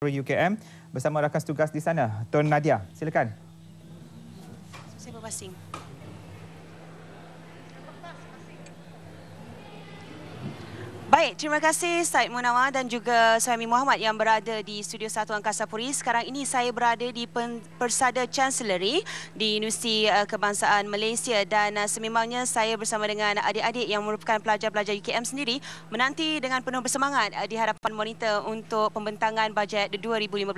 UKM bersama rakan tugas di sana, Tun Nadia. Silakan. Saya berbasing. Baik, terima kasih Said Munawar dan juga Suami Muhammad yang berada di Studio 1 Angkasa Puri. Sekarang ini saya berada di Persada Chancellery di Universiti uh, Kebangsaan Malaysia dan uh, sememangnya saya bersama dengan adik-adik yang merupakan pelajar-pelajar UKM sendiri menanti dengan penuh bersemangat uh, di hadapan monitor untuk pembentangan bajet 2015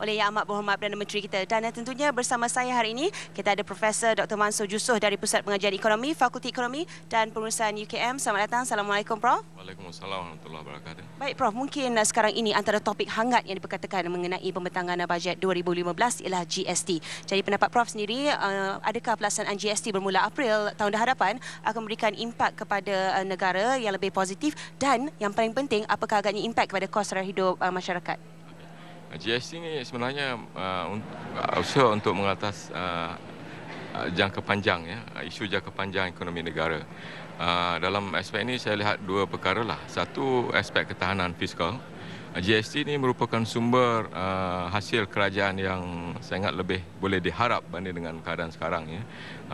oleh Yang Amat Berhormat Perdana Menteri kita. Dan tentunya bersama saya hari ini kita ada Profesor Dr. Mansur Jusuh dari Pusat Pengajian Ekonomi, Fakulti Ekonomi dan Pengurusan UKM. Selamat datang. Assalamualaikum Prof. Waalaikumsalam. Waalaikumsalam warahmatullahi wabarakatuh. Baik Prof, mungkin uh, sekarang ini antara topik hangat yang diperkatakan mengenai pembentangan uh, bajet 2015 ialah GST. Jadi pendapat Prof sendiri, uh, adakah pelaksanaan GST bermula April tahun hadapan akan memberikan impak kepada negara yang lebih positif dan yang paling penting apakah agaknya impak kepada kos sara hidup masyarakat? GST ini sebenarnya uh, usaha untuk mengatas uh, jangka panjang ya isu jangka panjang ekonomi negara Uh, dalam aspek ini saya lihat dua perkara lah. Satu aspek ketahanan fiskal. Uh, GST ini merupakan sumber uh, hasil kerajaan yang sangat lebih boleh diharap banding dengan keadaan sekarang. Ya.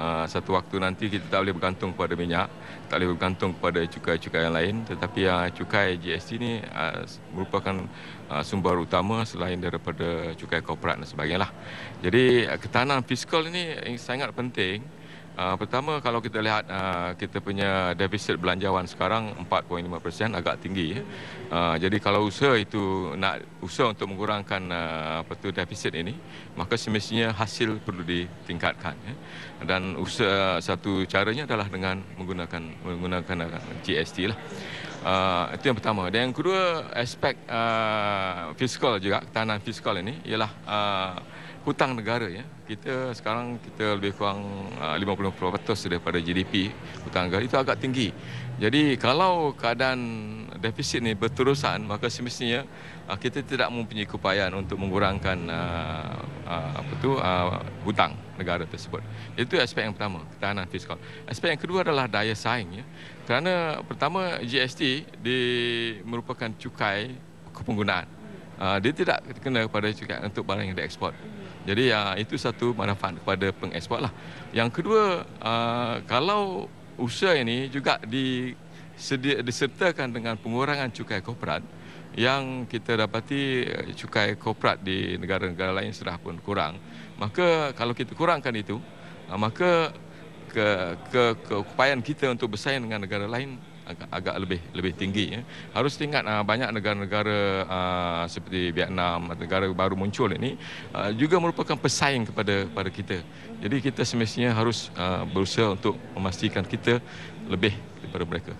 Uh, satu waktu nanti kita tak boleh bergantung kepada minyak, tak boleh bergantung kepada cukai-cukai yang lain. Tetapi uh, cukai GST ini uh, merupakan uh, sumber utama selain daripada cukai korporat dan sebagainya. Lah. Jadi uh, ketahanan fiskal ini sangat penting. Uh, pertama kalau kita lihat uh, kita punya defisit belanjawan sekarang 4.5% agak tinggi. Uh, jadi kalau usaha itu nak usaha untuk mengurangkan uh, apa tu defisit ini maka semestinya hasil perlu ditingkatkan ya. Dan usaha satu caranya adalah dengan menggunakan menggunakan GST lah. Uh, itu yang pertama. Dan yang kedua aspek uh, fiskal juga ketahanan fiskal ini ialah uh, hutang negara ya. Kita sekarang kita lebih kurang uh, 50% daripada GDP hutang negara itu agak tinggi. Jadi kalau keadaan defisit ini berterusan maka semestinya uh, kita tidak mempunyai keupayaan untuk mengurangkan uh, apa tu hutang negara tersebut. Itu aspek yang pertama, ketahanan fiskal. Aspek yang kedua adalah daya saing ya. Kerana pertama GST di merupakan cukai kepenggunaan. Dia tidak kena kepada cukai untuk barang yang diekspor. Jadi uh, itu satu manfaat kepada pengekspor lah. Yang kedua, uh, kalau usaha ini juga disedia, disertakan dengan pengurangan cukai korporat yang kita dapati uh, cukai korporat di negara-negara lain sudah pun kurang. Maka kalau kita kurangkan itu, uh, maka ke, ke, keupayaan kita untuk bersaing dengan negara lain agak, agak lebih lebih tinggi ya. Harus ingat uh, banyak negara-negara uh, seperti Vietnam negara baru muncul ini uh, juga merupakan pesaing kepada kepada kita. Jadi kita semestinya harus uh, berusaha untuk memastikan kita lebih daripada mereka.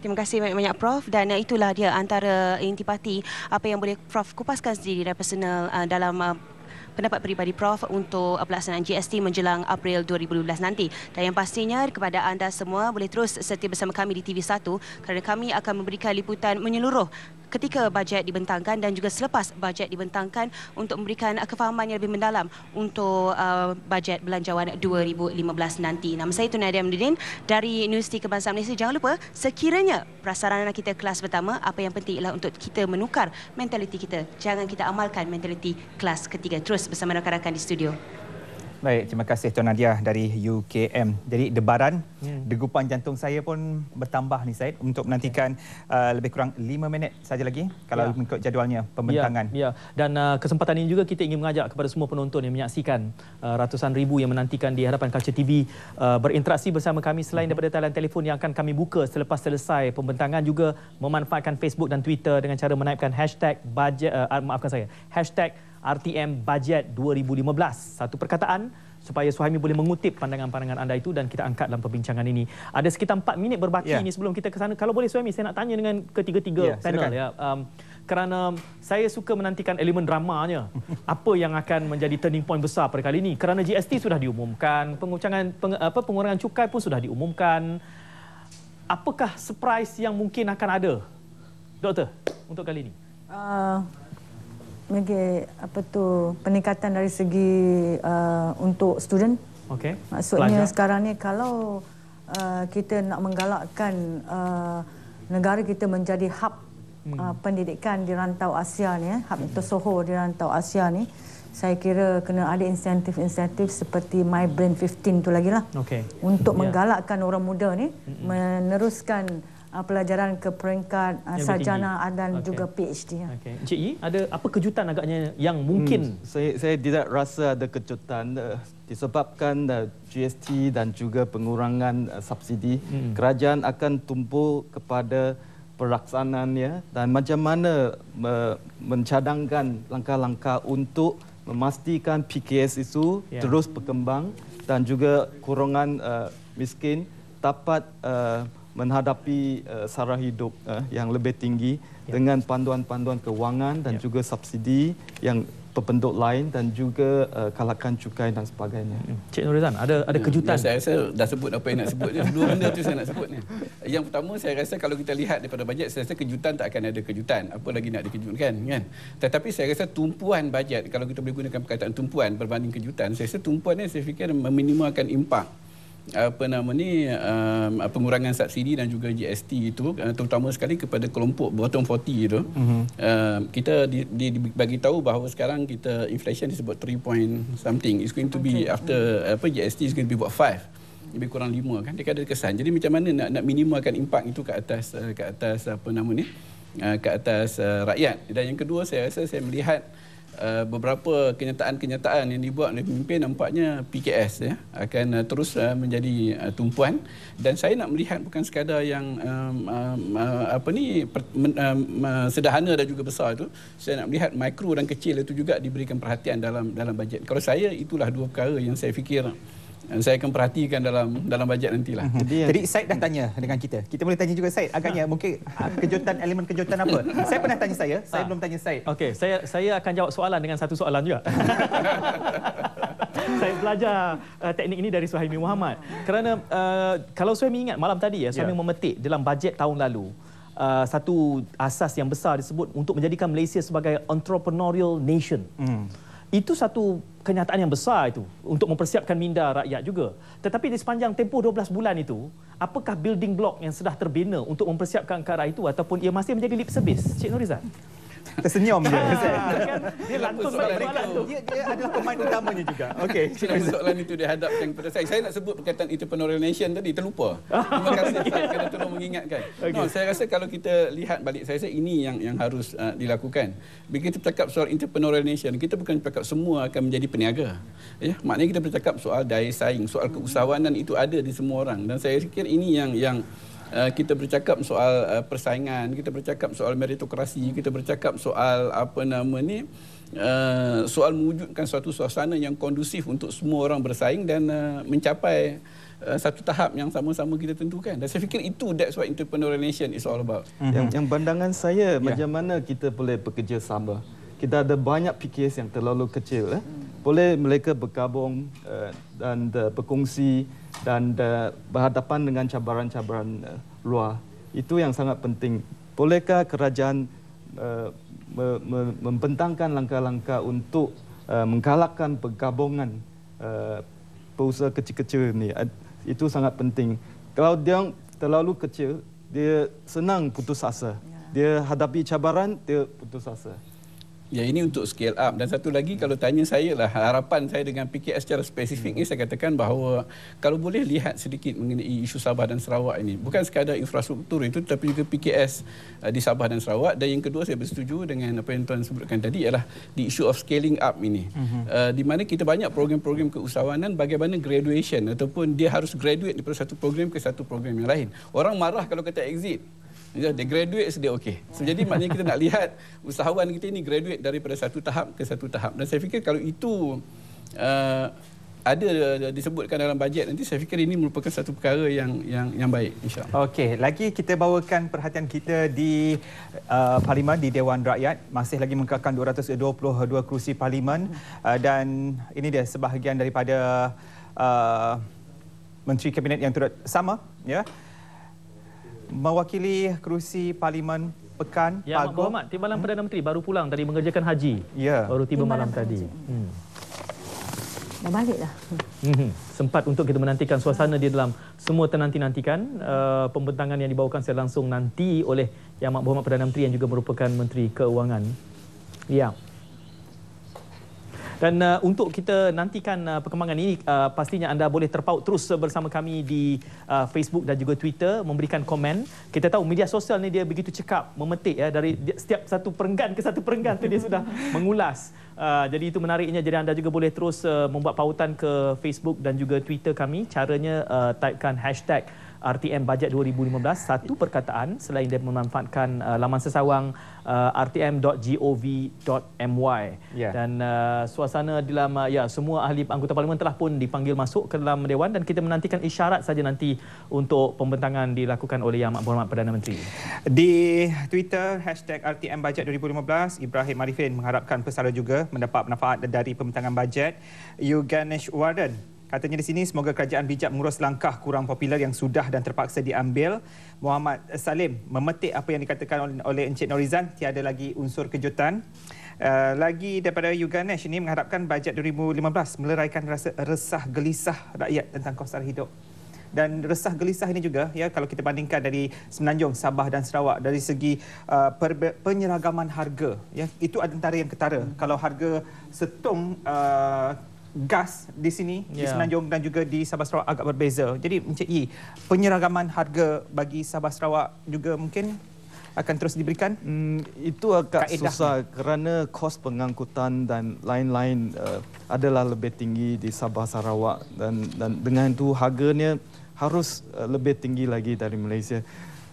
Terima kasih banyak-banyak Prof dan itulah dia antara intipati apa yang boleh Prof kupaskan sendiri dari personal uh, dalam uh, pendapat peribadi Prof untuk pelaksanaan GST menjelang April 2012 nanti. Dan yang pastinya kepada anda semua boleh terus setia bersama kami di TV1 kerana kami akan memberikan liputan menyeluruh ketika bajet dibentangkan dan juga selepas bajet dibentangkan untuk memberikan kefahaman yang lebih mendalam untuk uh, bajet belanjawan 2015 nanti. Nama saya Tun Nadia Mudin dari Universiti Kebangsaan Malaysia. Jangan lupa sekiranya prasarana kita kelas pertama, apa yang penting ialah untuk kita menukar mentaliti kita. Jangan kita amalkan mentaliti kelas ketiga. Terus bersama rakan-rakan di studio. Baik, terima kasih Tuan Nadia dari UKM. Jadi debaran, hmm. degupan jantung saya pun bertambah ni Said untuk menantikan uh, lebih kurang 5 minit saja lagi kalau ya. mengikut jadualnya pembentangan. Ya, ya. dan uh, kesempatan ini juga kita ingin mengajak kepada semua penonton yang menyaksikan uh, ratusan ribu yang menantikan di hadapan Culture TV uh, berinteraksi bersama kami selain hmm. daripada talian telefon yang akan kami buka selepas selesai pembentangan juga memanfaatkan Facebook dan Twitter dengan cara menaipkan hashtag budget uh, maafkan saya hashtag RTM Budget 2015. Satu perkataan supaya Suhaimi boleh mengutip pandangan-pandangan anda itu dan kita angkat dalam perbincangan ini. Ada sekitar 4 minit berbaki yeah. ini sebelum kita ke sana. Kalau boleh Suhaimi, saya nak tanya dengan ketiga-tiga yeah, panel. Ya. Um, kerana saya suka menantikan elemen dramanya. apa yang akan menjadi turning point besar pada kali ini. Kerana GST sudah diumumkan, pengucangan, peng, apa, pengurangan cukai pun sudah diumumkan. Apakah surprise yang mungkin akan ada? Doktor, untuk kali ini. Uh, bagi apa tu peningkatan dari segi uh, untuk student. Okey. Maksudnya Pelajar. sekarang ni kalau uh, kita nak menggalakkan uh, negara kita menjadi hub hmm. uh, pendidikan di rantau Asia ni, eh, hub tersohor di rantau Asia ni, saya kira kena ada insentif-insentif seperti My Brain 15 tu lagi lah. Okay. Untuk yeah. menggalakkan orang muda ni hmm. meneruskan uh, pelajaran ke peringkat uh, sarjana dan okay. juga PhD. Ya. Okay. Encik Yi, ada apa kejutan agaknya yang mungkin? Hmm, saya, saya tidak rasa ada kejutan uh, disebabkan uh, GST dan juga pengurangan uh, subsidi. Hmm. Kerajaan akan tumpu kepada pelaksanaannya dan macam mana uh, mencadangkan langkah-langkah untuk memastikan PKS itu yeah. terus berkembang dan juga kurangan uh, miskin dapat uh, menghadapi uh, sara hidup uh, yang lebih tinggi ya. dengan panduan-panduan kewangan dan ya. juga subsidi yang berbentuk lain dan juga uh, kalakan cukai dan sebagainya. Hmm. Cik Nurizan, ada ada kejutan? Ya, saya rasa dah sebut apa yang nak sebut ni. Dua benda tu saya nak sebut ni. Yang pertama saya rasa kalau kita lihat daripada bajet saya rasa kejutan tak akan ada kejutan. Apa lagi nak dikejutkan kan? Tetapi saya rasa tumpuan bajet kalau kita boleh gunakan perkataan tumpuan berbanding kejutan, saya rasa tumpuan ni saya fikir meminimalkan impak apa nama ni um, pengurangan subsidi dan juga GST itu uh, terutama sekali kepada kelompok bottom 40 itu. Uh-huh. uh, kita di, di, bagi tahu bahawa sekarang kita inflation disebut 3 point something. It's going to be okay. after uh, apa GST is going to be about 5 lebih kurang 5 kan? Dia ada kesan. Jadi macam mana nak nak minimalkan impak itu ke atas uh, ke atas apa nama ni uh, ke atas uh, rakyat? Dan yang kedua saya rasa saya melihat Uh, beberapa kenyataan-kenyataan yang dibuat oleh pemimpin nampaknya PKS ya akan uh, terus uh, menjadi uh, tumpuan. Dan saya nak melihat bukan sekadar yang um, um, uh, apa ni per, men, um, uh, sederhana dan juga besar itu saya nak melihat mikro dan kecil itu juga diberikan perhatian dalam dalam bajet. Kalau saya itulah dua perkara yang saya fikir saya akan perhatikan dalam dalam bajet nantilah. Uh-huh. Jadi, Jadi Said dah tanya dengan kita. Kita boleh tanya juga Said. Agaknya mungkin ah, kejutan elemen kejutan apa? saya pernah tanya saya, saya ha. belum tanya Said. Okey, saya saya akan jawab soalan dengan satu soalan juga. saya belajar uh, teknik ini dari Suhaimi Muhammad. Kerana uh, kalau Suhaimi ingat malam tadi ya, Suhaimi yeah. memetik dalam bajet tahun lalu. Uh, satu asas yang besar disebut untuk menjadikan Malaysia sebagai entrepreneurial nation. Mm. Itu satu kenyataan yang besar itu untuk mempersiapkan minda rakyat juga. Tetapi di sepanjang tempoh 12 bulan itu, apakah building block yang sudah terbina untuk mempersiapkan ke arah itu ataupun ia masih menjadi lip service? Cik Nurizan? Tersenyum je. kan? Dia lantun balik soalan tu. Dia, dia adalah pemain utamanya juga. Okey. Soalan itu dihadapkan kepada saya. Saya nak sebut perkataan entrepreneurial nation tadi, terlupa. Terima kasih kerana tolong mengingatkan. Okay. No, saya rasa kalau kita lihat balik, saya rasa ini yang yang harus uh, dilakukan. Bila kita bercakap soal entrepreneurial nation, kita bukan bercakap semua akan menjadi peniaga. Ya, maknanya kita bercakap soal daya saing, soal keusahawanan itu ada di semua orang. Dan saya fikir ini yang yang Uh, kita bercakap soal uh, persaingan, kita bercakap soal meritokrasi, kita bercakap soal apa nama ni uh, soal mewujudkan suatu suasana yang kondusif untuk semua orang bersaing dan uh, mencapai uh, satu tahap yang sama-sama kita tentukan. Dan saya fikir itu that's what entrepreneurial nation is all about. Mm-hmm. Yang, yang pandangan saya yeah. macam mana kita boleh bekerja sama. Kita ada banyak PKS yang terlalu kecil. Eh? Boleh mereka bergabung uh, dan uh, berkongsi dan uh, berhadapan dengan cabaran-cabaran uh, luar. Itu yang sangat penting. Bolehkah kerajaan uh, me me membentangkan langkah-langkah untuk uh, menggalakkan pergabungan uh, perusahaan kecil-kecil ini? Uh, itu sangat penting. Kalau dia terlalu kecil, dia senang putus asa. Ya. Dia hadapi cabaran, dia putus asa. Ya ini untuk scale up. Dan satu lagi kalau tanya saya lah harapan saya dengan PKS secara spesifik ini saya katakan bahawa kalau boleh lihat sedikit mengenai isu Sabah dan Sarawak ini bukan sekadar infrastruktur itu tetapi juga PKS uh, di Sabah dan Sarawak. Dan yang kedua saya bersetuju dengan apa yang tuan sebutkan tadi ialah di isu of scaling up ini. Uh-huh. uh, di mana kita banyak program-program keusahawanan bagaimana graduation ataupun dia harus graduate daripada satu program ke satu program yang lain. Orang marah kalau kata exit dia graduate dia okey. So, jadi maknanya kita nak lihat usahawan kita ini graduate daripada satu tahap ke satu tahap. Dan saya fikir kalau itu uh, ada disebutkan dalam bajet nanti saya fikir ini merupakan satu perkara yang yang yang baik insyaallah. Okey, lagi kita bawakan perhatian kita di uh, parlimen di Dewan Rakyat masih lagi mengekalkan 222 kerusi parlimen uh, dan ini dia sebahagian daripada uh, menteri kabinet yang turut sama ya. Yeah mewakili kerusi Parlimen Pekan ya, Pago. Ya, Muhammad, Timbalan hmm? Perdana Menteri baru pulang tadi mengerjakan haji. Ya. Baru tiba malam, malam tadi. Hmm. dah balik dah. Mm-hmm. Sempat untuk kita menantikan suasana di dalam semua ternanti-nantikan uh, pembentangan yang dibawakan secara langsung nanti oleh Yang Amat Berhormat Perdana Menteri yang juga merupakan Menteri Keuangan. Ya. Dan uh, untuk kita nantikan uh, perkembangan ini, uh, pastinya anda boleh terpaut terus bersama kami di uh, Facebook dan juga Twitter, memberikan komen. Kita tahu media sosial ni dia begitu cekap, memetik ya dari setiap satu perenggan ke satu perenggan tu dia sudah mengulas. Uh, jadi itu menariknya. Jadi anda juga boleh terus uh, membuat pautan ke Facebook dan juga Twitter kami. Caranya uh, typekan hashtag RTM Bajet 2015 satu perkataan selain dia memanfaatkan uh, laman sesawang uh, rtm.gov.my Ya. dan uh, suasana dalam uh, ya semua ahli anggota parlimen telah pun dipanggil masuk ke dalam dewan dan kita menantikan isyarat saja nanti untuk pembentangan dilakukan oleh Yang Amat Berhormat Perdana Menteri. Di Twitter, hashtag RTM Bajet 2015, Ibrahim Arifin mengharapkan pesara juga mendapat manfaat dari pembentangan bajet. Yuganesh Warden Katanya di sini semoga kerajaan bijak mengurus langkah kurang popular yang sudah dan terpaksa diambil. Muhammad Salim memetik apa yang dikatakan oleh, Encik Norizan, tiada lagi unsur kejutan. Uh, lagi daripada Yuganesh ini mengharapkan bajet 2015 meleraikan rasa resah gelisah rakyat tentang kos sara hidup. Dan resah gelisah ini juga ya kalau kita bandingkan dari Semenanjung, Sabah dan Sarawak dari segi uh, perbe- penyeragaman harga ya itu antara yang ketara. Kalau harga setung uh, gas di sini yeah. di Ya. Semenanjung dan juga di Sabah Sarawak agak berbeza. Jadi Encik Yi, penyeragaman harga bagi Sabah Sarawak juga mungkin akan terus diberikan? Hmm, itu agak Kaedahnya. susah kerana kos pengangkutan dan lain-lain uh, adalah lebih tinggi di Sabah Sarawak dan dan dengan itu harganya harus uh, lebih tinggi lagi dari Malaysia.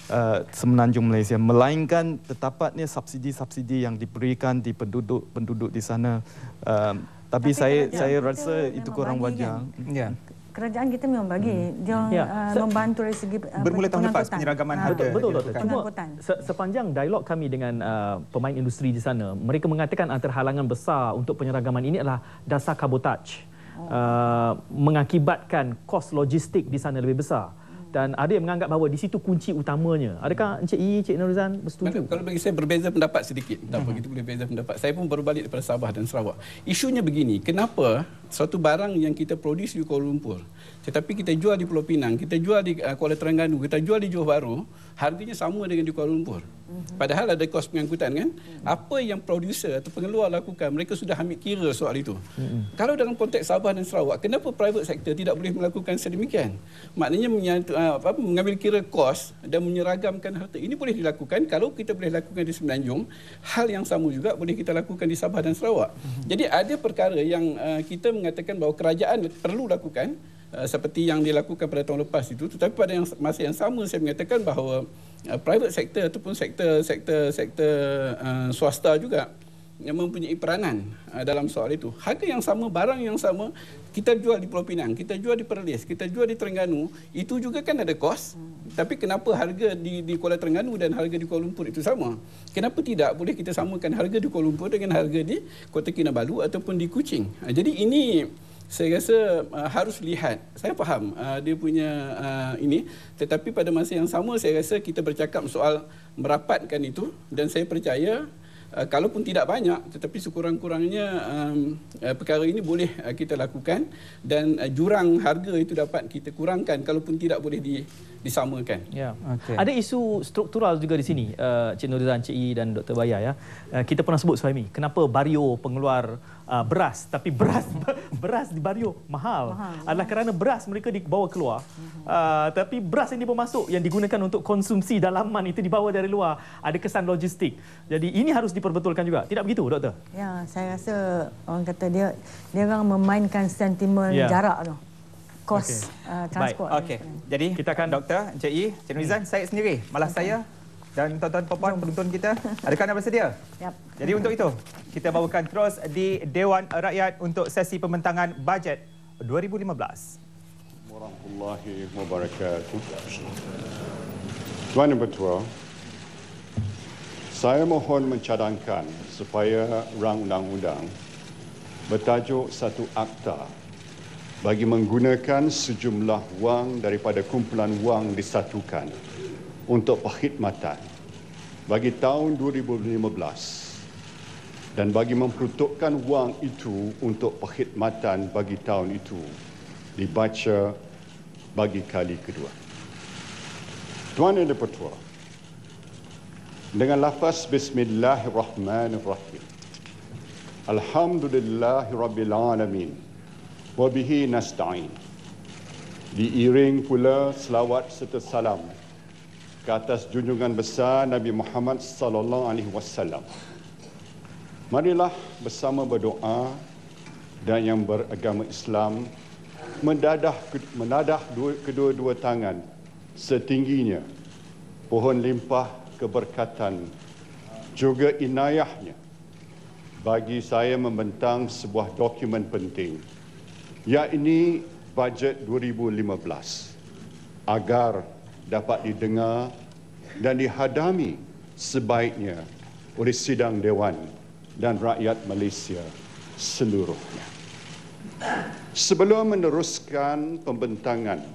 Uh, semenanjung Malaysia melainkan tetapatnya subsidi-subsidi yang diberikan di penduduk-penduduk di sana um, tapi, Tapi saya kerajaan saya kita rasa itu kurang wajar. kan? Ya. Kerajaan kita memang bagi. Dia Ya. uh, membantu dari segi uh, Bermula tahun lepas, penyeragaman Ah, harga. Betul, betul, doktor. dilakukan. Cuma Pengangkutan. se- sepanjang dialog kami dengan uh, pemain industri di sana, mereka mengatakan antara halangan besar untuk penyeragaman ini adalah dasar kabotaj. Uh, mengakibatkan kos logistik di sana lebih besar. Dan ada yang menganggap bahawa di situ kunci utamanya. Adakah Encik Yi, Encik Nurizan bersetuju? Kalau bagi saya berbeza pendapat sedikit. Tak apa, kita boleh berbeza pendapat. Saya pun baru balik daripada Sabah dan Sarawak. Isunya begini, kenapa suatu barang yang kita produce di Kuala Lumpur, tetapi kita jual di Pulau Pinang, kita jual di uh, Kuala Terengganu, kita jual di Johor Bahru, harganya sama dengan di Kuala Lumpur. Padahal ada kos pengangkutan kan? Apa yang producer atau pengeluar lakukan, mereka sudah ambil kira soal itu. Kalau dalam konteks Sabah dan Sarawak, kenapa private sector tidak boleh melakukan sedemikian? Maknanya menyatu, uh, apa, mengambil kira kos dan menyeragamkan harta. Ini boleh dilakukan kalau kita boleh lakukan di Semenanjung, hal yang sama juga boleh kita lakukan di Sabah dan Sarawak. Jadi ada perkara yang uh, kita mengatakan bahawa kerajaan perlu lakukan uh, seperti yang dilakukan pada tahun lepas itu tetapi pada yang masa yang sama saya mengatakan bahawa uh, private sector ataupun sektor sektor sektor uh, swasta juga yang mempunyai peranan uh, dalam soal itu. Harga yang sama, barang yang sama, kita jual di Pulau Pinang, kita jual di Perlis, kita jual di Terengganu, itu juga kan ada kos. Tapi kenapa harga di, di Kuala Terengganu dan harga di Kuala Lumpur itu sama? Kenapa tidak boleh kita samakan harga di Kuala Lumpur dengan harga di Kota Kinabalu ataupun di Kuching? Uh, jadi ini saya rasa uh, harus lihat. Saya faham uh, dia punya uh, ini. Tetapi pada masa yang sama saya rasa kita bercakap soal merapatkan itu. Dan saya percaya Uh, kalaupun tidak banyak tetapi sekurang-kurangnya um, uh, perkara ini boleh uh, kita lakukan. Dan uh, jurang harga itu dapat kita kurangkan kalaupun tidak boleh di, disamakan. Ya. Okey. Ada isu struktural juga di sini, uh, Cik Nurizan, Cik I dan Dr. Baya ya. Uh, kita pernah sebut Suhaimi, kenapa Bario pengeluar uh, beras tapi beras beras di Bario mahal. Mahal, Adalah kerana beras mereka dibawa keluar. Uh, tapi beras yang dibawa masuk yang digunakan untuk konsumsi dalaman itu dibawa dari luar. Ada kesan logistik. Jadi ini harus diperbetulkan juga. Tidak begitu, doktor? Ya, saya rasa orang kata dia dia orang memainkan sentimen Ya. jarak tu. Kos Okey. uh, transport. Okey. Jadi Kita akan doktor, Encik Yi, Cik Nurizan, saya sendiri, malah saya dan tuan-tuan puan penonton kita, adakah anda bersedia? Yap. Jadi untuk itu, kita bawakan terus di Dewan Rakyat untuk sesi pembentangan bajet 2015. warahmatullahi wabarakatuh. Tuan Yang Bertua, saya mohon mencadangkan supaya rang undang-undang bertajuk satu akta bagi menggunakan sejumlah wang daripada kumpulan wang disatukan untuk perkhidmatan bagi tahun 2015 dan bagi memperuntukkan wang itu untuk perkhidmatan bagi tahun itu dibaca bagi kali kedua. Tuan Yang Dipertua, dengan lafaz Bismillahirrahmanirrahim. Alhamdulillahirrabbilalamin. Wabihi nasta'in. Diiring pula selawat serta salam ke atas junjungan besar Nabi Muhammad sallallahu alaihi wasallam. Marilah bersama berdoa dan yang beragama Islam mendadah menadah kedua-dua tangan setingginya pohon limpah keberkatan juga inayahnya bagi saya membentang sebuah dokumen penting iaitu bajet 2015 agar dapat didengar dan dihadami sebaiknya oleh sidang dewan dan rakyat Malaysia seluruhnya. Sebelum meneruskan pembentangan,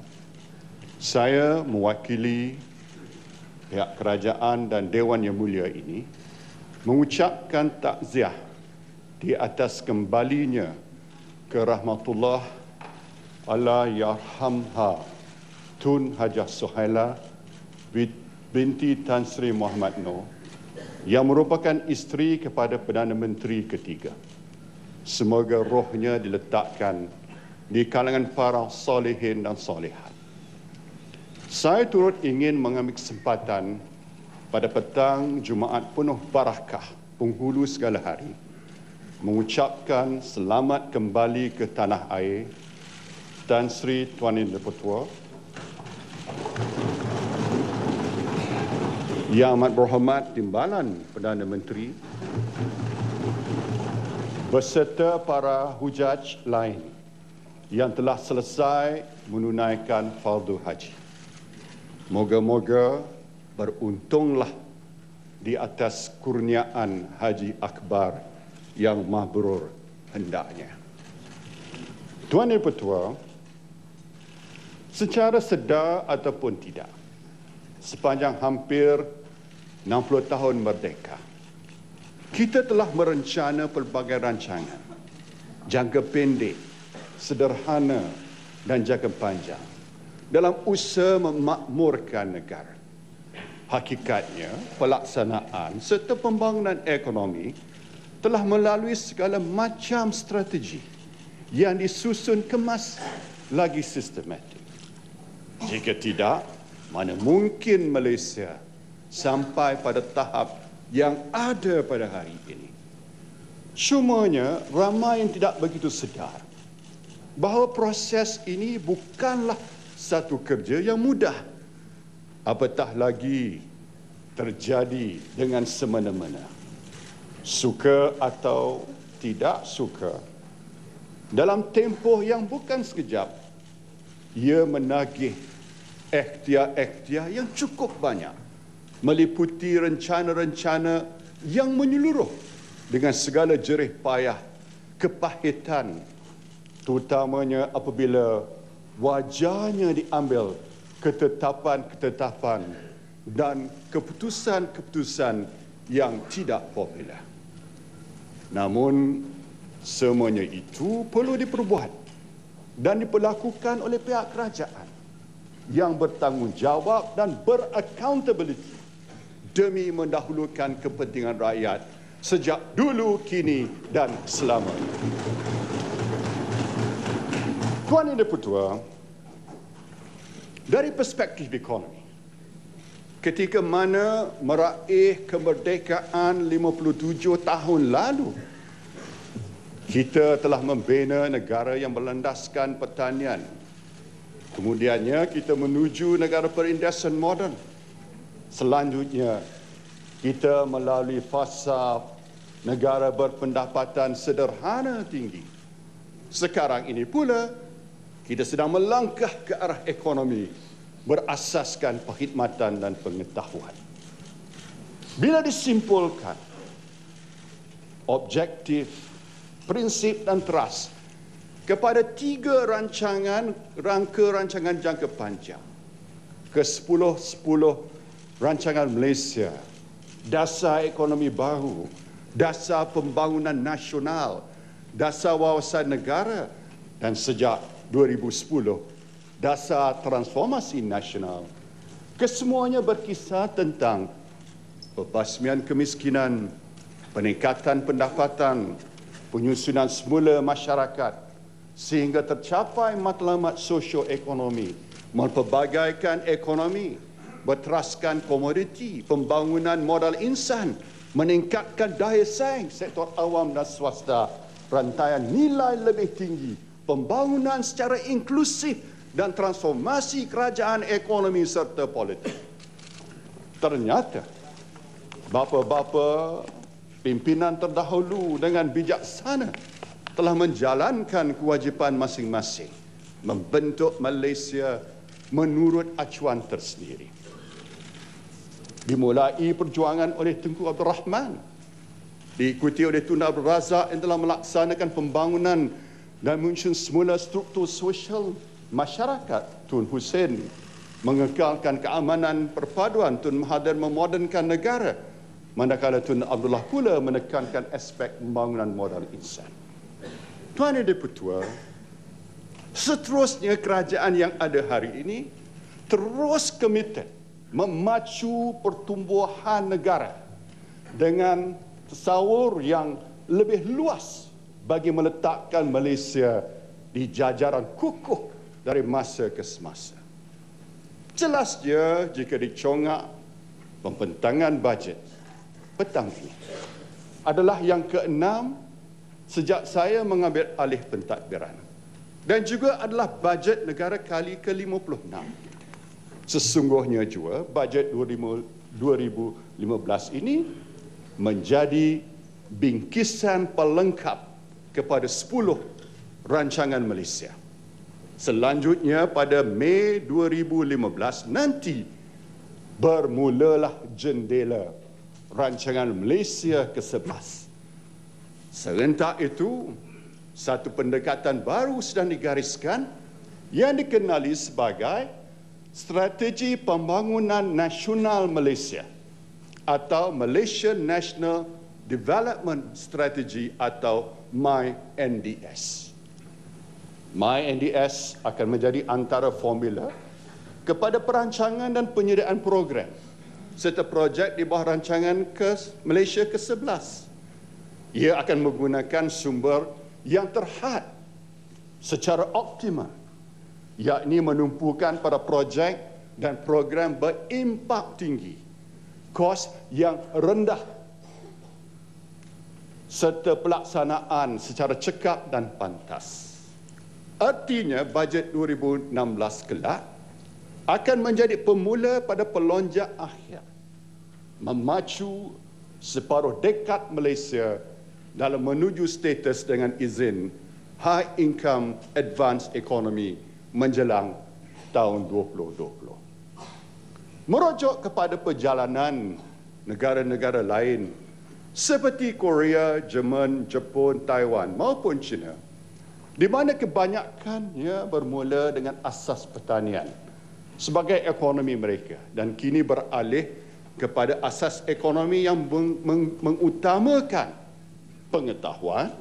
saya mewakili pihak kerajaan dan Dewan Yang Mulia ini mengucapkan takziah di atas kembalinya ke rahmatullah Allah yarhamha Tun Hajah Suhaila binti Tan Sri Muhammad Noor yang merupakan isteri kepada Perdana Menteri ketiga. Semoga rohnya diletakkan di kalangan para solehin dan solehat. Saya turut ingin mengambil kesempatan pada petang Jumaat penuh barakah penghulu segala hari mengucapkan selamat kembali ke tanah air. Tan Sri Tuan Yang Dipertua Yang amat berhormat timbalan Perdana Menteri. Beserta para hujaj lain yang telah selesai menunaikan fardu haji. Moga-moga beruntunglah di atas kurniaan haji akbar yang mabrur hendaknya. Tuan Yang Pertua, secara sedar ataupun tidak, sepanjang hampir 60 tahun merdeka. Kita telah merencana pelbagai rancangan. Jangka pendek, sederhana dan jangka panjang. Dalam usaha memakmurkan negara. Hakikatnya, pelaksanaan serta pembangunan ekonomi telah melalui segala macam strategi yang disusun kemas lagi sistematik. Jika tidak, mana mungkin Malaysia sampai pada tahap yang ada pada hari ini. Cumanya ramai yang tidak begitu sedar bahawa proses ini bukanlah satu kerja yang mudah. Apatah lagi terjadi dengan semena-mena. Suka atau tidak suka. Dalam tempoh yang bukan sekejap, ia menagih ikhtiar-ikhtiar yang cukup banyak meliputi rencana-rencana yang menyeluruh dengan segala jerih payah kepahitan terutamanya apabila wajahnya diambil ketetapan-ketetapan dan keputusan-keputusan yang tidak popular. Namun semuanya itu perlu diperbuat dan diperlakukan oleh pihak kerajaan yang bertanggungjawab dan beraccountability demi mendahulukan kepentingan rakyat sejak dulu, kini dan selamanya. Tuan Yang Dipertua, dari perspektif ekonomi, ketika mana meraih kemerdekaan 57 tahun lalu, kita telah membina negara yang berlandaskan pertanian. Kemudiannya kita menuju negara perindustrian moden Selanjutnya, kita melalui fasa negara berpendapatan sederhana tinggi. Sekarang ini pula, kita sedang melangkah ke arah ekonomi berasaskan perkhidmatan dan pengetahuan. Bila disimpulkan, objektif, prinsip dan trust kepada tiga rancangan, rangka rancangan jangka panjang ke 10-10 rancangan Malaysia, dasar ekonomi baru dasar pembangunan nasional, dasar wawasan negara dan sejak 2010 dasar transformasi nasional. Kesemuanya berkisar tentang pembasmian kemiskinan, peningkatan pendapatan, penyusunan semula masyarakat sehingga tercapai matlamat sosioekonomi, memperbagaikan ekonomi, berteraskan komoditi, pembangunan modal insan, meningkatkan daya saing sektor awam dan swasta, rantaian nilai lebih tinggi, pembangunan secara inklusif dan transformasi kerajaan ekonomi serta politik. Ternyata bapa-bapa pimpinan terdahulu dengan bijaksana telah menjalankan kewajipan masing-masing membentuk Malaysia menurut acuan tersendiri. Dimulai perjuangan oleh Tengku Abdul Rahman, diikuti oleh Tun Abdul Razak yang telah melaksanakan pembangunan dan menyusun semula struktur sosial masyarakat Tun Hussein mengekalkan keamanan perpaduan Tun Mahathir memodernkan negara manakala Tun Abdullah pula menekankan aspek pembangunan modal insan. Tuan Yang Dipertua, seterusnya kerajaan yang ada hari ini terus komited memacu pertumbuhan negara dengan tasawur yang lebih luas bagi meletakkan Malaysia di jajaran kukuh dari masa ke semasa. Jelas dia jika dicongak pembentangan bajet petang ini adalah yang keenam sejak saya mengambil alih pentadbiran dan juga adalah bajet negara kali ke-56. Sesungguhnya juga bajet 2015 ini menjadi bingkisan pelengkap kepada 10 rancangan Malaysia. Selanjutnya pada Mei 2015 nanti bermulalah jendela rancangan Malaysia ke-11. Serentak itu, satu pendekatan baru sedang digariskan yang dikenali sebagai Strategi Pembangunan Nasional Malaysia atau Malaysia National Development Strategy atau MyNDS. MyNDS akan menjadi antara formula kepada perancangan dan penyediaan program serta projek di bawah rancangan ke Malaysia ke-11 ia akan menggunakan sumber yang terhad secara optimal yakni menumpukan pada projek dan program berimpak tinggi kos yang rendah serta pelaksanaan secara cekap dan pantas. Artinya bajet 2016 kelak akan menjadi pemula pada pelonjak akhir memacu separuh dekad Malaysia dalam menuju status dengan izin high income advanced economy menjelang tahun 2020. Merujuk kepada perjalanan negara-negara lain seperti Korea, Jerman, Jepun, Taiwan maupun China di mana kebanyakannya bermula dengan asas pertanian sebagai ekonomi mereka dan kini beralih kepada asas ekonomi yang mengutamakan pengetahuan,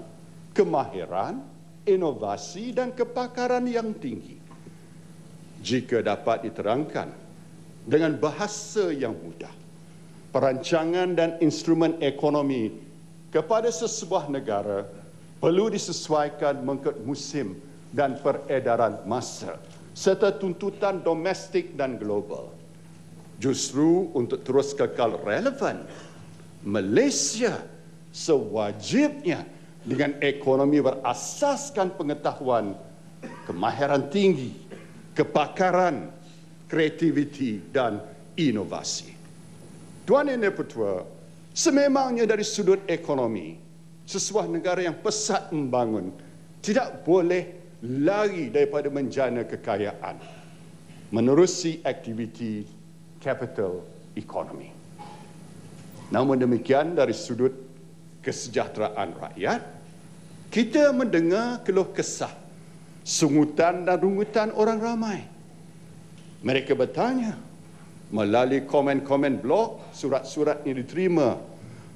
kemahiran, inovasi dan kepakaran yang tinggi. Jika dapat diterangkan dengan bahasa yang mudah, perancangan dan instrumen ekonomi kepada sesebuah negara perlu disesuaikan mengikut musim dan peredaran masa serta tuntutan domestik dan global. Justru untuk terus kekal relevan, Malaysia sewajibnya dengan ekonomi berasaskan pengetahuan, kemahiran tinggi, kepakaran, kreativiti dan inovasi. Tuan Ini Pertua, sememangnya dari sudut ekonomi, sesuatu negara yang pesat membangun tidak boleh lari daripada menjana kekayaan menerusi aktiviti capital economy. Namun demikian dari sudut kesejahteraan rakyat, kita mendengar keluh kesah, sungutan dan rungutan orang ramai. Mereka bertanya melalui komen-komen blog, surat-surat yang diterima,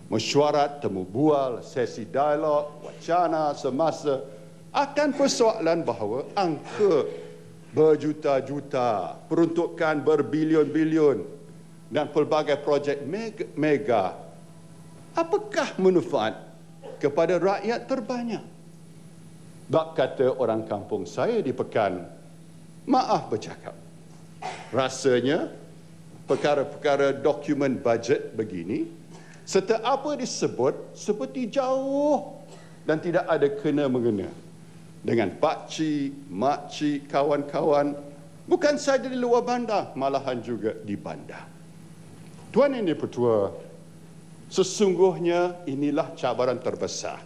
mesyuarat, temu bual, sesi dialog, wacana semasa akan persoalan bahawa angka berjuta-juta, peruntukan berbilion-bilion dan pelbagai projek mega, mega apakah manfaat kepada rakyat terbanyak? Bak kata orang kampung saya di Pekan, maaf bercakap. Rasanya perkara-perkara dokumen bajet begini serta apa disebut seperti jauh dan tidak ada kena-mengena dengan pakcik, makcik, kawan-kawan bukan saja di luar bandar malahan juga di bandar. Tuan Ini Pertua, sesungguhnya inilah cabaran terbesar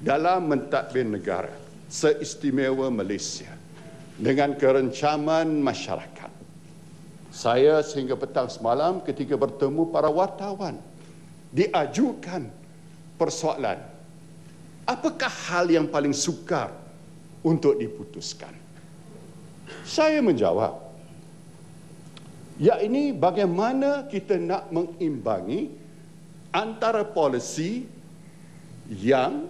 dalam mentadbir negara seistimewa Malaysia dengan kerencaman masyarakat. Saya sehingga petang semalam ketika bertemu para wartawan diajukan persoalan apakah hal yang paling sukar untuk diputuskan saya menjawab ya ini bagaimana kita nak mengimbangi antara polisi yang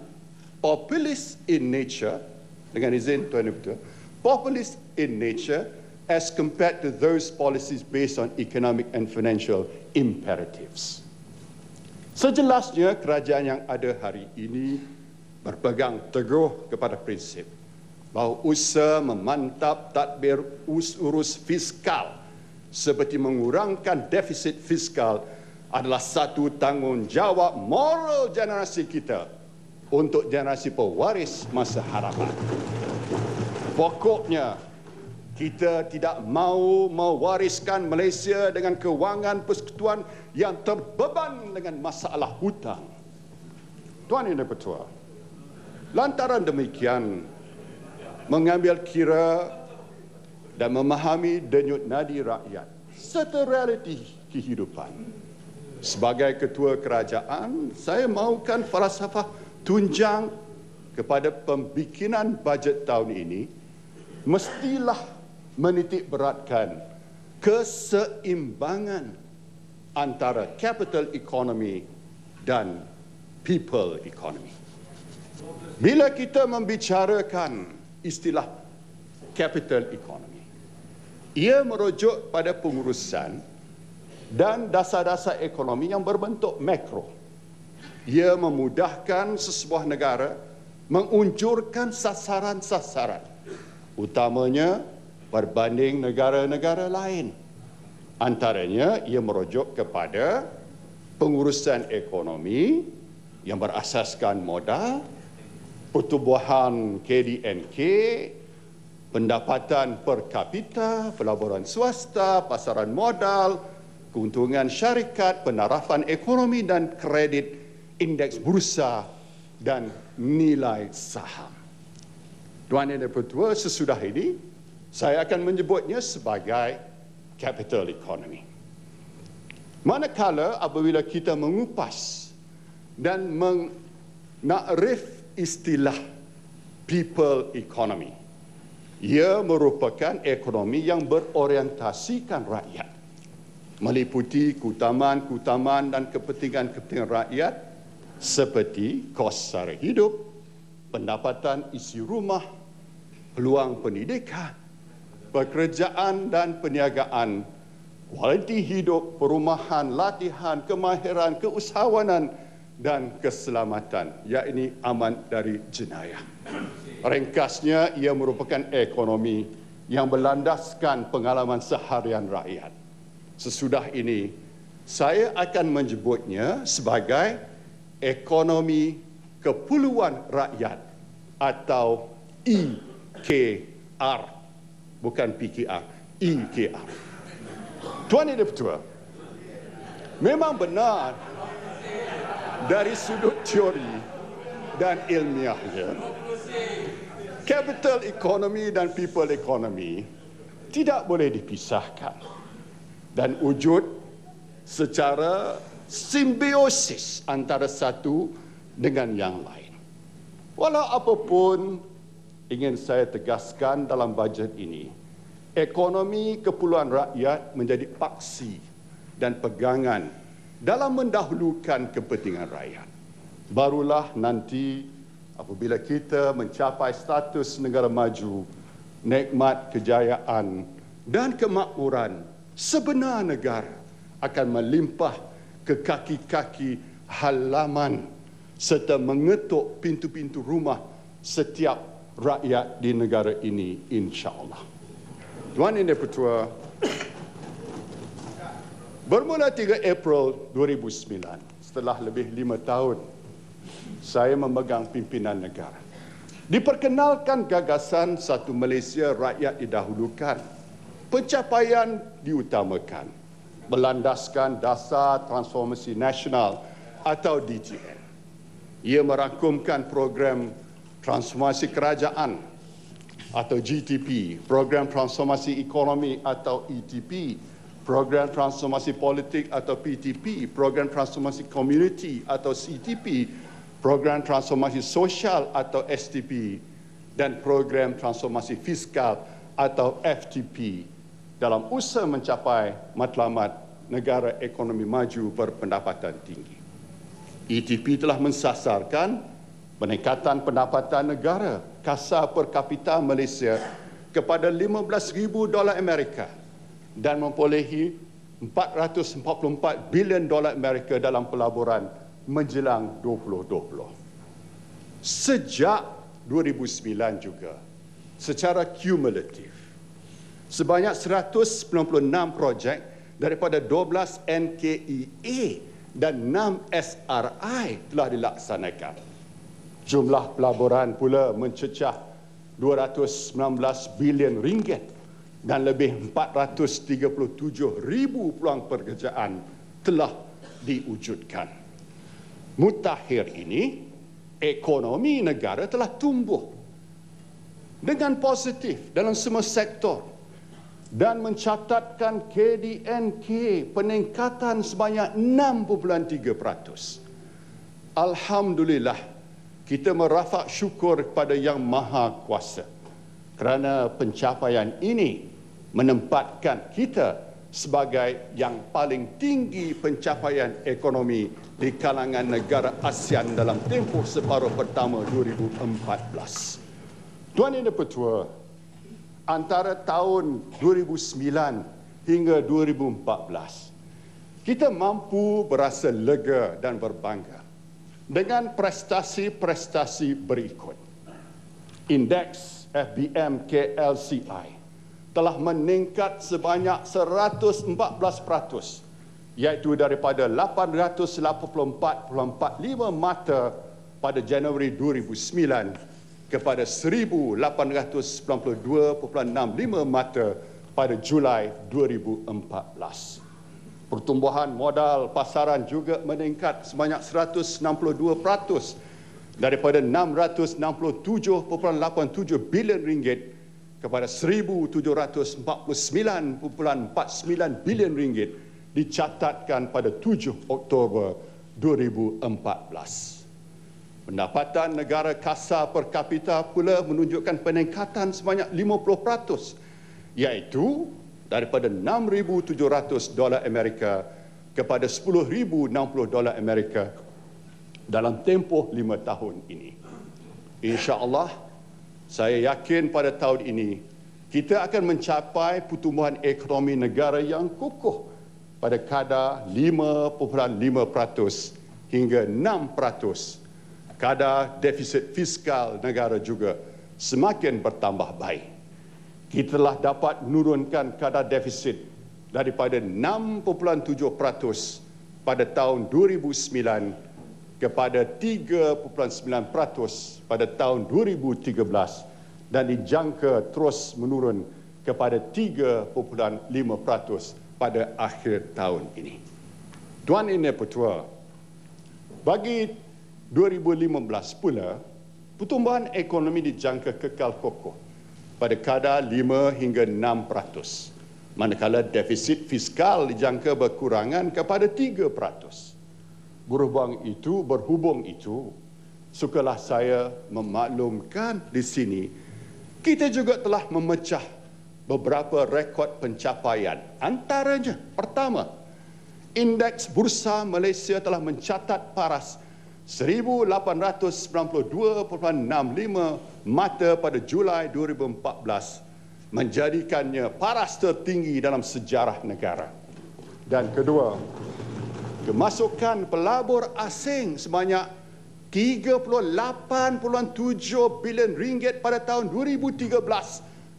populist in nature dengan izin tuan ibu populist in nature as compared to those policies based on economic and financial imperatives. Sejelasnya kerajaan yang ada hari ini berpegang teguh kepada prinsip bahawa usaha memantap tadbir urus fiskal seperti mengurangkan defisit fiskal adalah satu tanggungjawab moral generasi kita untuk generasi pewaris masa harapan. Pokoknya kita tidak mahu mewariskan Malaysia dengan kewangan persekutuan yang terbeban dengan masalah hutang. Tuan Yang Pertua, lantaran demikian, mengambil kira dan memahami denyut nadi rakyat serta realiti kehidupan. Sebagai ketua kerajaan, saya mahukan falsafah tunjang kepada pembikinan bajet tahun ini mestilah menitik beratkan keseimbangan antara capital economy dan people economy. Bila kita membicarakan istilah capital economy, ia merujuk pada pengurusan dan dasar-dasar ekonomi yang berbentuk makro. Ia memudahkan sesebuah negara mengunjurkan sasaran-sasaran utamanya berbanding negara-negara lain. Antaranya ia merujuk kepada pengurusan ekonomi yang berasaskan modal, pertubuhan KDNK, pendapatan per kapita, pelaburan swasta, pasaran modal, keuntungan syarikat, penarafan ekonomi dan kredit, indeks bursa dan nilai saham. Tuan Yang Pertua, sesudah ini, saya akan menyebutnya sebagai capital economy. Manakala apabila kita mengupas dan menakrif istilah people economy, ia merupakan ekonomi yang berorientasikan rakyat meliputi keutamaan-keutamaan dan kepentingan-kepentingan rakyat seperti kos sara hidup, pendapatan isi rumah, peluang pendidikan, pekerjaan dan perniagaan, kualiti hidup, perumahan, latihan, kemahiran, keusahawanan dan keselamatan, yakni aman dari jenayah. Ringkasnya, ia merupakan ekonomi yang berlandaskan pengalaman seharian rakyat. Sesudah ini, saya akan menyebutnya sebagai ekonomi kepuluan rakyat atau EKR bukan PKR, EKR. Tuan Yang memang benar dari sudut teori dan ilmiahnya, capital economy dan people economy tidak boleh dipisahkan dan wujud secara simbiosis antara satu dengan yang lain. Walau apapun ingin saya tegaskan dalam bajet ini, ekonomi kepulauan rakyat menjadi paksi dan pegangan dalam mendahulukan kepentingan rakyat. Barulah nanti apabila kita mencapai status negara maju, nikmat kejayaan dan kemakmuran sebenar negara akan melimpah ke kaki-kaki halaman serta mengetuk pintu-pintu rumah setiap rakyat di negara ini insya-Allah. Tuan Yang Dipertua, bermula 3 April 2009, setelah lebih lima tahun saya memegang pimpinan negara. Diperkenalkan gagasan satu Malaysia rakyat didahulukan. Pencapaian diutamakan. Berlandaskan dasar transformasi nasional atau DTN. Ia merangkumkan program transformasi kerajaan atau GTP, program transformasi ekonomi atau ETP, program transformasi politik atau PTP, program transformasi community atau CTP, program transformasi sosial atau STP dan program transformasi fiskal atau FTP dalam usaha mencapai matlamat negara ekonomi maju berpendapatan tinggi. ETP telah mensasarkan peningkatan pendapatan negara kasar per kapita Malaysia kepada 15,000 dolar Amerika dan memperolehi 444 bilion dolar Amerika dalam pelaburan menjelang 2020. Sejak 2009 juga, secara kumulatif, sebanyak 196 projek daripada 12 NKEA dan 6 SRI telah dilaksanakan. Jumlah pelaburan pula mencecah 219 bilion ringgit dan lebih 437 ribu peluang pekerjaan telah diwujudkan mutakhir ini ekonomi negara telah tumbuh dengan positif dalam semua sektor dan mencatatkan KDNK peningkatan sebanyak 6.3%. Alhamdulillah kita merafak syukur kepada Yang Maha Kuasa kerana pencapaian ini menempatkan kita sebagai yang paling tinggi pencapaian ekonomi di kalangan negara ASEAN dalam tempoh separuh pertama 2014. Tuan Yang Pertua, antara tahun 2009 hingga 2014, kita mampu berasa lega dan berbangga dengan prestasi-prestasi berikut. Indeks FBM KLCI telah meningkat sebanyak 114% iaitu daripada 884.45 mata pada Januari 2009 kepada 1892.65 mata pada Julai 2014. Pertumbuhan modal pasaran juga meningkat sebanyak 162% daripada 667.87 bilion ringgit kepada 1749.49 bilion ringgit dicatatkan pada 7 Oktober 2014. Pendapatan negara kasar per kapita pula menunjukkan peningkatan sebanyak 50% iaitu daripada 6,700 dolar Amerika kepada 10,060 dolar Amerika dalam tempoh lima tahun ini. InsyaAllah, saya yakin pada tahun ini kita akan mencapai pertumbuhan ekonomi negara yang kukuh pada kadar 5.5% hingga 6%. Kadar defisit fiskal negara juga semakin bertambah baik. Kita telah dapat menurunkan kadar defisit daripada 6.7% pada tahun 2009 kepada 3.9% pada tahun 2013 dan dijangka terus menurun kepada 3.5% pada akhir tahun ini. Tuan Ini Petua, bagi 2015 pula, pertumbuhan ekonomi dijangka kekal kokoh pada kadar 5 hingga 6 peratus. Manakala defisit fiskal dijangka berkurangan kepada 3 peratus. Berhubung itu, berhubung itu, sukalah saya memaklumkan di sini, kita juga telah memecah beberapa rekod pencapaian. Antaranya, pertama, indeks bursa Malaysia telah mencatat paras 1892.65 mata pada Julai 2014 menjadikannya paras tertinggi dalam sejarah negara. Dan kedua, kemasukan pelabur asing sebanyak 38.7 bilion ringgit pada tahun 2013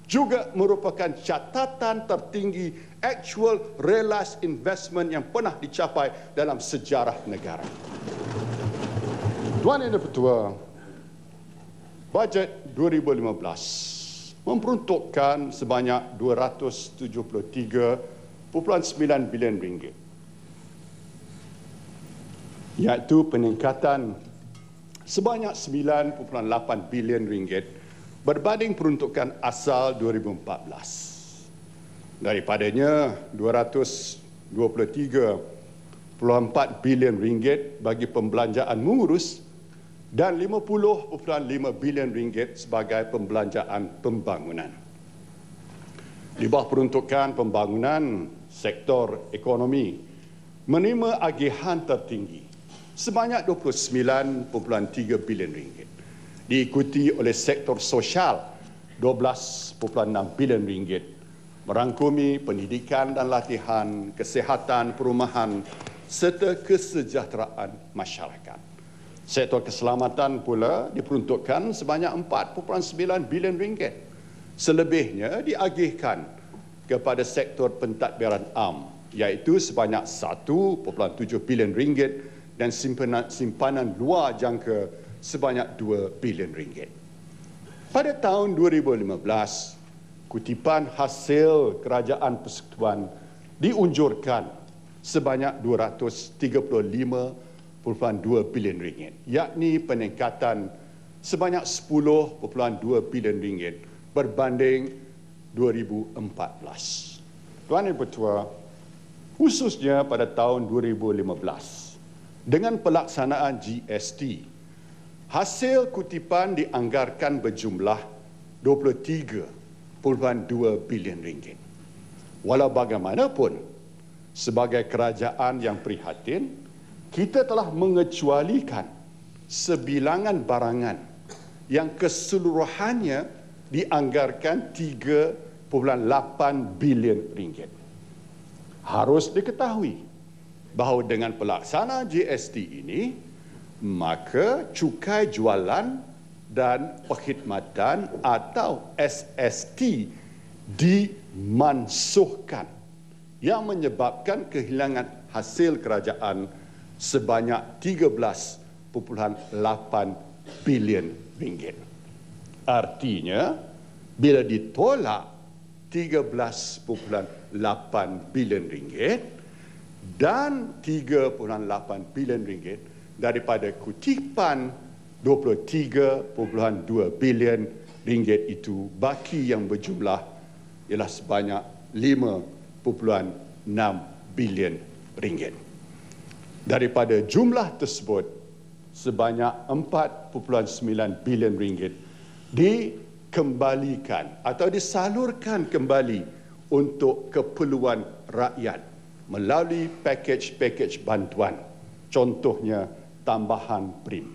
juga merupakan catatan tertinggi actual realized investment yang pernah dicapai dalam sejarah negara. Tuan Yang Dipertua, bajet 2015 memperuntukkan sebanyak 273.9 bilion ringgit iaitu peningkatan sebanyak 9.8 bilion ringgit berbanding peruntukan asal 2014. Daripadanya 223.4 bilion ringgit bagi pembelanjaan mengurus dan 50.5 bilion ringgit sebagai pembelanjaan pembangunan. Di bawah peruntukan pembangunan sektor ekonomi menerima agihan tertinggi sebanyak 29.3 bilion ringgit. Diikuti oleh sektor sosial 12.6 bilion ringgit merangkumi pendidikan dan latihan, kesihatan, perumahan serta kesejahteraan masyarakat. Sektor keselamatan pula diperuntukkan sebanyak 4.9 bilion ringgit. Selebihnya diagihkan kepada sektor pentadbiran am iaitu sebanyak 1.7 bilion ringgit dan simpanan, simpanan luar jangka sebanyak 2 bilion ringgit. Pada tahun 2015, kutipan hasil kerajaan persekutuan diunjurkan sebanyak 235 10.2 bilion ringgit yakni peningkatan sebanyak 10.2 bilion ringgit berbanding 2014. Tuan Ibu Ketua, khususnya pada tahun 2015 dengan pelaksanaan GST hasil kutipan dianggarkan berjumlah 23.2 bilion ringgit. Walau bagaimanapun sebagai kerajaan yang prihatin kita telah mengecualikan sebilangan barangan yang keseluruhannya dianggarkan 3.8 bilion ringgit. Harus diketahui bahawa dengan pelaksanaan GST ini, maka cukai jualan dan perkhidmatan atau SST dimansuhkan yang menyebabkan kehilangan hasil kerajaan sebanyak 13.8 bilion ringgit. Artinya, bila ditolak 13.8 bilion ringgit dan 3.8 bilion ringgit daripada kutipan 23.2 bilion ringgit itu baki yang berjumlah ialah sebanyak 5.6 bilion ringgit. Daripada jumlah tersebut, sebanyak 4.9 bilion ringgit dikembalikan atau disalurkan kembali untuk keperluan rakyat melalui pakej-pakej bantuan. Contohnya tambahan prim.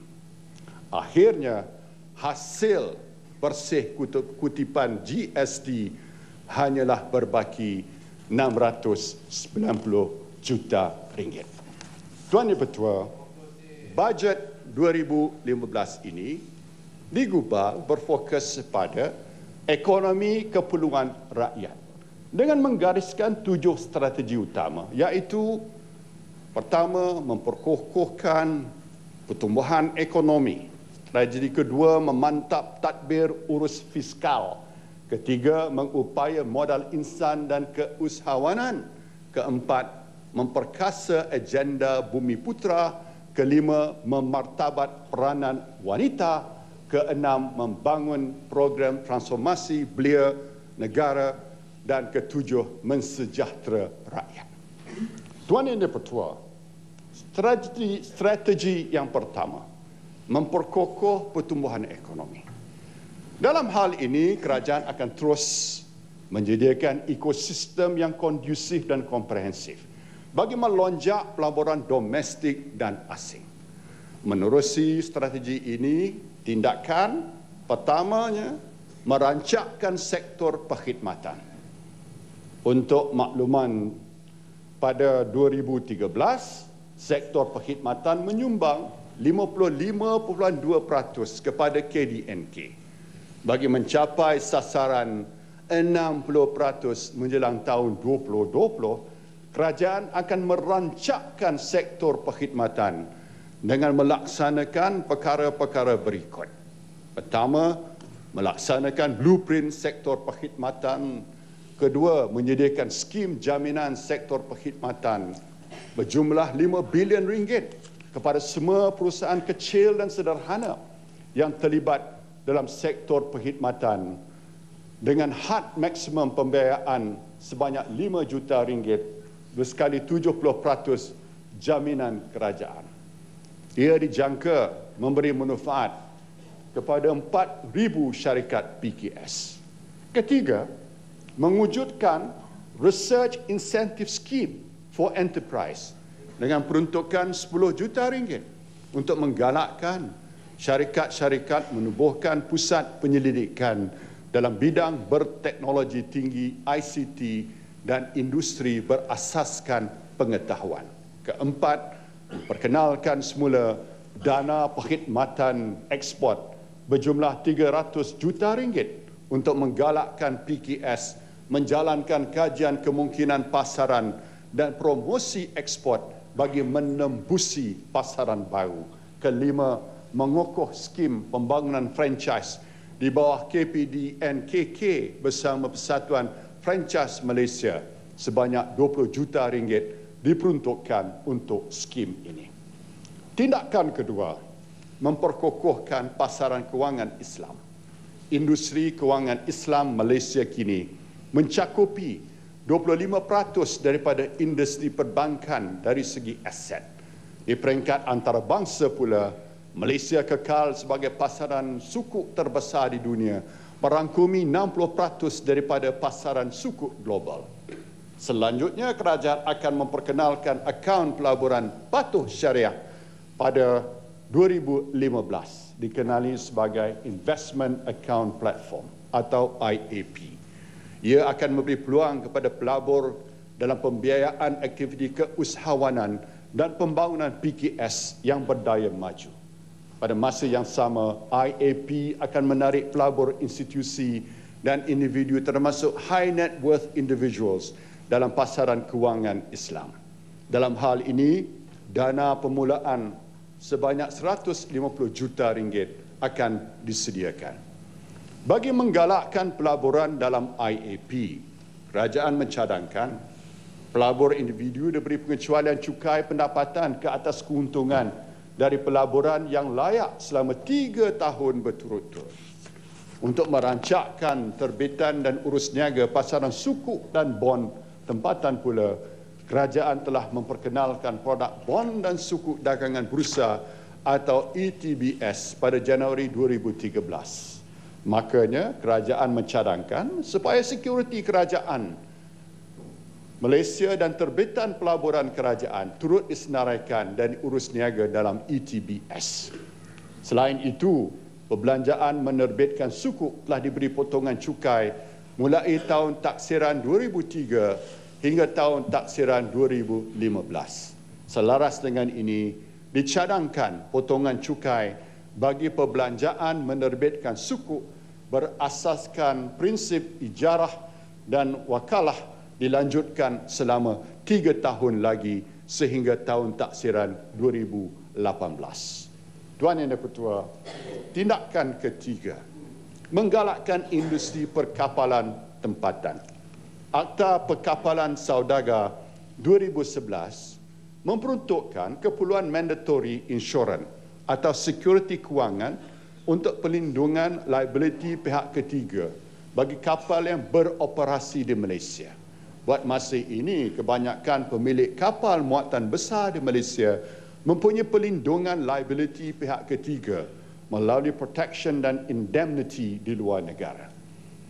Akhirnya hasil bersih kutipan GST hanyalah berbaki 690 juta ringgit. Tuan Yang Bertua, bajet 2015 ini digubal berfokus pada ekonomi keperluan rakyat dengan menggariskan tujuh strategi utama iaitu pertama memperkokohkan pertumbuhan ekonomi. Strategi kedua memantap tadbir urus fiskal. Ketiga mengupaya modal insan dan keusahawanan. Keempat memperkasa agenda Bumi Putra, kelima memartabat peranan wanita, keenam membangun program transformasi belia negara dan ketujuh mensejahtera rakyat. Tuan Yang Dipertua, strategi, strategi yang pertama memperkokoh pertumbuhan ekonomi. Dalam hal ini, kerajaan akan terus menyediakan ekosistem yang kondusif dan komprehensif bagi melonjak pelaburan domestik dan asing. Menerusi strategi ini, tindakan pertamanya merancangkan sektor perkhidmatan. Untuk makluman pada 2013, sektor perkhidmatan menyumbang 55.2% kepada KDNK bagi mencapai sasaran 60% menjelang tahun 2020 kerajaan akan merancangkan sektor perkhidmatan dengan melaksanakan perkara-perkara berikut. Pertama, melaksanakan blueprint sektor perkhidmatan. Kedua, menyediakan skim jaminan sektor perkhidmatan berjumlah 5 bilion ringgit kepada semua perusahaan kecil dan sederhana yang terlibat dalam sektor perkhidmatan dengan had maksimum pembiayaan sebanyak 5 juta ringgit bersekali 70% jaminan kerajaan. Ia dijangka memberi manfaat kepada 4,000 syarikat PKS. Ketiga, mewujudkan Research Incentive Scheme for Enterprise dengan peruntukan 10 juta ringgit untuk menggalakkan syarikat-syarikat menubuhkan pusat penyelidikan dalam bidang berteknologi tinggi ICT dan industri berasaskan pengetahuan. Keempat, memperkenalkan semula dana perkhidmatan ekspor berjumlah 300 juta ringgit untuk menggalakkan PKS menjalankan kajian kemungkinan pasaran dan promosi ekspor bagi menembusi pasaran baru. Kelima, mengukuh skim pembangunan franchise di bawah KPD NKK bersama Persatuan Franchise Malaysia sebanyak 20 juta ringgit diperuntukkan untuk skim ini. Tindakan kedua, memperkokohkan pasaran kewangan Islam. Industri kewangan Islam Malaysia kini mencakupi 25% daripada industri perbankan dari segi aset. Di peringkat antarabangsa pula, Malaysia kekal sebagai pasaran sukuk terbesar di dunia, merangkumi 60% daripada pasaran sukuk global. Selanjutnya, kerajaan akan memperkenalkan akaun pelaburan patuh syariah pada 2015 dikenali sebagai Investment Account Platform atau IAP. Ia akan memberi peluang kepada pelabur dalam pembiayaan aktiviti keusahawanan dan pembangunan PKS yang berdaya maju. Pada masa yang sama, IAP akan menarik pelabur institusi dan individu termasuk high net worth individuals dalam pasaran kewangan Islam. Dalam hal ini, dana permulaan sebanyak 150 juta ringgit akan disediakan. Bagi menggalakkan pelaburan dalam IAP, kerajaan mencadangkan pelabur individu diberi pengecualian cukai pendapatan ke atas keuntungan dari pelaburan yang layak selama tiga tahun berturut-turut. Untuk merancangkan terbitan dan urus niaga pasaran sukuk dan bon tempatan pula, kerajaan telah memperkenalkan produk bon dan sukuk dagangan bursa atau ETBS pada Januari 2013. Makanya kerajaan mencadangkan supaya sekuriti kerajaan Malaysia dan terbitan pelaburan kerajaan turut disenaraikan dan diurus niaga dalam ETBS. Selain itu, perbelanjaan menerbitkan sukuk telah diberi potongan cukai mulai tahun taksiran 2003 hingga tahun taksiran 2015. Selaras dengan ini, dicadangkan potongan cukai bagi perbelanjaan menerbitkan sukuk berasaskan prinsip ijarah dan wakalah dilanjutkan selama tiga tahun lagi sehingga tahun taksiran 2018. Tuan Yang Dipertua, tindakan ketiga, menggalakkan industri perkapalan tempatan. Akta Perkapalan Saudagar 2011 memperuntukkan keperluan mandatory insurance atau security kewangan untuk pelindungan liability pihak ketiga bagi kapal yang beroperasi di Malaysia. Buat masa ini, kebanyakan pemilik kapal muatan besar di Malaysia mempunyai pelindungan liability pihak ketiga melalui protection dan indemnity di luar negara.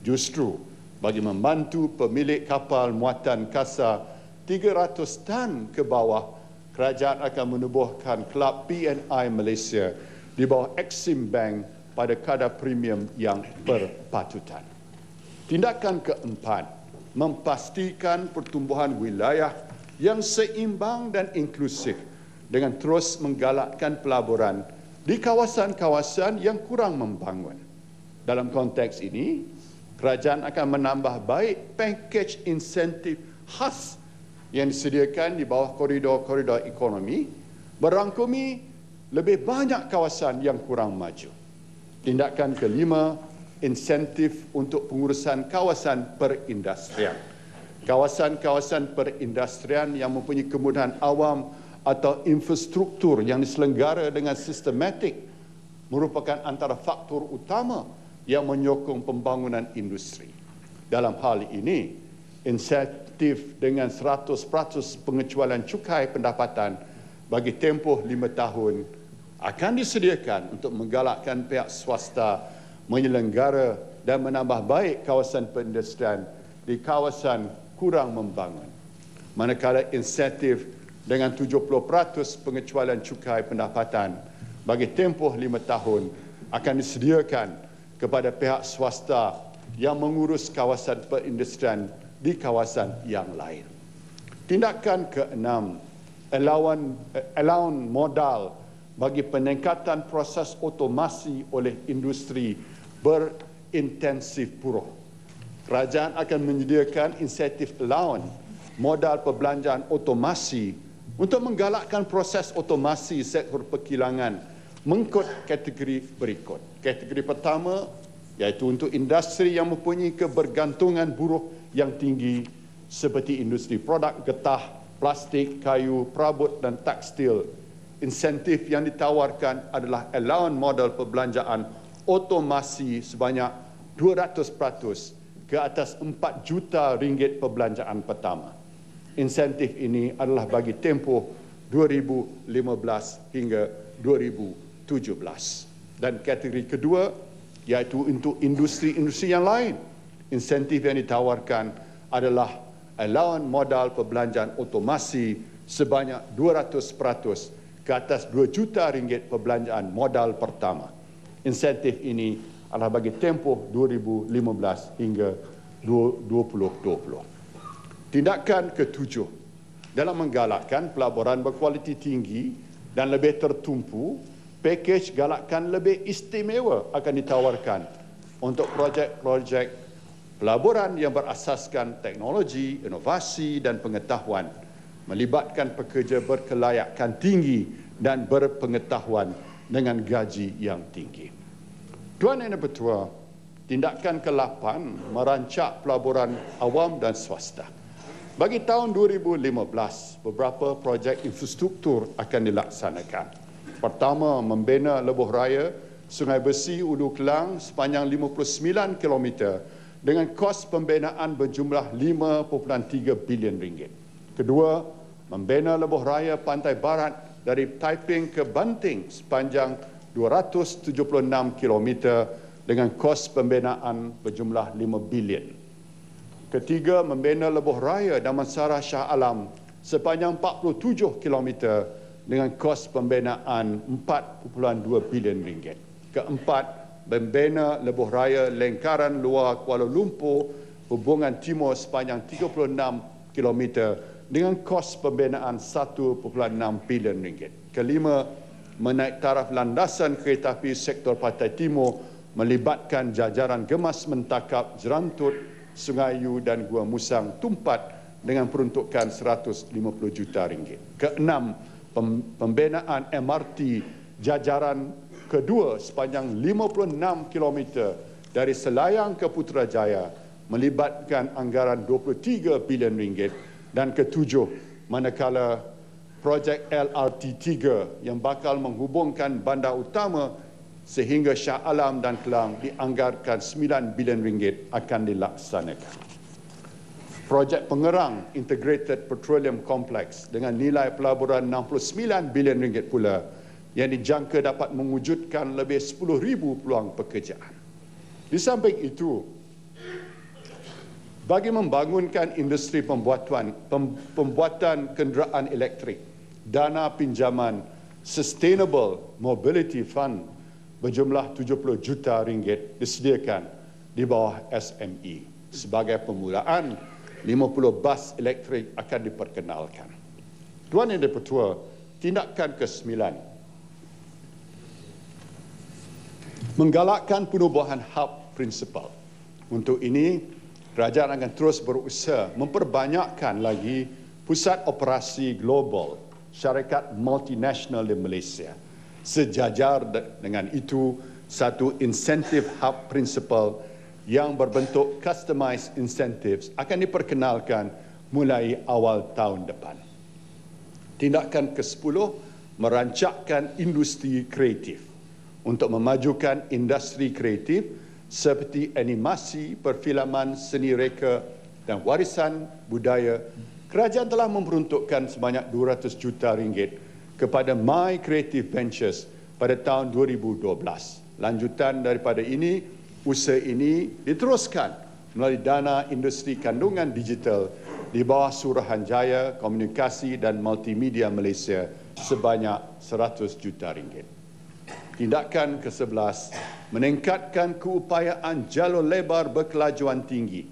Justru, bagi membantu pemilik kapal muatan kasar 300 tan ke bawah, kerajaan akan menubuhkan Kelab PNI Malaysia di bawah Exim Bank pada kadar premium yang berpatutan. Tindakan keempat, memastikan pertumbuhan wilayah yang seimbang dan inklusif dengan terus menggalakkan pelaburan di kawasan-kawasan yang kurang membangun. Dalam konteks ini, kerajaan akan menambah baik package insentif khas yang disediakan di bawah koridor-koridor ekonomi berangkumi lebih banyak kawasan yang kurang maju. Tindakan kelima, insentif untuk pengurusan kawasan perindustrian. Kawasan-kawasan perindustrian yang mempunyai kemudahan awam atau infrastruktur yang diselenggara dengan sistematik merupakan antara faktor utama yang menyokong pembangunan industri. Dalam hal ini, insentif dengan 100% pengecualian cukai pendapatan bagi tempoh lima tahun akan disediakan untuk menggalakkan pihak swasta menyelenggara dan menambah baik kawasan perindustrian di kawasan kurang membangun. Manakala insentif dengan 70% pengecualian cukai pendapatan bagi tempoh lima tahun akan disediakan kepada pihak swasta yang mengurus kawasan perindustrian di kawasan yang lain. Tindakan keenam, allowance, allowance modal bagi peningkatan proses otomasi oleh industri berintensif buruh. Kerajaan akan menyediakan insentif allowance modal perbelanjaan otomasi untuk menggalakkan proses otomasi sektor perkilangan mengikut kategori berikut. Kategori pertama iaitu untuk industri yang mempunyai kebergantungan buruh yang tinggi seperti industri produk getah, plastik, kayu, perabot dan tekstil. Insentif yang ditawarkan adalah allowance modal perbelanjaan otomasi sebanyak 200% ke atas 4 juta ringgit perbelanjaan pertama insentif ini adalah bagi tempoh 2015 hingga 2017. Dan kategori kedua iaitu untuk industri-industri yang lain. Insentif yang ditawarkan adalah allowance modal perbelanjaan otomasi sebanyak 200% ke atas 2 juta ringgit perbelanjaan modal pertama. Insentif ini adalah bagi tempoh 2015 hingga 2020. Tindakan ketujuh dalam menggalakkan pelaburan berkualiti tinggi dan lebih tertumpu, pakej galakkan lebih istimewa akan ditawarkan untuk projek-projek pelaburan yang berasaskan teknologi, inovasi dan pengetahuan melibatkan pekerja berkelayakan tinggi dan berpengetahuan dengan gaji yang tinggi. Tuan Yang Pertua, tindakan ke-8 merancak pelaburan awam dan swasta. Bagi tahun 2015, beberapa projek infrastruktur akan dilaksanakan. Pertama, membina lebuh raya Sungai Besi Ulu Kelang sepanjang 59 km dengan kos pembinaan berjumlah 5.3 bilion ringgit. Kedua, membina lebuh raya Pantai Barat dari Taiping ke Banting sepanjang 276 km dengan kos pembinaan berjumlah 5 bilion. Ketiga, membina lebuh raya Damansara Shah Alam sepanjang 47 km dengan kos pembinaan 4.2 bilion ringgit. Keempat, membina lebuh raya lengkaran luar Kuala Lumpur hubungan timur sepanjang 36 km dengan kos pembinaan 1.6 bilion ringgit. Kelima, menaik taraf landasan kereta api sektor Pantai Timur melibatkan jajaran gemas mentakap Jerantut Sungai Yu dan Gua Musang tumpat dengan peruntukan 150 juta ringgit. Keenam, pembinaan MRT jajaran kedua sepanjang 56 km dari Selayang ke Putrajaya melibatkan anggaran 23 bilion ringgit dan ketujuh manakala projek LRT 3 yang bakal menghubungkan bandar utama sehingga Shah Alam dan Kelang dianggarkan 9 bilion ringgit akan dilaksanakan. Projek pengerang Integrated Petroleum Complex dengan nilai pelaburan 69 bilion ringgit pula yang dijangka dapat mewujudkan lebih 10,000 peluang pekerjaan. Di samping itu, bagi membangunkan industri pembuatan pembuatan kenderaan elektrik dana pinjaman Sustainable Mobility Fund berjumlah 70 juta ringgit disediakan di bawah SME. Sebagai permulaan, 50 bas elektrik akan diperkenalkan. Tuan Yang Dipertua, tindakan ke-9 menggalakkan penubuhan hub principal. Untuk ini, kerajaan akan terus berusaha memperbanyakkan lagi pusat operasi global syarikat multinasional di Malaysia. Sejajar dengan itu, satu insentif hub principal yang berbentuk customized incentives akan diperkenalkan mulai awal tahun depan. Tindakan ke-10 merancangkan industri kreatif untuk memajukan industri kreatif seperti animasi, perfilman, seni reka dan warisan budaya kerajaan telah memperuntukkan sebanyak 200 juta ringgit kepada My Creative Ventures pada tahun 2012. Lanjutan daripada ini, usaha ini diteruskan melalui dana industri kandungan digital di bawah Suruhanjaya Komunikasi dan Multimedia Malaysia sebanyak 100 juta ringgit. Tindakan ke-11 meningkatkan keupayaan jalur lebar berkelajuan tinggi,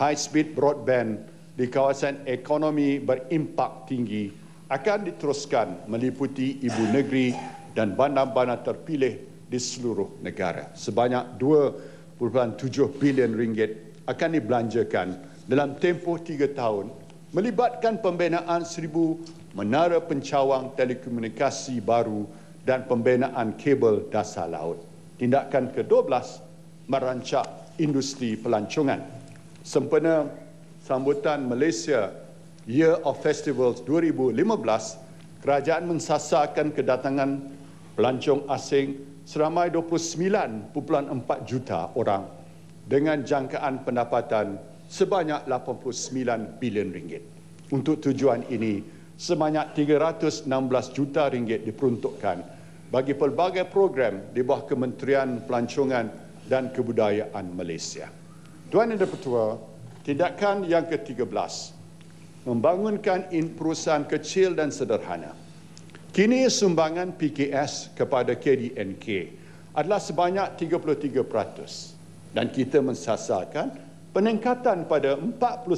high speed broadband di kawasan ekonomi berimpak tinggi akan diteruskan meliputi ibu negeri dan bandar-bandar terpilih di seluruh negara. Sebanyak 2.7 bilion ringgit akan dibelanjakan dalam tempoh tiga tahun melibatkan pembinaan seribu menara pencawang telekomunikasi baru dan pembinaan kabel dasar laut. Tindakan ke-12 merancak industri pelancongan. Sempena sambutan Malaysia Year of Festivals 2015, kerajaan mensasarkan kedatangan pelancong asing seramai 29.4 juta orang dengan jangkaan pendapatan sebanyak 89 bilion ringgit. Untuk tujuan ini, sebanyak 316 juta ringgit diperuntukkan bagi pelbagai program di bawah Kementerian Pelancongan dan Kebudayaan Malaysia. Tuan Yang Dipertua, Tindakan yang ke-13 membangunkan perusahaan kecil dan sederhana. Kini sumbangan PKS kepada KDNK adalah sebanyak 33% dan kita mensasarkan peningkatan pada 41%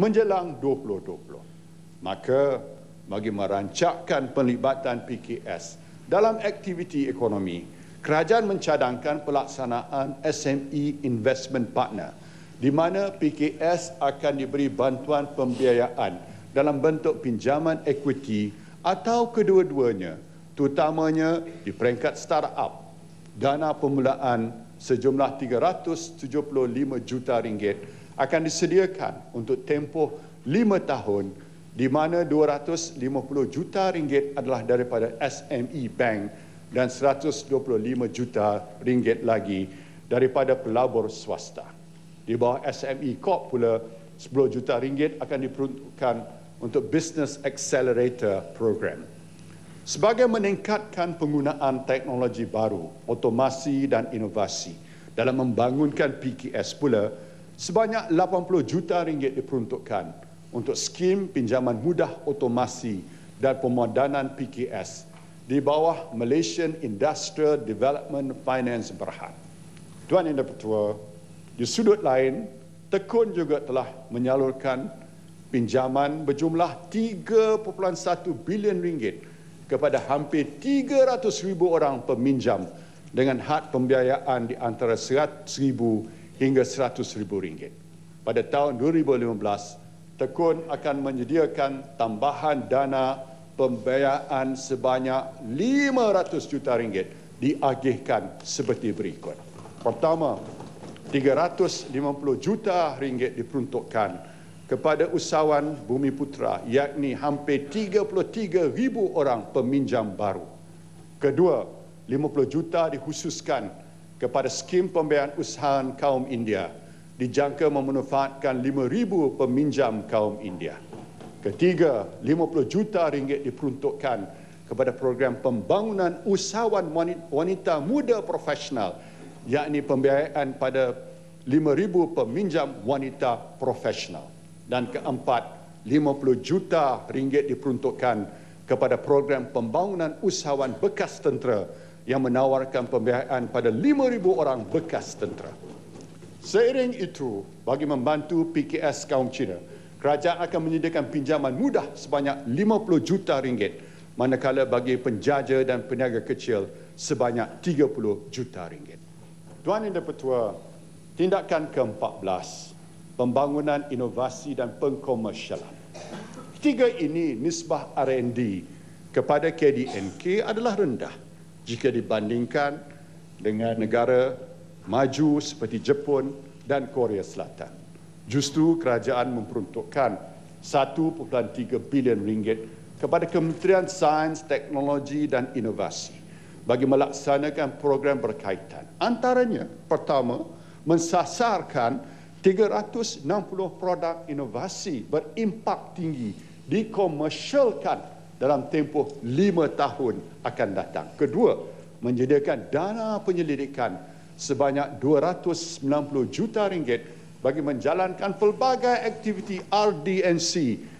menjelang 2020. Maka bagi merancangkan pelibatan PKS dalam aktiviti ekonomi, kerajaan mencadangkan pelaksanaan SME Investment Partner di mana PKS akan diberi bantuan pembiayaan dalam bentuk pinjaman equity atau kedua-duanya terutamanya di peringkat startup. Dana permulaan sejumlah 375 juta ringgit akan disediakan untuk tempoh 5 tahun di mana 250 juta ringgit adalah daripada SME Bank dan 125 juta ringgit lagi daripada pelabur swasta di bawah SME Corp pula 10 juta ringgit akan diperuntukkan untuk Business Accelerator Program. Sebagai meningkatkan penggunaan teknologi baru, otomasi dan inovasi dalam membangunkan PKS pula, sebanyak 80 juta ringgit diperuntukkan untuk skim pinjaman mudah otomasi dan pemodanan PKS di bawah Malaysian Industrial Development Finance Berhad. Tuan Yang Dipertua, di sudut lain, Tekun juga telah menyalurkan pinjaman berjumlah 3.1 bilion ringgit kepada hampir 300 ribu orang peminjam dengan had pembiayaan di antara 100 ribu hingga 100 ribu ringgit. Pada tahun 2015, Tekun akan menyediakan tambahan dana pembiayaan sebanyak 500 juta ringgit diagihkan seperti berikut. Pertama, 350 juta ringgit diperuntukkan kepada usahawan Bumi Putra yakni hampir 33 ribu orang peminjam baru. Kedua, 50 juta dikhususkan kepada skim pembiayaan usahawan kaum India dijangka memanfaatkan 5,000 peminjam kaum India. Ketiga, 50 juta ringgit diperuntukkan kepada program pembangunan usahawan wanita muda profesional yakni pembiayaan pada 5,000 peminjam wanita profesional. Dan keempat, 50 juta ringgit diperuntukkan kepada program pembangunan usahawan bekas tentera yang menawarkan pembiayaan pada 5,000 orang bekas tentera. Seiring itu, bagi membantu PKS kaum Cina, kerajaan akan menyediakan pinjaman mudah sebanyak 50 juta ringgit manakala bagi penjaja dan peniaga kecil sebanyak 30 juta ringgit. Tuan Yang Dipertua, tindakan ke-14, pembangunan inovasi dan pengkomersialan. Tiga ini nisbah R&D kepada KDNK adalah rendah jika dibandingkan dengan negara maju seperti Jepun dan Korea Selatan. Justru kerajaan memperuntukkan 1.3 bilion ringgit kepada Kementerian Sains, Teknologi dan Inovasi bagi melaksanakan program berkaitan. Antaranya, pertama, mensasarkan 360 produk inovasi berimpak tinggi dikomersialkan dalam tempoh lima tahun akan datang. Kedua, menyediakan dana penyelidikan sebanyak 290 juta ringgit bagi menjalankan pelbagai aktiviti RDNC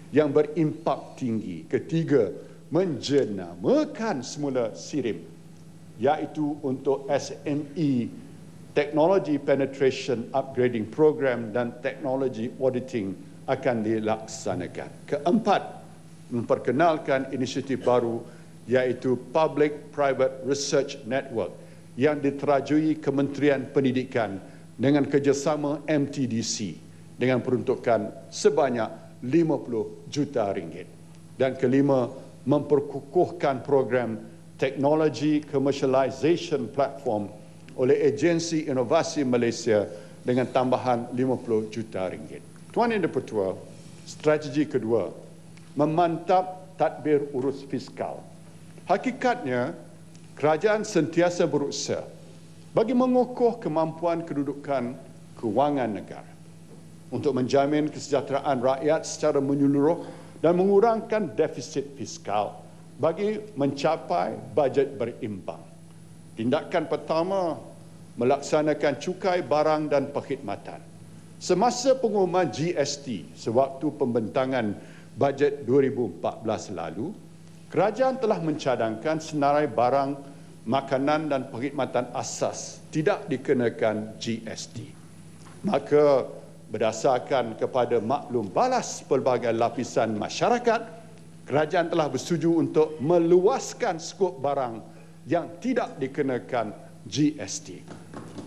yang berimpak tinggi. Ketiga, menjenamakan semula SIRIM iaitu untuk SME Technology Penetration Upgrading Program dan Technology Auditing akan dilaksanakan. Keempat, memperkenalkan inisiatif baru iaitu Public Private Research Network yang diterajui Kementerian Pendidikan dengan kerjasama MTDC dengan peruntukan sebanyak 50 juta ringgit. Dan kelima, memperkukuhkan program Technology Commercialization Platform oleh Agensi Inovasi Malaysia dengan tambahan 50 juta ringgit. Tuan Yang Dipertua, strategi kedua, memantap tadbir urus fiskal. Hakikatnya, kerajaan sentiasa berusaha bagi mengukuh kemampuan kedudukan kewangan negara untuk menjamin kesejahteraan rakyat secara menyeluruh dan mengurangkan defisit fiskal bagi mencapai bajet berimbang. Tindakan pertama melaksanakan cukai barang dan perkhidmatan Semasa pengumuman GST sewaktu pembentangan bajet 2014 lalu, kerajaan telah mencadangkan senarai barang, makanan dan perkhidmatan asas tidak dikenakan GST. Maka berdasarkan kepada maklum balas pelbagai lapisan masyarakat, kerajaan telah bersetuju untuk meluaskan skop barang yang tidak dikenakan GST.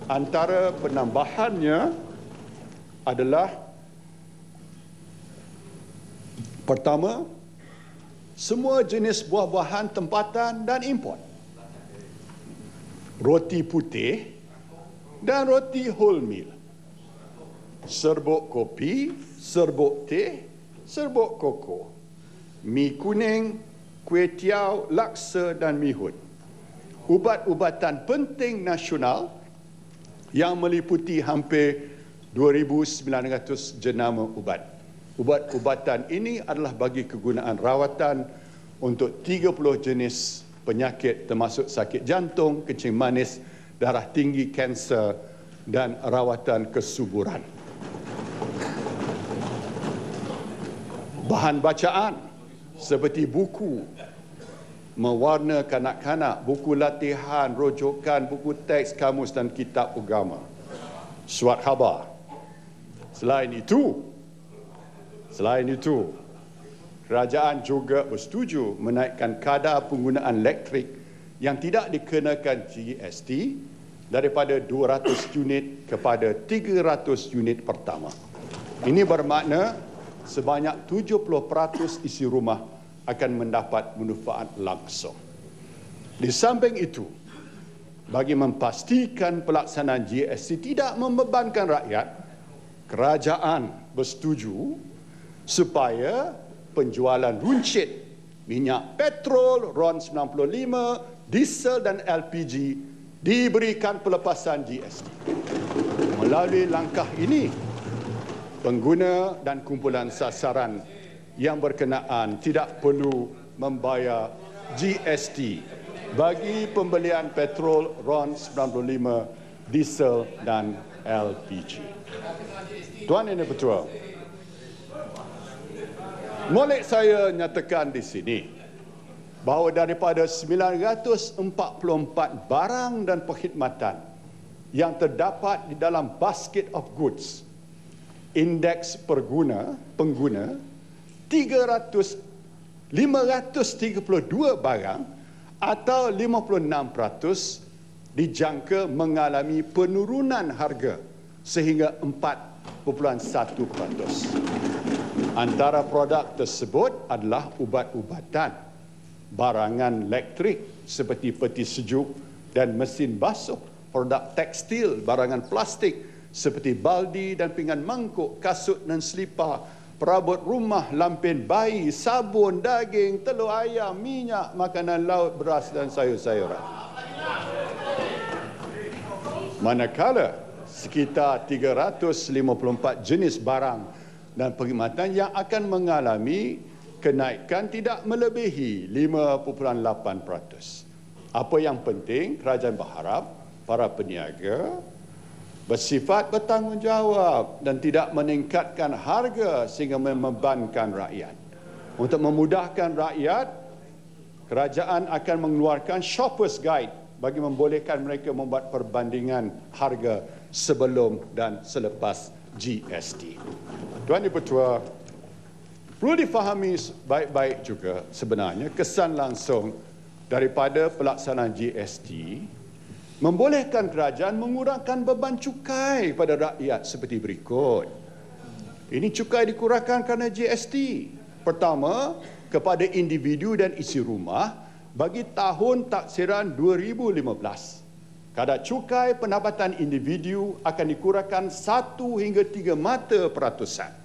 Antara penambahannya adalah pertama semua jenis buah-buahan tempatan dan import. Roti putih dan roti wholemeal serbuk kopi serbuk teh serbuk koko mi kuning kuih tiaw laksa dan mihun ubat-ubatan penting nasional yang meliputi hampir 2,900 jenama ubat. Ubat-ubatan ini adalah bagi kegunaan rawatan untuk 30 jenis penyakit termasuk sakit jantung, kencing manis, darah tinggi, kanser dan rawatan kesuburan. Bahan bacaan seperti buku mewarna kanak-kanak, buku latihan, rujukan, buku teks, kamus dan kitab agama. Suat khabar Selain itu, selain itu, kerajaan juga bersetuju menaikkan kadar penggunaan elektrik yang tidak dikenakan GST daripada 200 unit kepada 300 unit pertama. Ini bermakna sebanyak 70% isi rumah akan mendapat manfaat langsung. Di samping itu, bagi memastikan pelaksanaan GST tidak membebankan rakyat, kerajaan bersetuju supaya penjualan runcit minyak petrol RON 95, diesel dan LPG diberikan pelepasan GST. Melalui langkah ini, pengguna dan kumpulan sasaran yang berkenaan tidak perlu membayar GST bagi pembelian petrol RON 95 diesel dan LPG. Tuan Yang Ketua, boleh saya nyatakan di sini bahawa daripada 944 barang dan perkhidmatan yang terdapat di dalam basket of goods indeks perguna pengguna 300 532 barang atau 56% dijangka mengalami penurunan harga sehingga 4.1%. Antara produk tersebut adalah ubat-ubatan, barangan elektrik seperti peti sejuk dan mesin basuh, produk tekstil, barangan plastik seperti baldi dan pinggan mangkuk, kasut dan selipar, perabot rumah, lampin bayi, sabun, daging, telur ayam, minyak, makanan laut, beras dan sayur-sayuran. Manakala sekitar 354 jenis barang dan perkhidmatan yang akan mengalami kenaikan tidak melebihi 5.8%. Apa yang penting, kerajaan berharap para peniaga bersifat bertanggungjawab dan tidak meningkatkan harga sehingga membebankan rakyat. Untuk memudahkan rakyat, kerajaan akan mengeluarkan shoppers guide bagi membolehkan mereka membuat perbandingan harga sebelum dan selepas GST. Tuan Ibu Tua, perlu difahami baik-baik juga sebenarnya kesan langsung daripada pelaksanaan GST membolehkan kerajaan mengurangkan beban cukai pada rakyat seperti berikut. Ini cukai dikurangkan kerana GST. Pertama, kepada individu dan isi rumah bagi tahun taksiran 2015 kadar cukai pendapatan individu akan dikurangkan satu hingga tiga mata peratusan.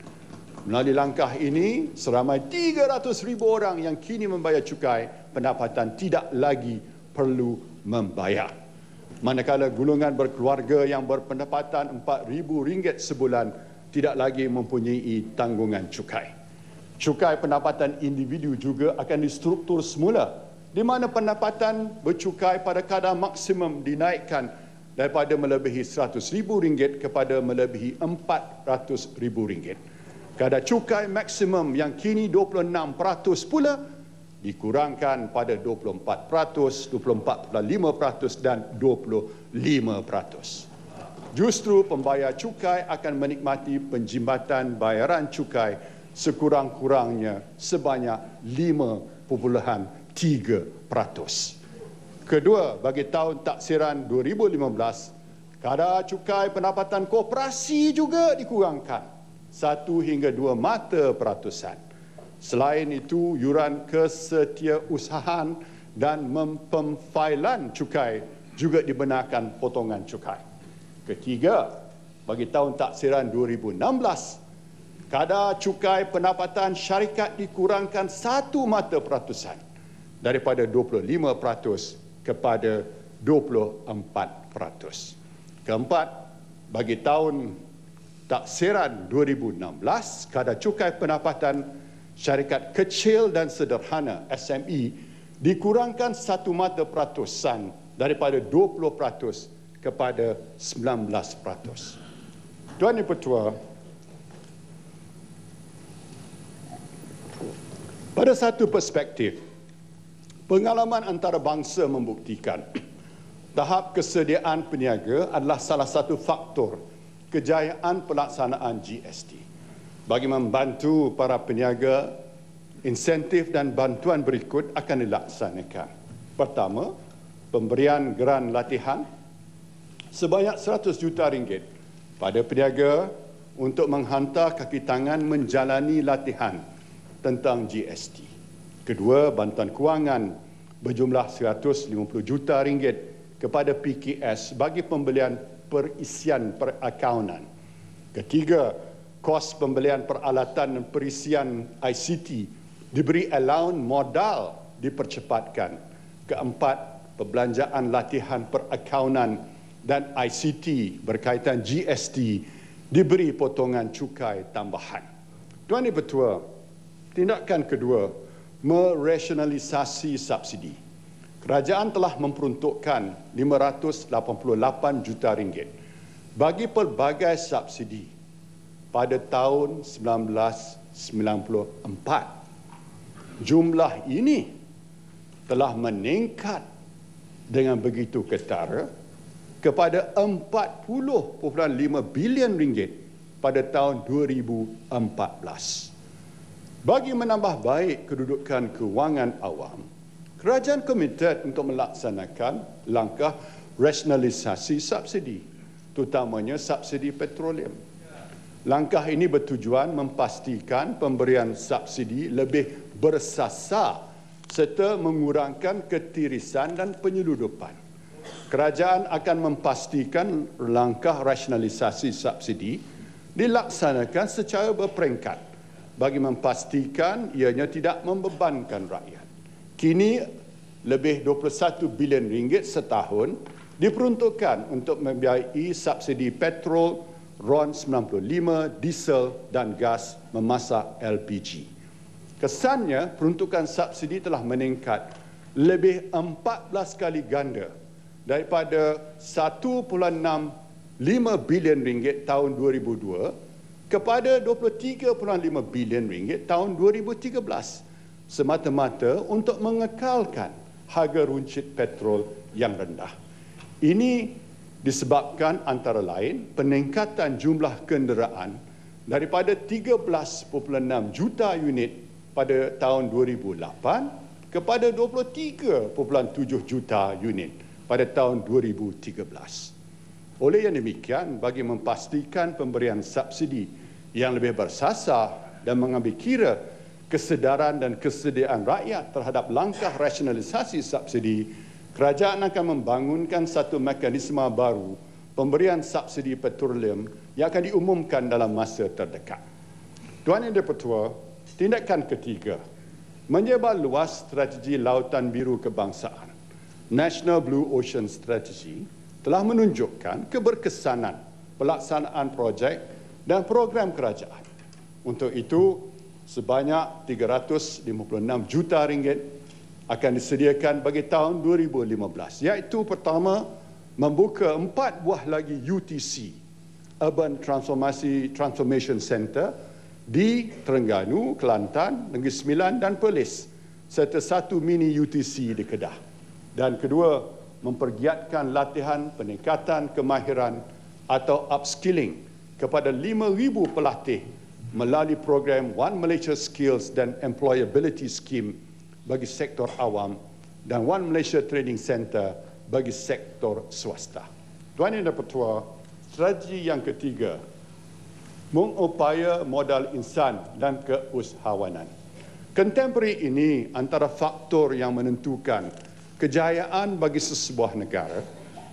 Melalui langkah ini, seramai 300 ribu orang yang kini membayar cukai pendapatan tidak lagi perlu membayar. Manakala gulungan berkeluarga yang berpendapatan RM4,000 sebulan tidak lagi mempunyai tanggungan cukai. Cukai pendapatan individu juga akan distruktur semula di mana pendapatan bercukai pada kadar maksimum dinaikkan daripada melebihi RM100,000 kepada melebihi RM400,000. Kadar cukai maksimum yang kini 26% pula dikurangkan pada 24%, 24.5% dan 25%. Justru pembayar cukai akan menikmati penjimbatan bayaran cukai sekurang-kurangnya sebanyak 5.5 3%. Kedua, bagi tahun taksiran 2015, kadar cukai pendapatan koperasi juga dikurangkan satu hingga dua mata peratusan. Selain itu, yuran kesetiausahaan dan pemfailan cukai juga dibenarkan potongan cukai. Ketiga, bagi tahun taksiran 2016, kadar cukai pendapatan syarikat dikurangkan satu mata peratusan daripada 25% kepada 24%. Keempat, bagi tahun taksiran 2016, kadar cukai pendapatan syarikat kecil dan sederhana SME dikurangkan satu mata peratusan daripada 20% kepada 19%. Tuan Ibu Tua, pada satu perspektif, Pengalaman antarabangsa membuktikan tahap kesediaan peniaga adalah salah satu faktor kejayaan pelaksanaan GST. Bagi membantu para peniaga, insentif dan bantuan berikut akan dilaksanakan. Pertama, pemberian geran latihan sebanyak 100 juta ringgit pada peniaga untuk menghantar kaki tangan menjalani latihan tentang GST. Kedua, bantuan kewangan berjumlah 150 juta ringgit kepada PKS bagi pembelian perisian perakaunan. Ketiga, kos pembelian peralatan dan perisian ICT diberi allowance modal dipercepatkan. Keempat, perbelanjaan latihan perakaunan dan ICT berkaitan GST diberi potongan cukai tambahan. Tuan Ibu Tua, tindakan kedua, merasionalisasi subsidi. kerajaan telah memperuntukkan 588 juta ringgit bagi pelbagai subsidi pada tahun 1994. Jumlah ini telah meningkat dengan begitu ketara kepada 40.5 bilion ringgit pada tahun 2014. Bagi menambah baik kedudukan kewangan awam, kerajaan komited untuk melaksanakan langkah rasionalisasi subsidi, terutamanya subsidi petroleum. Langkah ini bertujuan memastikan pemberian subsidi lebih bersasar serta mengurangkan ketirisan dan penyeludupan. Kerajaan akan memastikan langkah rasionalisasi subsidi dilaksanakan secara berperingkat bagi memastikan ianya tidak membebankan rakyat. Kini lebih 21 bilion ringgit setahun diperuntukkan untuk membiayai subsidi petrol, RON 95, diesel dan gas memasak LPG. Kesannya peruntukan subsidi telah meningkat lebih 14 kali ganda daripada 1.6 5 bilion ringgit tahun 2002 kepada 23.5 bilion ringgit tahun 2013 semata-mata untuk mengekalkan harga runcit petrol yang rendah. Ini disebabkan antara lain peningkatan jumlah kenderaan daripada 13.6 juta unit pada tahun 2008 kepada 23.7 juta unit pada tahun 2013. Oleh yang demikian, bagi memastikan pemberian subsidi yang lebih bersasar dan mengambil kira kesedaran dan kesediaan rakyat terhadap langkah rasionalisasi subsidi, kerajaan akan membangunkan satu mekanisme baru pemberian subsidi petroleum yang akan diumumkan dalam masa terdekat. Tuan Yang Dipertua, tindakan ketiga, menyebar luas strategi lautan biru kebangsaan, National Blue Ocean Strategy, telah menunjukkan keberkesanan pelaksanaan projek dan program kerajaan. Untuk itu, sebanyak 356 juta ringgit akan disediakan bagi tahun 2015. Iaitu pertama, membuka empat buah lagi UTC, Urban Transformation Transformation Center, di Terengganu, Kelantan, Negeri Sembilan dan Perlis serta satu mini UTC di Kedah. Dan kedua, mempergiatkan latihan peningkatan kemahiran atau upskilling kepada 5,000 pelatih melalui program One Malaysia Skills dan Employability Scheme bagi sektor awam dan One Malaysia Training Center bagi sektor swasta. Tuan Yang Dipertua, strategi yang ketiga, mengupaya modal insan dan keusahawanan. Contemporary ini antara faktor yang menentukan kejayaan bagi sesebuah negara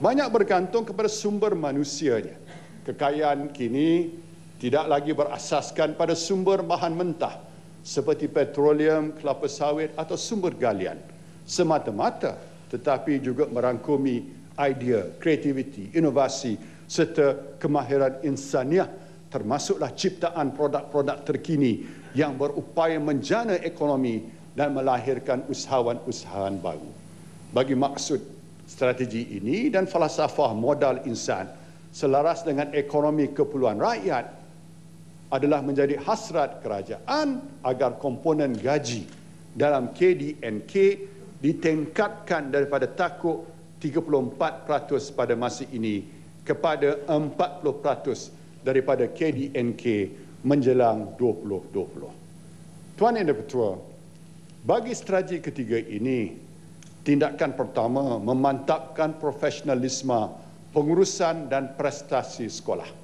banyak bergantung kepada sumber manusianya. Kekayaan kini tidak lagi berasaskan pada sumber bahan mentah seperti petroleum, kelapa sawit atau sumber galian. Semata-mata tetapi juga merangkumi idea, kreativiti, inovasi serta kemahiran insaniah termasuklah ciptaan produk-produk terkini yang berupaya menjana ekonomi dan melahirkan usahawan-usahawan baru. Bagi maksud strategi ini dan falsafah modal insan selaras dengan ekonomi keperluan rakyat adalah menjadi hasrat kerajaan agar komponen gaji dalam KDNK ditingkatkan daripada takut 34% pada masa ini kepada 40% daripada KDNK menjelang 2020. Tuan Yang Dipertua, bagi strategi ketiga ini, Tindakan pertama, memantapkan profesionalisme pengurusan dan prestasi sekolah.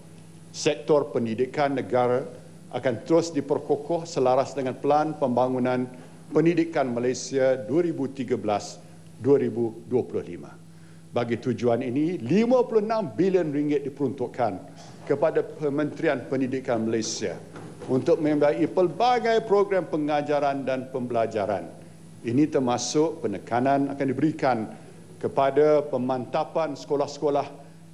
Sektor pendidikan negara akan terus diperkokoh selaras dengan pelan pembangunan pendidikan Malaysia 2013-2025. Bagi tujuan ini, 56 bilion ringgit diperuntukkan kepada Kementerian Pendidikan Malaysia untuk membiayai pelbagai program pengajaran dan pembelajaran ini termasuk penekanan akan diberikan kepada pemantapan sekolah-sekolah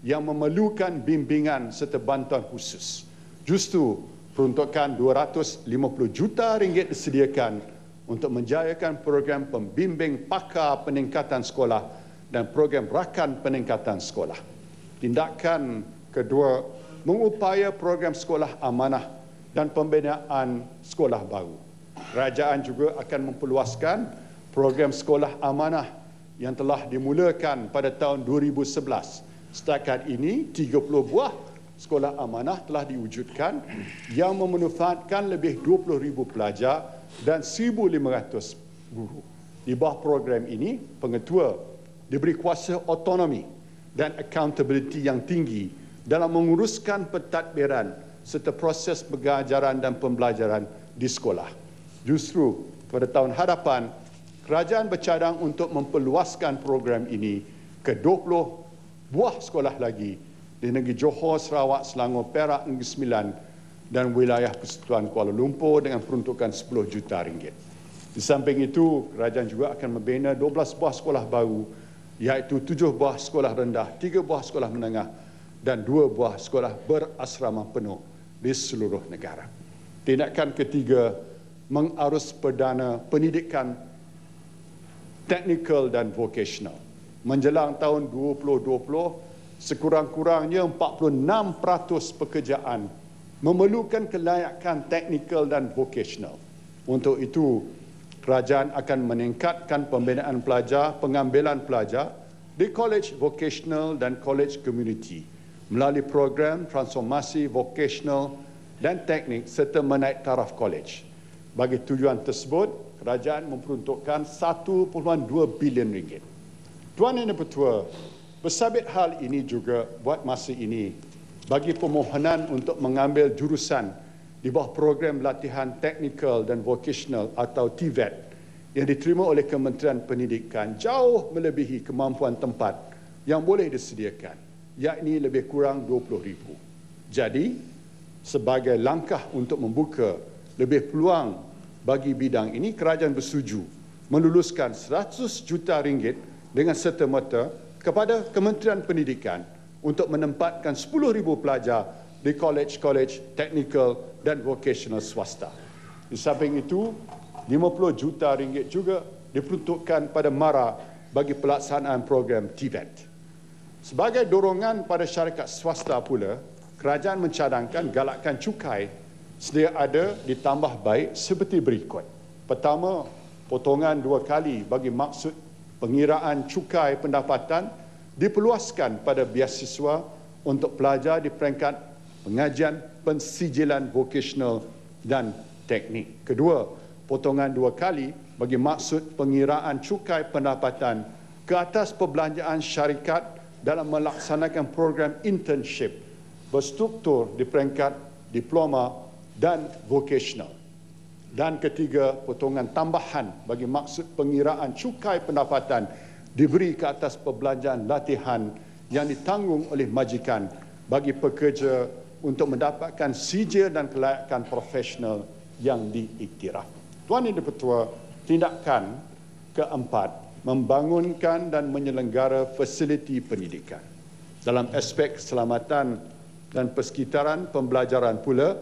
yang memerlukan bimbingan serta bantuan khusus. Justu peruntukan 250 juta ringgit disediakan untuk menjayakan program pembimbing pakar peningkatan sekolah dan program rakan peningkatan sekolah. Tindakan kedua, mengupaya program sekolah amanah dan pembinaan sekolah baru. Kerajaan juga akan memperluaskan program sekolah amanah yang telah dimulakan pada tahun 2011. Setakat ini, 30 buah sekolah amanah telah diwujudkan yang memanfaatkan lebih 20,000 pelajar dan 1,500 guru. Di bawah program ini, pengetua diberi kuasa otonomi dan accountability yang tinggi dalam menguruskan pentadbiran serta proses pengajaran dan pembelajaran di sekolah. Justru pada tahun hadapan, kerajaan bercadang untuk memperluaskan program ini ke 20 buah sekolah lagi di negeri Johor, Sarawak, Selangor, Perak, Negeri Sembilan dan wilayah Persekutuan Kuala Lumpur dengan peruntukan 10 juta ringgit. Di samping itu, kerajaan juga akan membina 12 buah sekolah baru iaitu 7 buah sekolah rendah, 3 buah sekolah menengah dan 2 buah sekolah berasrama penuh di seluruh negara. Tindakan ketiga, mengarus perdana pendidikan teknikal dan vocational. Menjelang tahun 2020, sekurang-kurangnya 46% pekerjaan memerlukan kelayakan teknikal dan vocational. Untuk itu, kerajaan akan meningkatkan pembinaan pelajar, pengambilan pelajar di college vocational dan college community melalui program transformasi vocational dan teknik serta menaik taraf college. Bagi tujuan tersebut, kerajaan memperuntukkan 1.2 bilion ringgit. Tuan Yang Dipertua, bersabit hal ini juga buat masa ini bagi permohonan untuk mengambil jurusan di bawah program latihan teknikal dan vocational atau TVET yang diterima oleh Kementerian Pendidikan jauh melebihi kemampuan tempat yang boleh disediakan yakni lebih kurang 20,000. Jadi, sebagai langkah untuk membuka lebih peluang bagi bidang ini, kerajaan bersetuju meluluskan 100 juta ringgit dengan serta-merta kepada Kementerian Pendidikan untuk menempatkan 10,000 pelajar di college-college teknikal dan vocational swasta. Di samping itu, 50 juta ringgit juga diperuntukkan pada MARA bagi pelaksanaan program TVET. Sebagai dorongan pada syarikat swasta pula, kerajaan mencadangkan galakkan cukai sedia ada ditambah baik seperti berikut. Pertama, potongan dua kali bagi maksud pengiraan cukai pendapatan diperluaskan pada biasiswa untuk pelajar di peringkat pengajian pensijilan vocational dan teknik. Kedua, potongan dua kali bagi maksud pengiraan cukai pendapatan ke atas perbelanjaan syarikat dalam melaksanakan program internship berstruktur di peringkat diploma dan vocational. Dan ketiga, potongan tambahan bagi maksud pengiraan cukai pendapatan diberi ke atas perbelanjaan latihan yang ditanggung oleh majikan bagi pekerja untuk mendapatkan sijil dan kelayakan profesional yang diiktiraf. Tuan Yang Dipertua, tindakan keempat, membangunkan dan menyelenggara fasiliti pendidikan. Dalam aspek keselamatan dan persekitaran pembelajaran pula,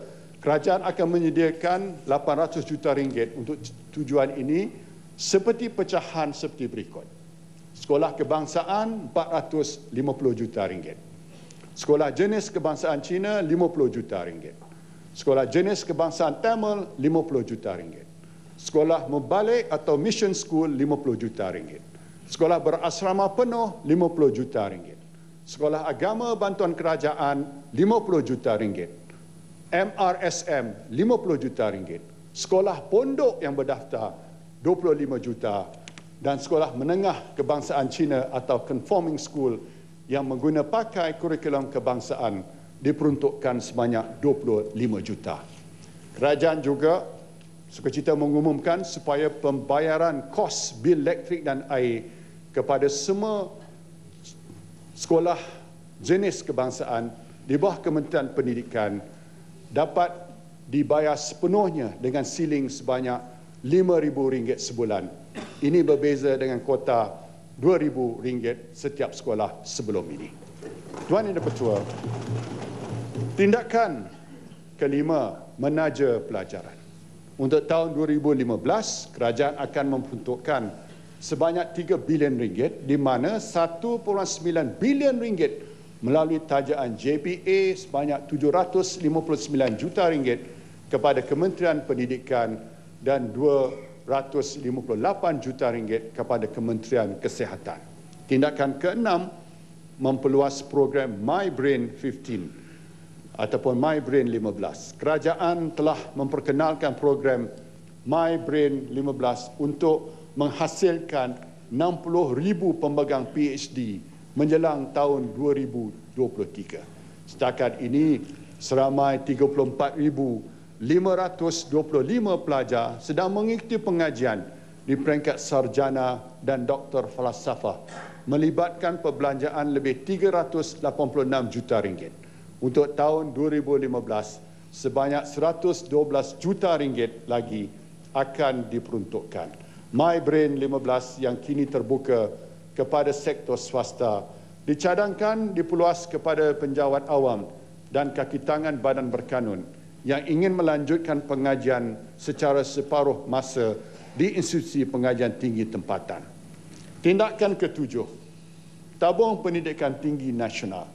kerajaan akan menyediakan 800 juta ringgit untuk tujuan ini seperti pecahan seperti berikut. Sekolah kebangsaan 450 juta ringgit. Sekolah jenis kebangsaan Cina 50 juta ringgit. Sekolah jenis kebangsaan Tamil 50 juta ringgit. Sekolah membalik atau mission school 50 juta ringgit. Sekolah berasrama penuh 50 juta ringgit. Sekolah agama bantuan kerajaan 50 juta ringgit. MRSM 50 juta ringgit. Sekolah pondok yang berdaftar 25 juta dan sekolah menengah kebangsaan Cina atau conforming school yang mengguna pakai kurikulum kebangsaan diperuntukkan sebanyak 25 juta. Kerajaan juga sukacita mengumumkan supaya pembayaran kos bil elektrik dan air kepada semua sekolah jenis kebangsaan di bawah Kementerian Pendidikan dapat dibayar sepenuhnya dengan siling sebanyak RM5,000 sebulan ini berbeza dengan kuota RM2,000 setiap sekolah sebelum ini. Tuan Yang Dipertua, tindakan kelima, menaja pelajaran. Untuk tahun 2015, kerajaan akan memperuntukkan sebanyak 3 bilion di mana 1.9 bilion melalui tajaan JPA sebanyak 759 juta ringgit kepada Kementerian Pendidikan dan 258 juta ringgit kepada Kementerian Kesihatan. Tindakan keenam memperluas program My Brain 15 ataupun My Brain 15. Kerajaan telah memperkenalkan program My Brain 15 untuk menghasilkan 60,000 pemegang PhD menjelang tahun 2023. Setakat ini seramai 34,525 pelajar sedang mengikuti pengajian di peringkat sarjana dan doktor falsafah melibatkan perbelanjaan lebih 386 juta ringgit. Untuk tahun 2015, sebanyak 112 juta ringgit lagi akan diperuntukkan. My Brain 15 yang kini terbuka kepada sektor swasta dicadangkan diperluas kepada penjawat awam dan kaki tangan badan berkanun yang ingin melanjutkan pengajian secara separuh masa di institusi pengajian tinggi tempatan. Tindakan ketujuh, tabung pendidikan tinggi nasional.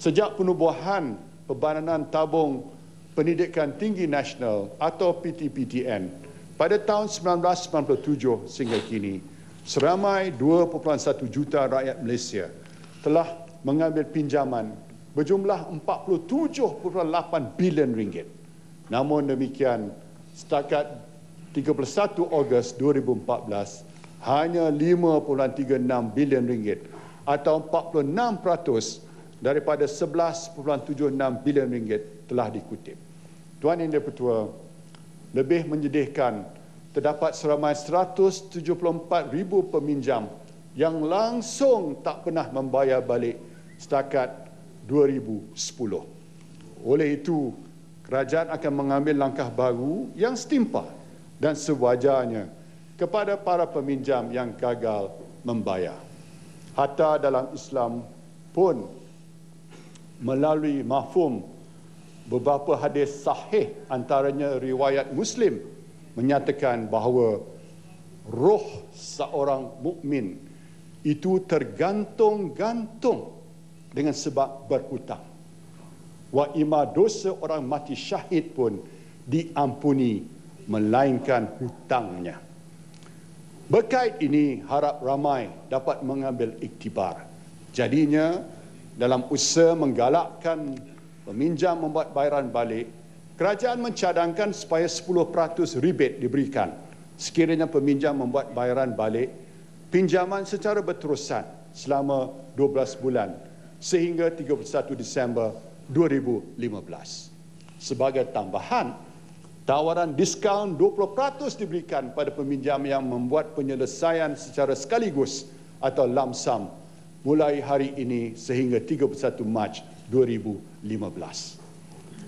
Sejak penubuhan Pembananan Tabung Pendidikan Tinggi Nasional atau PTPTN pada tahun 1997 sehingga kini, seramai 2.1 juta rakyat Malaysia telah mengambil pinjaman berjumlah 47.8 bilion ringgit. Namun demikian, setakat 31 Ogos 2014, hanya 5.36 bilion ringgit atau 46% daripada 11.76 bilion ringgit telah dikutip. Tuan Yang Dipertua, lebih menyedihkan terdapat seramai 174 ribu peminjam yang langsung tak pernah membayar balik setakat 2010. Oleh itu, kerajaan akan mengambil langkah baru yang setimpal dan sewajarnya kepada para peminjam yang gagal membayar. Hatta dalam Islam pun melalui mafhum beberapa hadis sahih antaranya riwayat Muslim menyatakan bahawa roh seorang mukmin itu tergantung-gantung dengan sebab berhutang. Wa ima dosa orang mati syahid pun diampuni melainkan hutangnya. Berkait ini harap ramai dapat mengambil iktibar. Jadinya dalam usaha menggalakkan peminjam membuat bayaran balik, kerajaan mencadangkan supaya 10% rebate diberikan sekiranya peminjam membuat bayaran balik pinjaman secara berterusan selama 12 bulan sehingga 31 Disember 2015. Sebagai tambahan, tawaran diskaun 20% diberikan pada peminjam yang membuat penyelesaian secara sekaligus atau lamsam mulai hari ini sehingga 31 Mac 2015.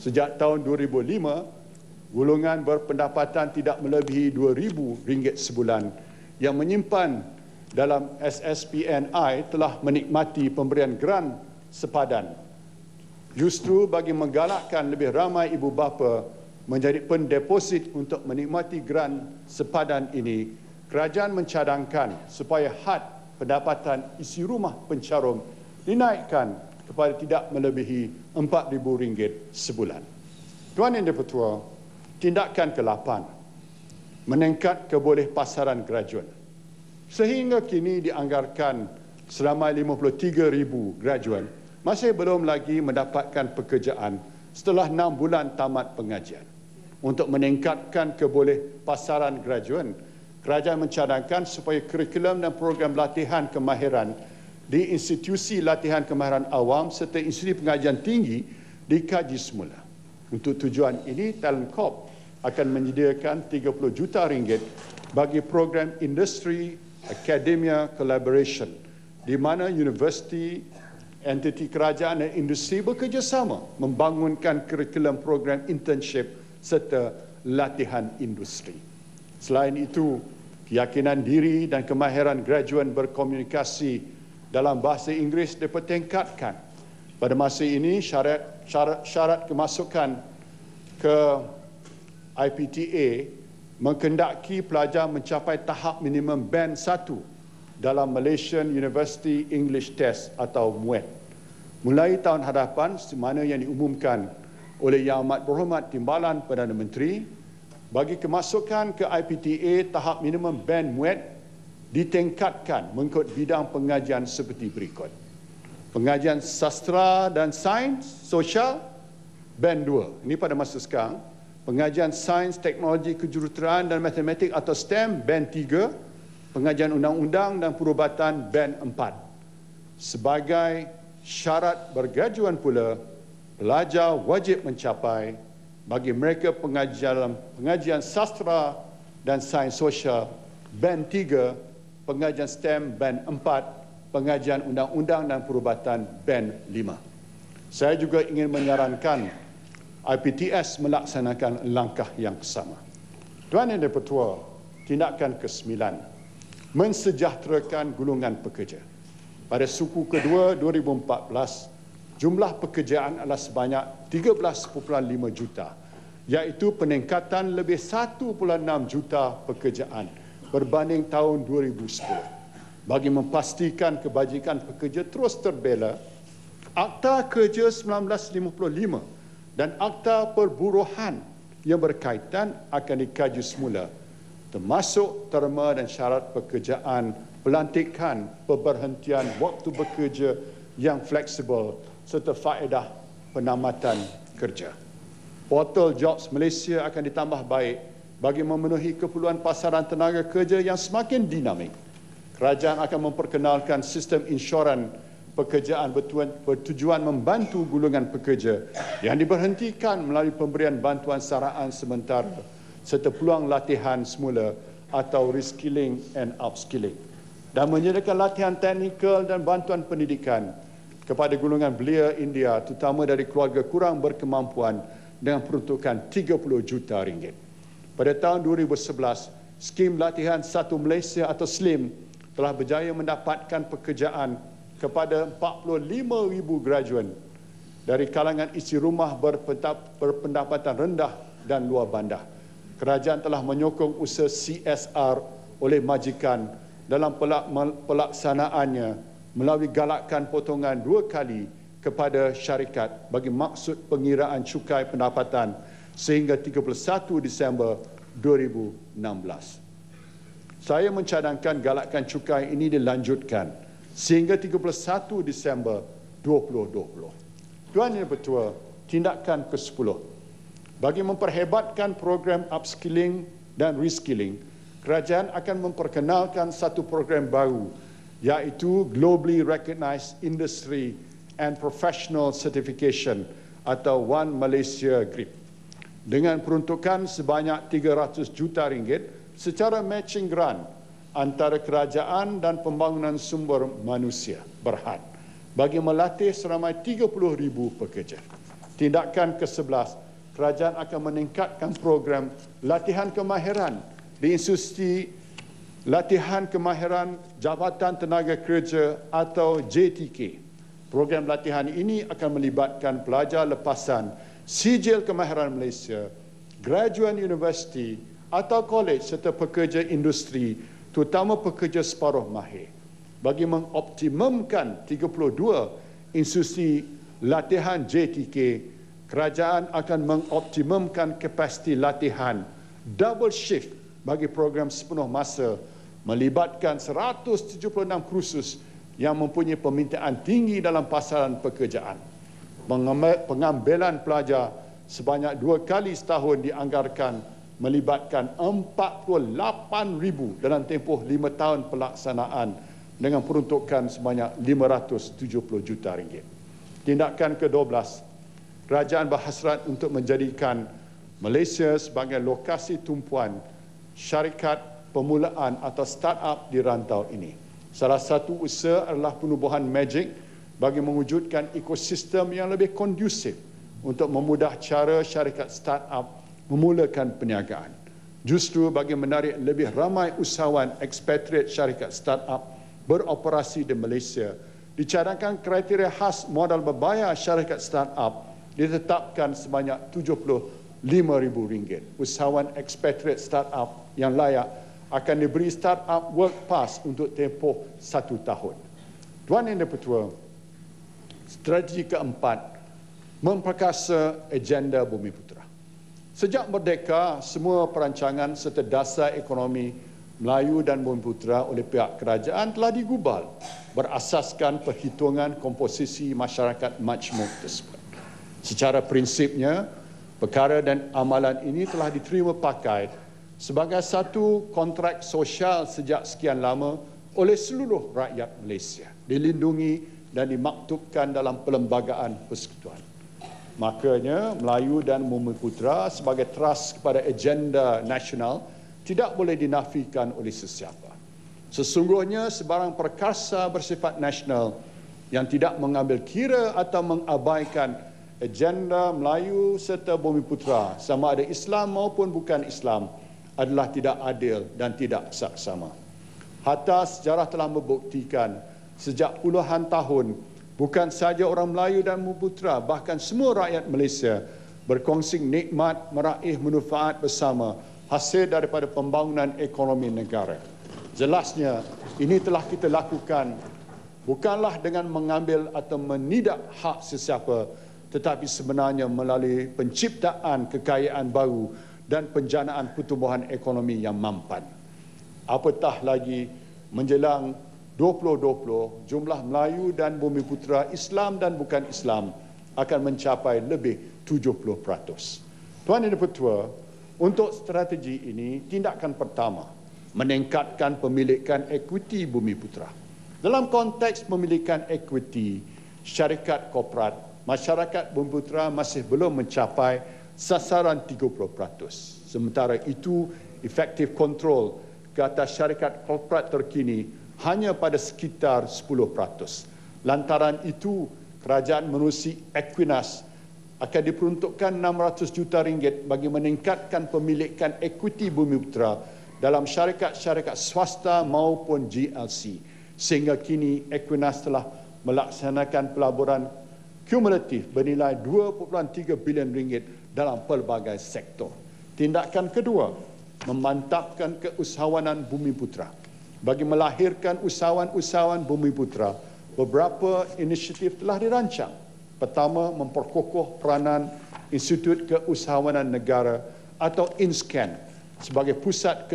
Sejak tahun 2005, golongan berpendapatan tidak melebihi RM2,000 sebulan yang menyimpan dalam SSPNI telah menikmati pemberian grant sepadan. Justru bagi menggalakkan lebih ramai ibu bapa menjadi pendeposit untuk menikmati grant sepadan ini, kerajaan mencadangkan supaya had pendapatan isi rumah pencarum dinaikkan kepada tidak melebihi RM4,000 sebulan. Tuan Yang Dipertua, tindakan ke-8 meningkat keboleh pasaran graduan. Sehingga kini dianggarkan seramai 53,000 graduan masih belum lagi mendapatkan pekerjaan setelah 6 bulan tamat pengajian untuk meningkatkan keboleh pasaran graduan, kerajaan mencadangkan supaya kurikulum dan program latihan kemahiran di institusi latihan kemahiran awam serta institusi pengajian tinggi dikaji semula. Untuk tujuan ini, Talent Corp akan menyediakan 30 juta ringgit bagi program Industry Academia Collaboration di mana universiti, entiti kerajaan dan industri bekerjasama membangunkan kurikulum program internship serta latihan industri. Selain itu, keyakinan diri dan kemahiran graduan berkomunikasi dalam bahasa Inggeris dipertingkatkan. Pada masa ini, syarat, syarat, syarat kemasukan ke IPTA mengkendaki pelajar mencapai tahap minimum band 1 dalam Malaysian University English Test atau MUET. Mulai tahun hadapan, semana yang diumumkan oleh Yang Amat Berhormat Timbalan Perdana Menteri, bagi kemasukan ke IPTA tahap minimum band MUET ditingkatkan mengikut bidang pengajian seperti berikut. Pengajian sastra dan sains sosial band 2. Ini pada masa sekarang pengajian sains, teknologi, kejuruteraan dan matematik atau STEM band 3, pengajian undang-undang dan perubatan band 4. Sebagai syarat bergajuan pula, pelajar wajib mencapai bagi mereka pengajian pengajian sastra dan sains sosial band 3, pengajian STEM band 4, pengajian undang-undang dan perubatan band 5. Saya juga ingin menyarankan IPTS melaksanakan langkah yang sama. Tuan Yang Dipertua, tindakan ke-9 mensejahterakan gulungan pekerja. Pada suku kedua 2014, jumlah pekerjaan adalah sebanyak 13.5 juta iaitu peningkatan lebih 1.6 juta pekerjaan berbanding tahun 2010. Bagi memastikan kebajikan pekerja terus terbela, Akta Kerja 1955 dan akta perburuhan yang berkaitan akan dikaji semula termasuk terma dan syarat pekerjaan pelantikan pemberhentian waktu bekerja yang fleksibel serta faedah penamatan kerja. Portal Jobs Malaysia akan ditambah baik bagi memenuhi keperluan pasaran tenaga kerja yang semakin dinamik. Kerajaan akan memperkenalkan sistem insuran pekerjaan bertujuan membantu gulungan pekerja yang diberhentikan melalui pemberian bantuan saraan sementara serta peluang latihan semula atau reskilling and upskilling dan menyediakan latihan teknikal dan bantuan pendidikan kepada golongan belia India terutama dari keluarga kurang berkemampuan dengan peruntukan 30 juta ringgit. Pada tahun 2011, skim latihan Satu Malaysia atau SLIM telah berjaya mendapatkan pekerjaan kepada 45,000 graduan dari kalangan isi rumah berpendapatan rendah dan luar bandar. Kerajaan telah menyokong usaha CSR oleh majikan dalam pelaksanaannya melalui galakan potongan dua kali kepada syarikat bagi maksud pengiraan cukai pendapatan sehingga 31 Disember 2016. Saya mencadangkan galakan cukai ini dilanjutkan sehingga 31 Disember 2020. Tuan Yang Bertua, tindakan ke-10. Bagi memperhebatkan program upskilling dan reskilling, kerajaan akan memperkenalkan satu program baru iaitu Globally Recognized Industry and Professional Certification atau One Malaysia GRIP dengan peruntukan sebanyak 300 juta ringgit secara matching grant antara kerajaan dan pembangunan sumber manusia berhad bagi melatih seramai 30,000 pekerja. Tindakan ke-11, kerajaan akan meningkatkan program latihan kemahiran di institusi latihan kemahiran Jabatan Tenaga Kerja atau JTK. Program latihan ini akan melibatkan pelajar lepasan sijil kemahiran Malaysia, graduan universiti atau kolej serta pekerja industri terutama pekerja separuh mahir bagi mengoptimumkan 32 institusi latihan JTK kerajaan akan mengoptimumkan kapasiti latihan double shift bagi program sepenuh masa melibatkan 176 kursus yang mempunyai permintaan tinggi dalam pasaran pekerjaan pengambilan pelajar sebanyak dua kali setahun dianggarkan melibatkan 48,000 dalam tempoh 5 tahun pelaksanaan dengan peruntukan sebanyak 570 juta ringgit. Tindakan ke-12, kerajaan berhasrat untuk menjadikan Malaysia sebagai lokasi tumpuan syarikat pemulaan atau startup di rantau ini. Salah satu usaha adalah penubuhan Magic bagi mewujudkan ekosistem yang lebih kondusif untuk memudah cara syarikat startup memulakan perniagaan. Justru bagi menarik lebih ramai usahawan ekspatriat syarikat startup beroperasi di Malaysia, dicadangkan kriteria khas modal berbayar syarikat startup ditetapkan sebanyak 70 RM5,000. Usahawan expatriate startup yang layak akan diberi startup work pass untuk tempoh satu tahun. Tuan Yang Dipertua, strategi keempat, memperkasa agenda Bumi Putra. Sejak merdeka, semua perancangan serta dasar ekonomi Melayu dan Bumi Putra oleh pihak kerajaan telah digubal berasaskan perhitungan komposisi masyarakat majmuk tersebut. Secara prinsipnya, perkara dan amalan ini telah diterima pakai sebagai satu kontrak sosial sejak sekian lama oleh seluruh rakyat Malaysia, dilindungi dan dimaktubkan dalam perlembagaan persekutuan. Makanya Melayu dan Bumi Putra sebagai trust kepada agenda nasional tidak boleh dinafikan oleh sesiapa. Sesungguhnya sebarang perkasa bersifat nasional yang tidak mengambil kira atau mengabaikan agenda Melayu serta Bumi Putra sama ada Islam maupun bukan Islam adalah tidak adil dan tidak saksama. Hatta sejarah telah membuktikan sejak puluhan tahun bukan saja orang Melayu dan Bumi Putra bahkan semua rakyat Malaysia berkongsi nikmat meraih manfaat bersama hasil daripada pembangunan ekonomi negara. Jelasnya ini telah kita lakukan bukanlah dengan mengambil atau menidak hak sesiapa tetapi sebenarnya melalui penciptaan kekayaan baru dan penjanaan pertumbuhan ekonomi yang mampan. Apatah lagi menjelang 2020 jumlah Melayu dan Bumi Putra Islam dan bukan Islam akan mencapai lebih 70%. Tuan Yang Dipertua, untuk strategi ini tindakan pertama meningkatkan pemilikan equity Bumi Putra. Dalam konteks pemilikan equity syarikat korporat, masyarakat Bumi Putra masih belum mencapai sasaran 30%. Sementara itu, efektif kontrol ke atas syarikat korporat terkini hanya pada sekitar 10%. Lantaran itu, kerajaan menerusi Equinas akan diperuntukkan 600 juta ringgit bagi meningkatkan pemilikan equity Bumi Putra dalam syarikat-syarikat swasta maupun GLC sehingga kini Equinas telah melaksanakan pelaburan kumulatif bernilai 2.3 bilion ringgit dalam pelbagai sektor. Tindakan kedua, memantapkan keusahawanan Bumi Putra. Bagi melahirkan usahawan-usahawan Bumi Putra, beberapa inisiatif telah dirancang. Pertama, memperkokoh peranan Institut Keusahawanan Negara atau INSCAN sebagai pusat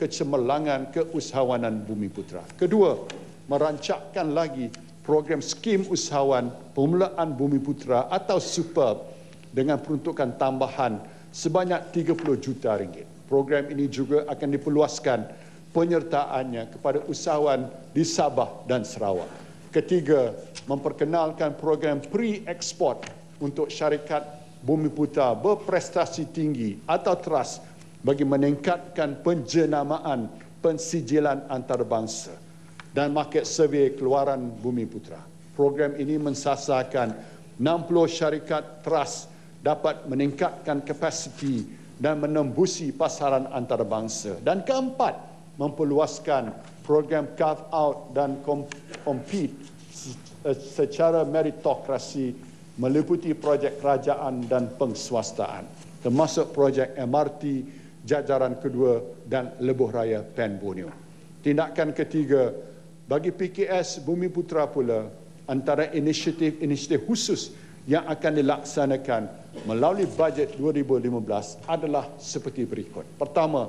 kecemerlangan keusahawanan Bumi Putra. Kedua, merancangkan lagi program skim usahawan permulaan Bumi Putra atau SUPERB dengan peruntukan tambahan sebanyak 30 juta ringgit. Program ini juga akan diperluaskan penyertaannya kepada usahawan di Sabah dan Sarawak. Ketiga, memperkenalkan program pre-export untuk syarikat Bumi Putra berprestasi tinggi atau trust bagi meningkatkan penjenamaan pensijilan antarabangsa dan market survey keluaran Bumi Putra. Program ini mensasarkan 60 syarikat trust dapat meningkatkan kapasiti dan menembusi pasaran antarabangsa. Dan keempat, memperluaskan program carve out dan compete secara meritokrasi meliputi projek kerajaan dan pengswastaan termasuk projek MRT jajaran kedua dan lebuh raya Pen Borneo. Tindakan ketiga, bagi PKS Bumi Putra pula, antara inisiatif-inisiatif khusus yang akan dilaksanakan melalui bajet 2015 adalah seperti berikut. Pertama,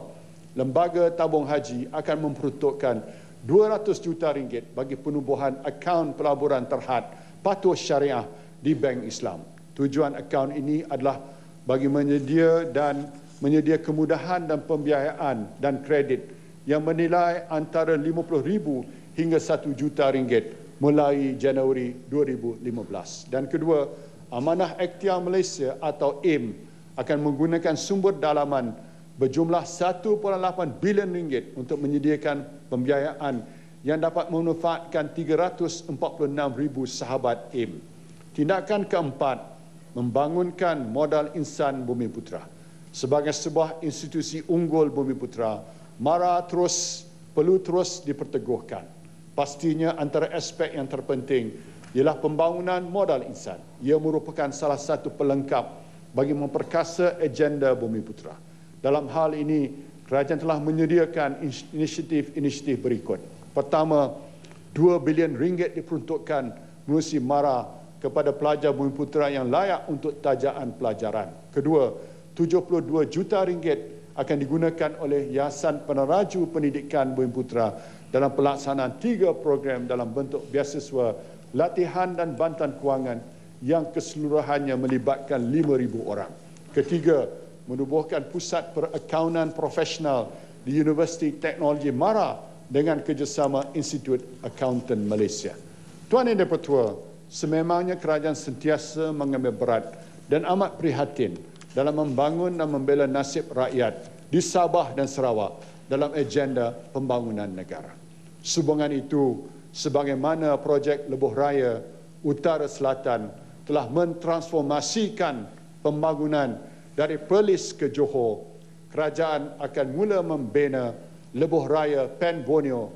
Lembaga Tabung Haji akan memperuntukkan 200 juta ringgit bagi penubuhan akaun pelaburan terhad patuh syariah di Bank Islam. Tujuan akaun ini adalah bagi menyedia dan menyedia kemudahan dan pembiayaan dan kredit yang menilai antara RM50,000 hingga RM1 juta ringgit mulai Januari 2015. Dan kedua, Amanah Ikhtiar Malaysia atau AIM akan menggunakan sumber dalaman berjumlah 1.8 bilion ringgit untuk menyediakan pembiayaan yang dapat memanfaatkan 346,000 sahabat AIM. Tindakan keempat, membangunkan modal insan Bumi Putra sebagai sebuah institusi unggul Bumi Putra, MARA terus perlu terus diperteguhkan. Pastinya antara aspek yang terpenting ialah pembangunan modal insan. Ia merupakan salah satu pelengkap bagi memperkasa agenda Bumi Putra. Dalam hal ini, kerajaan telah menyediakan inisiatif-inisiatif berikut. Pertama, 2 bilion ringgit diperuntukkan melalui MARA kepada pelajar Bumi Putra yang layak untuk tajaan pelajaran. Kedua, 72 juta ringgit akan digunakan oleh Yayasan Peneraju Pendidikan Bumi Putra dalam pelaksanaan tiga program dalam bentuk biasiswa, latihan dan bantuan kewangan yang keseluruhannya melibatkan 5,000 orang. Ketiga, menubuhkan pusat perakaunan profesional di Universiti Teknologi Mara dengan kerjasama Institut Accountant Malaysia. Tuan Yang Dipertua, sememangnya kerajaan sentiasa mengambil berat dan amat prihatin dalam membangun dan membela nasib rakyat di Sabah dan Sarawak dalam agenda pembangunan negara. Sehubungan itu, sebagaimana projek Lebuh Raya Utara Selatan telah mentransformasikan pembangunan dari Perlis ke Johor, kerajaan akan mula membina lebuh raya Pen Borneo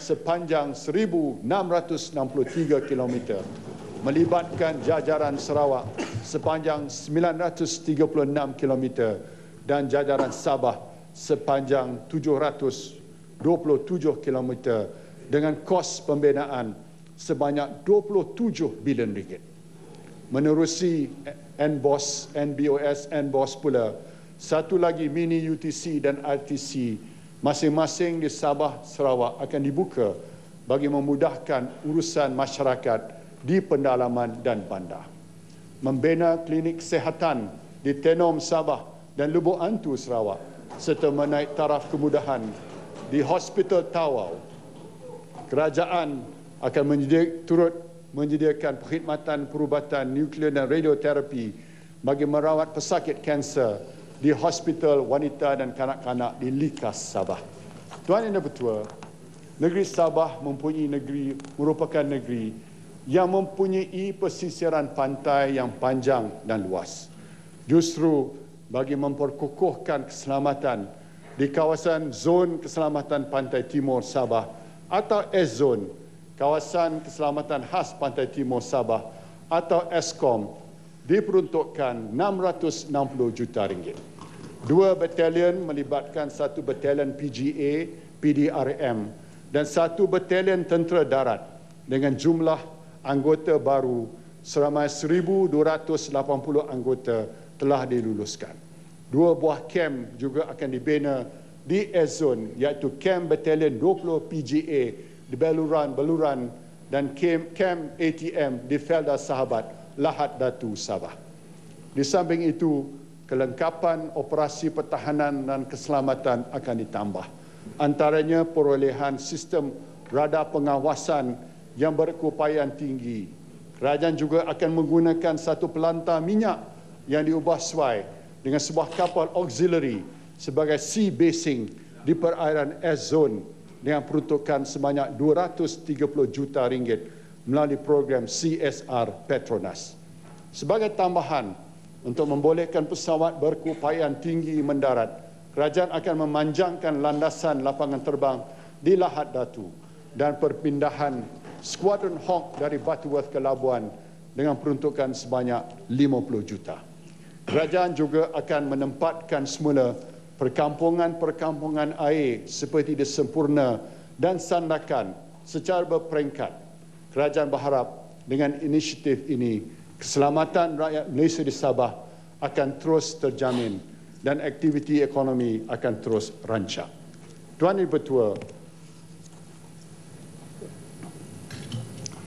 sepanjang 1663 km melibatkan jajaran Sarawak sepanjang 936 km dan jajaran Sabah sepanjang 727 km dengan kos pembinaan sebanyak 27 bilion ringgit. Menerusi NBOS, NBOS, NBOS pula, satu lagi mini UTC dan RTC masing-masing di Sabah, Sarawak akan dibuka bagi memudahkan urusan masyarakat di pendalaman dan bandar. Membina klinik kesihatan di Tenom, Sabah dan Lubuk Antu, Sarawak serta menaik taraf kemudahan di Hospital Tawau. Kerajaan akan menjadi turut menyediakan perkhidmatan perubatan nuklear dan radioterapi bagi merawat pesakit kanser di Hospital Wanita dan Kanak-kanak di Likas, Sabah. Tuan Yang Bertua, negeri Sabah mempunyai negeri merupakan negeri yang mempunyai pesisiran pantai yang panjang dan luas. Justru bagi memperkukuhkan keselamatan di kawasan zon keselamatan pantai timur Sabah atau S-Zone kawasan keselamatan khas Pantai Timur Sabah atau ESKOM diperuntukkan 660 juta ringgit. Dua batalion melibatkan satu batalion PGA, PDRM dan satu batalion tentera darat dengan jumlah anggota baru seramai 1,280 anggota telah diluluskan. Dua buah kem juga akan dibina di Ezon iaitu kem batalion 20 PGA di Beluran, Beluran dan kem, kem ATM di Felda Sahabat, Lahad Datu, Sabah. Di samping itu, kelengkapan operasi pertahanan dan keselamatan akan ditambah. Antaranya perolehan sistem radar pengawasan yang berkeupayaan tinggi. Kerajaan juga akan menggunakan satu pelantar minyak yang diubah sesuai dengan sebuah kapal auxiliary sebagai sea basing di perairan S-Zone dengan peruntukan sebanyak 230 juta ringgit melalui program CSR Petronas. Sebagai tambahan untuk membolehkan pesawat berkeupayaan tinggi mendarat, kerajaan akan memanjangkan landasan lapangan terbang di Lahad Datu dan perpindahan Squadron Hawk dari Butterworth ke Labuan dengan peruntukan sebanyak 50 juta. Kerajaan juga akan menempatkan semula perkampungan-perkampungan air seperti di Sempurna dan Sandakan secara berperingkat. Kerajaan berharap dengan inisiatif ini, keselamatan rakyat Malaysia di Sabah akan terus terjamin dan aktiviti ekonomi akan terus rancak. Tuan Ibu Ketua,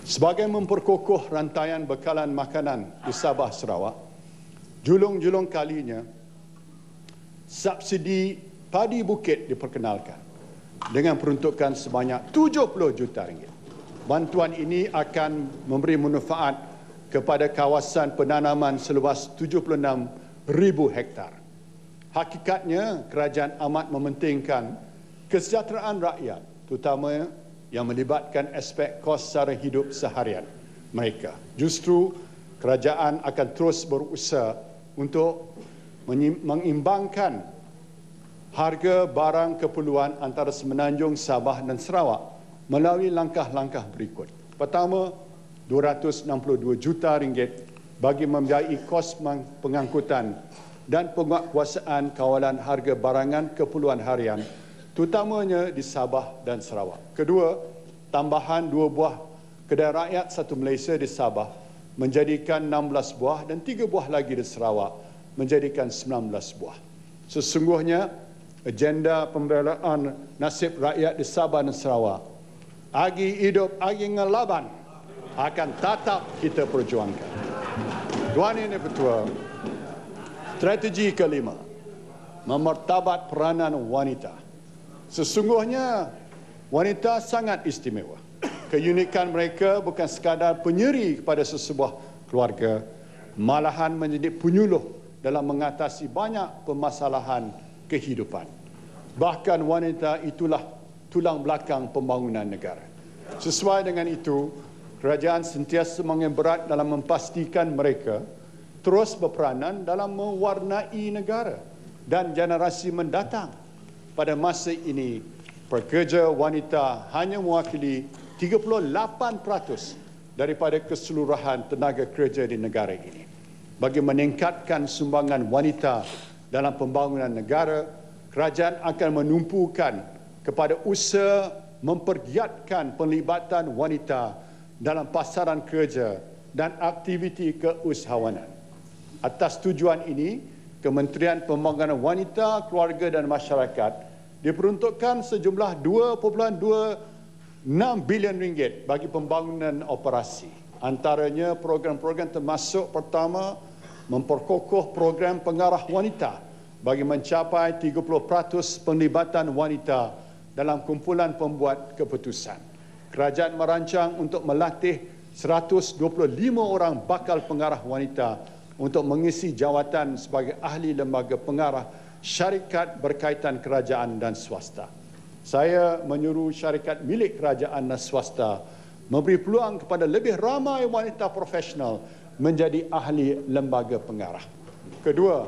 sebagai memperkokoh rantaian bekalan makanan di Sabah Sarawak, julung-julung kalinya subsidi padi bukit diperkenalkan dengan peruntukan sebanyak 70 juta ringgit. Bantuan ini akan memberi manfaat kepada kawasan penanaman seluas 76 ribu hektar. Hakikatnya, kerajaan amat mementingkan kesejahteraan rakyat, terutama yang melibatkan aspek kos sara hidup seharian mereka. Justru, kerajaan akan terus berusaha untuk mengimbangkan harga barang keperluan antara Semenanjung, Sabah dan Sarawak melalui langkah-langkah berikut. Pertama, 262 juta ringgit bagi membiayai kos pengangkutan dan penguatkuasaan kawalan harga barangan keperluan harian terutamanya di Sabah dan Sarawak. Kedua, tambahan dua buah kedai rakyat satu Malaysia di Sabah menjadikan 16 buah dan tiga buah lagi di Sarawak menjadikan 19 buah. Sesungguhnya agenda pembelaan nasib rakyat di Sabah dan Sarawak agi hidup agi ngelaban akan tetap kita perjuangkan. Tuan ini betul. Strategi kelima, memertabat peranan wanita. Sesungguhnya wanita sangat istimewa. Keunikan mereka bukan sekadar penyeri kepada sesebuah keluarga, malahan menjadi penyuluh dalam mengatasi banyak permasalahan kehidupan. Bahkan wanita itulah tulang belakang pembangunan negara. Sesuai dengan itu, kerajaan sentiasa mengemberat dalam memastikan mereka terus berperanan dalam mewarnai negara dan generasi mendatang. Pada masa ini, pekerja wanita hanya mewakili 38% daripada keseluruhan tenaga kerja di negara ini. Bagi meningkatkan sumbangan wanita dalam pembangunan negara, kerajaan akan menumpukan kepada usaha mempergiatkan penglibatan wanita dalam pasaran kerja dan aktiviti keusahawanan. Atas tujuan ini, Kementerian Pembangunan Wanita, Keluarga dan Masyarakat diperuntukkan sejumlah 2.26 bilion ringgit bagi pembangunan operasi. Antaranya program-program termasuk pertama memperkokoh program pengarah wanita bagi mencapai 30% penglibatan wanita dalam kumpulan pembuat keputusan. Kerajaan merancang untuk melatih 125 orang bakal pengarah wanita untuk mengisi jawatan sebagai ahli lembaga pengarah syarikat berkaitan kerajaan dan swasta. Saya menyuruh syarikat milik kerajaan dan swasta memberi peluang kepada lebih ramai wanita profesional menjadi ahli lembaga pengarah. Kedua,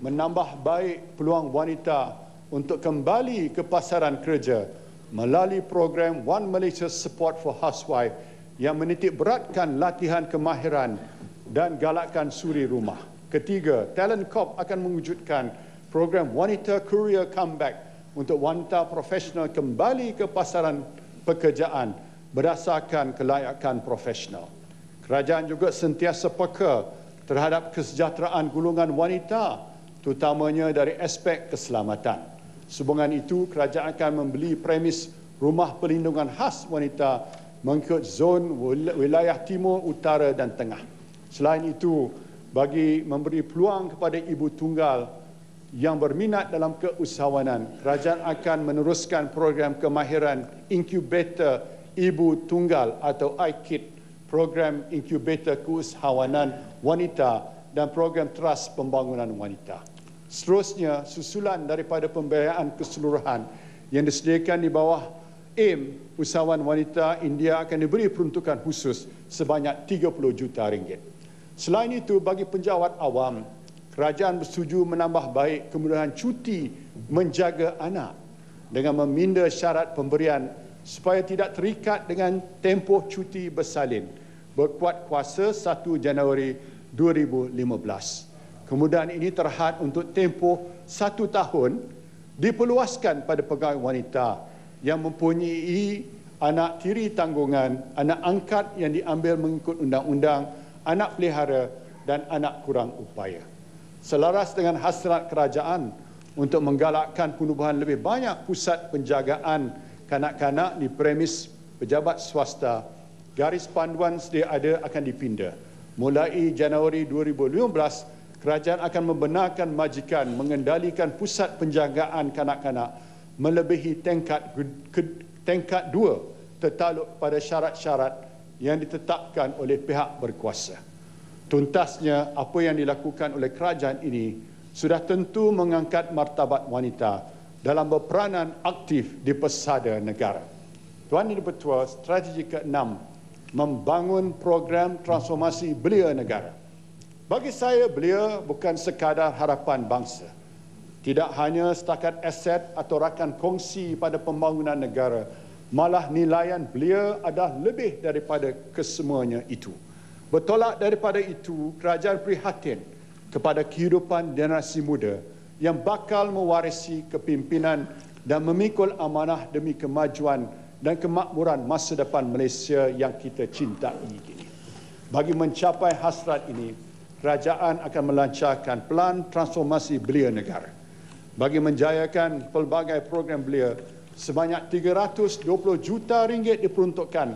menambah baik peluang wanita untuk kembali ke pasaran kerja melalui program One Malaysia Support for Housewife yang menitik beratkan latihan kemahiran dan galakkan suri rumah. Ketiga, Talent Corp akan mewujudkan program Wanita Career Comeback untuk wanita profesional kembali ke pasaran pekerjaan berdasarkan kelayakan profesional. Kerajaan juga sentiasa peka terhadap kesejahteraan golongan wanita terutamanya dari aspek keselamatan. Sehubungan itu, kerajaan akan membeli premis rumah perlindungan khas wanita mengikut zon wilayah timur, utara dan tengah. Selain itu, bagi memberi peluang kepada ibu tunggal yang berminat dalam keusahawanan, kerajaan akan meneruskan program kemahiran inkubator ibu tunggal atau IKIT, program inkubator keusahawanan wanita dan program trust pembangunan wanita. Seterusnya, susulan daripada pembiayaan keseluruhan yang disediakan di bawah AIM Usahawan Wanita India akan diberi peruntukan khusus sebanyak 30 juta ringgit. Selain itu, bagi penjawat awam, kerajaan bersetuju menambah baik kemudahan cuti menjaga anak dengan meminda syarat pemberian supaya tidak terikat dengan tempoh cuti bersalin berkuat kuasa 1 Januari 2015. Kemudahan ini terhad untuk tempoh satu tahun diperluaskan pada pegawai wanita yang mempunyai anak tiri tanggungan, anak angkat yang diambil mengikut undang-undang anak pelihara dan anak kurang upaya. Selaras dengan hasrat kerajaan untuk menggalakkan penubuhan lebih banyak pusat penjagaan kanak-kanak di premis pejabat swasta, garis panduan sedia ada akan dipindah. Mulai Januari 2015, kerajaan akan membenarkan majikan mengendalikan pusat penjagaan kanak-kanak melebihi tingkat tingkat dua tertaluk pada syarat-syarat yang ditetapkan oleh pihak berkuasa. Tuntasnya apa yang dilakukan oleh kerajaan ini sudah tentu mengangkat martabat wanita dalam berperanan aktif di pesada negara. Tuan Ini Bertua, strategi ke-6 membangun program transformasi belia negara. Bagi saya, belia bukan sekadar harapan bangsa. Tidak hanya setakat aset atau rakan kongsi pada pembangunan negara, malah nilaian belia adalah lebih daripada kesemuanya itu. Bertolak daripada itu, kerajaan prihatin kepada kehidupan generasi muda yang bakal mewarisi kepimpinan dan memikul amanah demi kemajuan dan kemakmuran masa depan Malaysia yang kita cintai ini. Bagi mencapai hasrat ini, kerajaan akan melancarkan pelan transformasi belia negara. Bagi menjayakan pelbagai program belia, sebanyak 320 juta ringgit diperuntukkan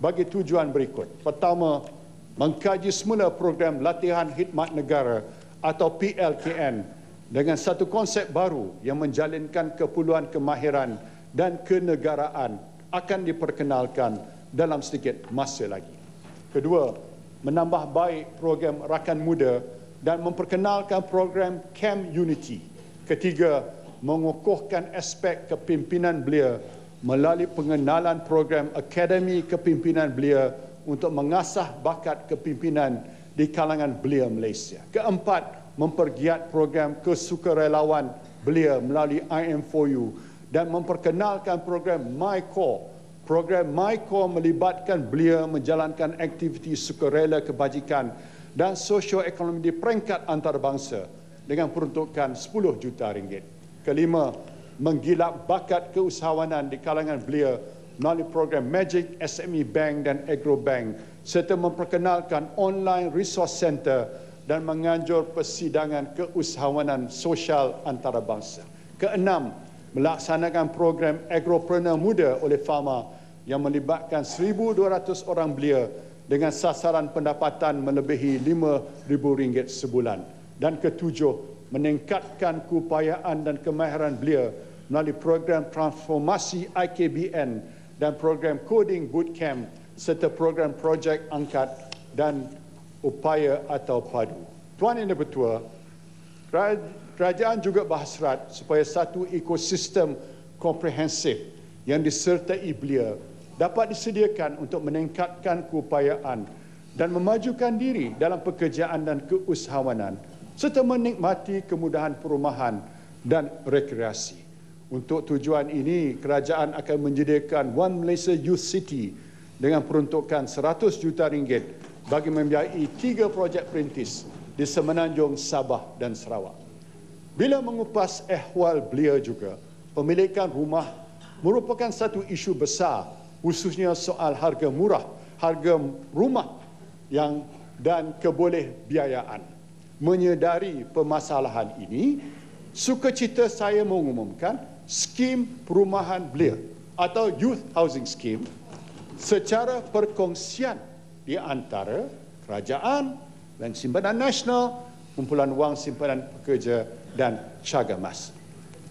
bagi tujuan berikut. Pertama, mengkaji semula program latihan khidmat negara atau PLKN dengan satu konsep baru yang menjalinkan kepuluhan kemahiran dan kenegaraan akan diperkenalkan dalam sedikit masa lagi. Kedua, menambah baik program rakan muda dan memperkenalkan program Camp Unity. Ketiga, mengukuhkan aspek kepimpinan belia melalui pengenalan program Akademi Kepimpinan Belia untuk mengasah bakat kepimpinan di kalangan belia Malaysia. Keempat, mempergiat program kesukarelawan belia melalui IM4U dan memperkenalkan program MyCore. Program MyCore melibatkan belia menjalankan aktiviti sukarela kebajikan dan sosioekonomi di peringkat antarabangsa dengan peruntukan 10 juta ringgit. Kelima, menggilap bakat keusahawanan di kalangan belia melalui program Magic SME Bank dan Agro Bank serta memperkenalkan online resource center dan menganjur persidangan keusahawanan sosial antarabangsa. Keenam, melaksanakan program agropreneur muda oleh Fama yang melibatkan 1,200 orang belia dengan sasaran pendapatan melebihi RM5,000 sebulan. Dan ketujuh, meningkatkan keupayaan dan kemahiran belia melalui program transformasi IKBN dan program coding bootcamp serta program projek angkat dan upaya atau padu. Tuan Yang Dipertua, kerajaan juga berhasrat supaya satu ekosistem komprehensif yang disertai belia dapat disediakan untuk meningkatkan keupayaan dan memajukan diri dalam pekerjaan dan keusahawanan serta menikmati kemudahan perumahan dan rekreasi. Untuk tujuan ini, kerajaan akan menyediakan One Malaysia Youth City dengan peruntukan 100 juta ringgit bagi membiayai tiga projek perintis di Semenanjung, Sabah dan Sarawak. Bila mengupas ehwal belia juga, pemilikan rumah merupakan satu isu besar khususnya soal harga murah, harga rumah yang dan keboleh biayaan. Menyedari permasalahan ini, sukacita saya mengumumkan skim perumahan belia atau Youth Housing Scheme secara perkongsian di antara kerajaan dan simpanan nasional, kumpulan wang simpanan pekerja dan Cagamas.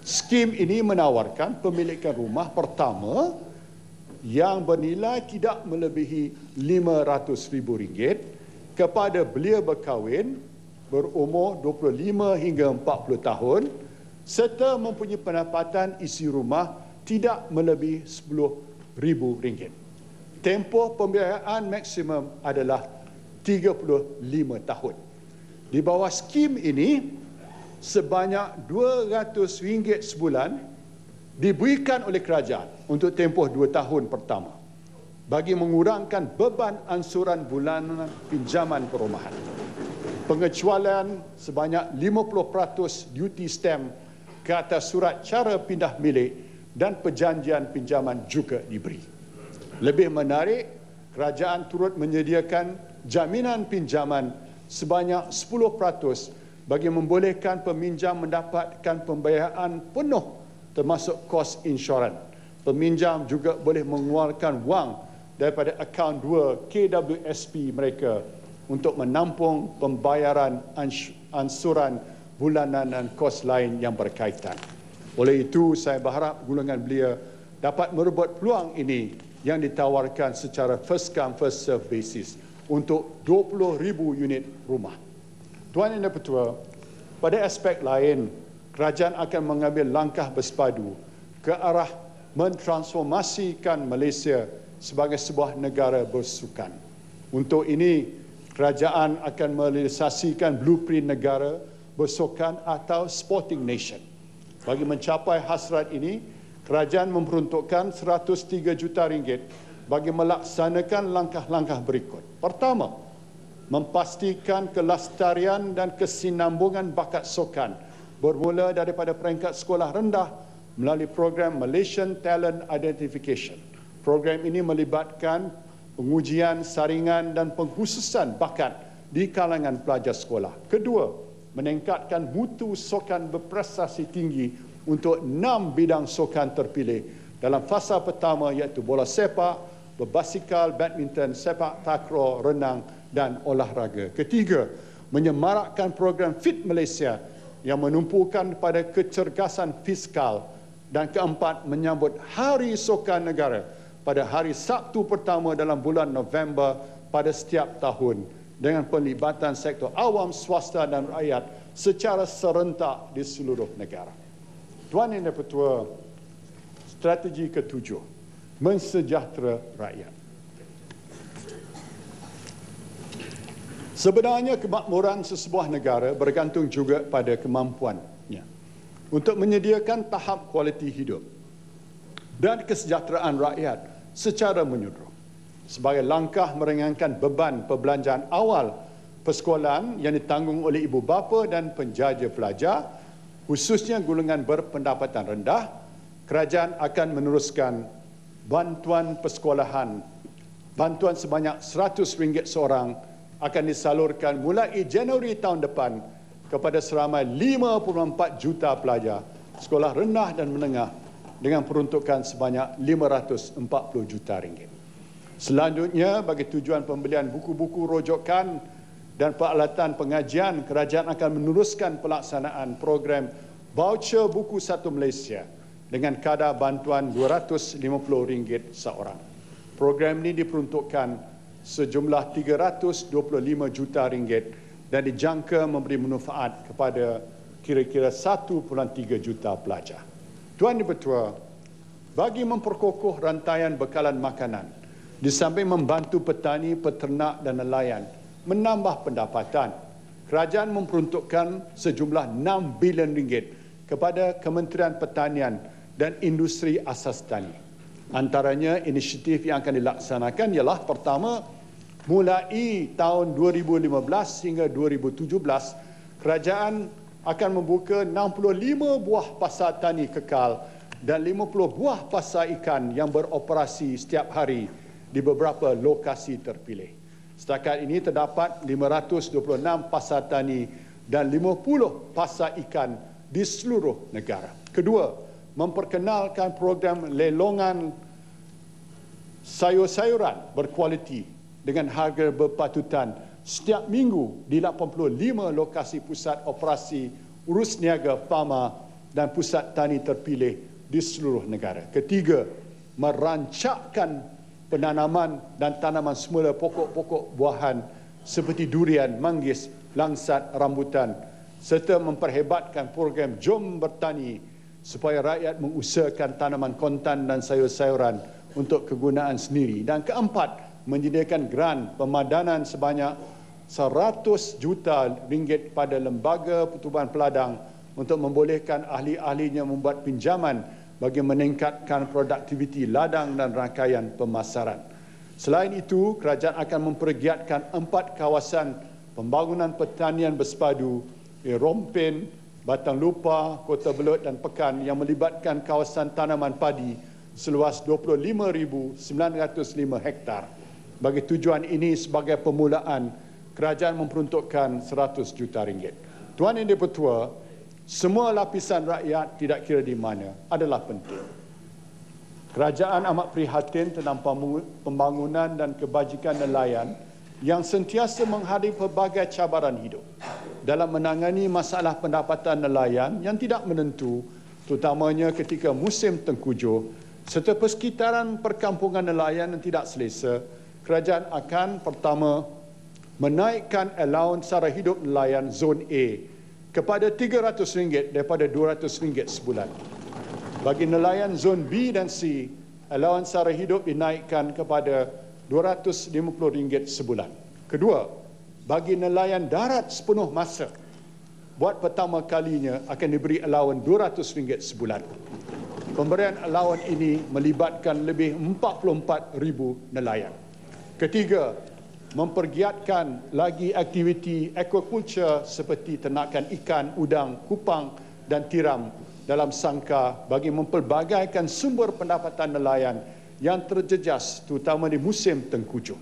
Skim ini menawarkan pemilikan rumah pertama yang bernilai tidak melebihi RM500,000 kepada belia berkahwin berumur 25 hingga 40 tahun serta mempunyai pendapatan isi rumah tidak melebihi RM10,000. Tempoh pembiayaan maksimum adalah 35 tahun. Di bawah skim ini, sebanyak RM200 sebulan diberikan oleh kerajaan untuk tempoh 2 tahun pertama bagi mengurangkan beban ansuran bulanan pinjaman perumahan. Pengecualian sebanyak 50% duty stamp ke atas surat cara pindah milik dan perjanjian pinjaman juga diberi. Lebih menarik, kerajaan turut menyediakan jaminan pinjaman sebanyak 10% bagi membolehkan peminjam mendapatkan pembayaran penuh termasuk kos insurans. Peminjam juga boleh mengeluarkan wang daripada akaun 2 KWSP mereka untuk menampung pembayaran ansuran bulanan dan kos lain yang berkaitan. Oleh itu, saya berharap gulungan belia dapat merebut peluang ini yang ditawarkan secara first come first serve basis untuk 20,000 unit rumah. Tuan Yang Pertua, pada aspek lain, kerajaan akan mengambil langkah bersepadu ke arah mentransformasikan Malaysia sebagai sebuah negara bersukan. Untuk ini, kerajaan akan merealisasikan blueprint negara bersukan atau sporting nation. Bagi mencapai hasrat ini, kerajaan memperuntukkan 103 juta ringgit bagi melaksanakan langkah-langkah berikut. Pertama, memastikan kelestarian dan kesinambungan bakat sokan bermula daripada peringkat sekolah rendah melalui program Malaysian Talent Identification. Program ini melibatkan pengujian, saringan dan pengkhususan bakat di kalangan pelajar sekolah. Kedua, meningkatkan mutu sokan berprestasi tinggi untuk enam bidang sokan terpilih dalam fasa pertama iaitu bola sepak, berbasikal, badminton, sepak takraw, renang dan olahraga. Ketiga, menyemarakkan program Fit Malaysia yang menumpukan pada kecergasan fiskal dan keempat menyambut Hari Sokan Negara pada hari Sabtu pertama dalam bulan November pada setiap tahun dengan pelibatan sektor awam, swasta dan rakyat secara serentak di seluruh negara. Tuan Yang Dipertua, strategi ketujuh, mensejahtera rakyat. Sebenarnya kemakmuran sesebuah negara bergantung juga pada kemampuannya untuk menyediakan tahap kualiti hidup dan kesejahteraan rakyat secara menyeluruh. Sebagai langkah meringankan beban perbelanjaan awal persekolahan yang ditanggung oleh ibu bapa dan penjaja pelajar, khususnya golongan berpendapatan rendah, kerajaan akan meneruskan bantuan persekolahan bantuan sebanyak RM100 seorang akan disalurkan mulai Januari tahun depan kepada seramai 54 juta pelajar sekolah rendah dan menengah dengan peruntukan sebanyak 540 juta ringgit. Selanjutnya bagi tujuan pembelian buku-buku rojokan dan peralatan pengajian, kerajaan akan meneruskan pelaksanaan program voucher buku satu Malaysia dengan kadar bantuan RM250 seorang. Program ini diperuntukkan sejumlah 325 juta ringgit dan dijangka memberi manfaat kepada kira-kira 1.3 juta pelajar. Tuan Ibu Tua, bagi memperkokoh rantaian bekalan makanan, di samping membantu petani, peternak dan nelayan menambah pendapatan, kerajaan memperuntukkan sejumlah 6 bilion ringgit kepada Kementerian Pertanian dan Industri Asas Tani. Antaranya inisiatif yang akan dilaksanakan ialah pertama mulai tahun 2015 hingga 2017 kerajaan akan membuka 65 buah pasar tani kekal dan 50 buah pasar ikan yang beroperasi setiap hari di beberapa lokasi terpilih. Setakat ini terdapat 526 pasar tani dan 50 pasar ikan di seluruh negara. Kedua, memperkenalkan program lelongan sayur-sayuran berkualiti dengan harga berpatutan setiap minggu di 85 lokasi pusat operasi urus niaga pama dan pusat tani terpilih di seluruh negara. Ketiga, merancakkan penanaman dan tanaman semula pokok-pokok buahan seperti durian, manggis, langsat, rambutan serta memperhebatkan program Jom Bertani supaya rakyat mengusahakan tanaman kontan dan sayur-sayuran untuk kegunaan sendiri. Dan keempat, menyediakan grant pemadanan sebanyak 100 juta ringgit pada lembaga pertubuhan peladang untuk membolehkan ahli-ahlinya membuat pinjaman bagi meningkatkan produktiviti ladang dan rangkaian pemasaran. Selain itu, kerajaan akan mempergiatkan empat kawasan pembangunan pertanian bersepadu di Rompin, Batang Lupa, Kota Belut dan Pekan yang melibatkan kawasan tanaman padi seluas 25,905 hektar. Bagi tujuan ini sebagai permulaan, kerajaan memperuntukkan 100 juta ringgit. Tuan Yang Dipertua, semua lapisan rakyat tidak kira di mana adalah penting. Kerajaan amat prihatin tentang pembangunan dan kebajikan nelayan yang sentiasa menghadapi pelbagai cabaran hidup dalam menangani masalah pendapatan nelayan yang tidak menentu terutamanya ketika musim tengkujuh serta persekitaran perkampungan nelayan yang tidak selesa kerajaan akan pertama menaikkan allowance sara hidup nelayan zon A kepada RM300 daripada RM200 sebulan. Bagi nelayan zon B dan C, allowance sara hidup dinaikkan kepada RM250 sebulan. Kedua, bagi nelayan darat sepenuh masa, buat pertama kalinya akan diberi allowance RM200 sebulan. Pemberian allowance ini melibatkan lebih 44,000 nelayan. Ketiga, mempergiatkan lagi aktiviti aquaculture seperti ternakan ikan, udang, kupang dan tiram dalam sangka bagi mempelbagaikan sumber pendapatan nelayan yang terjejas terutama di musim tengkujuh.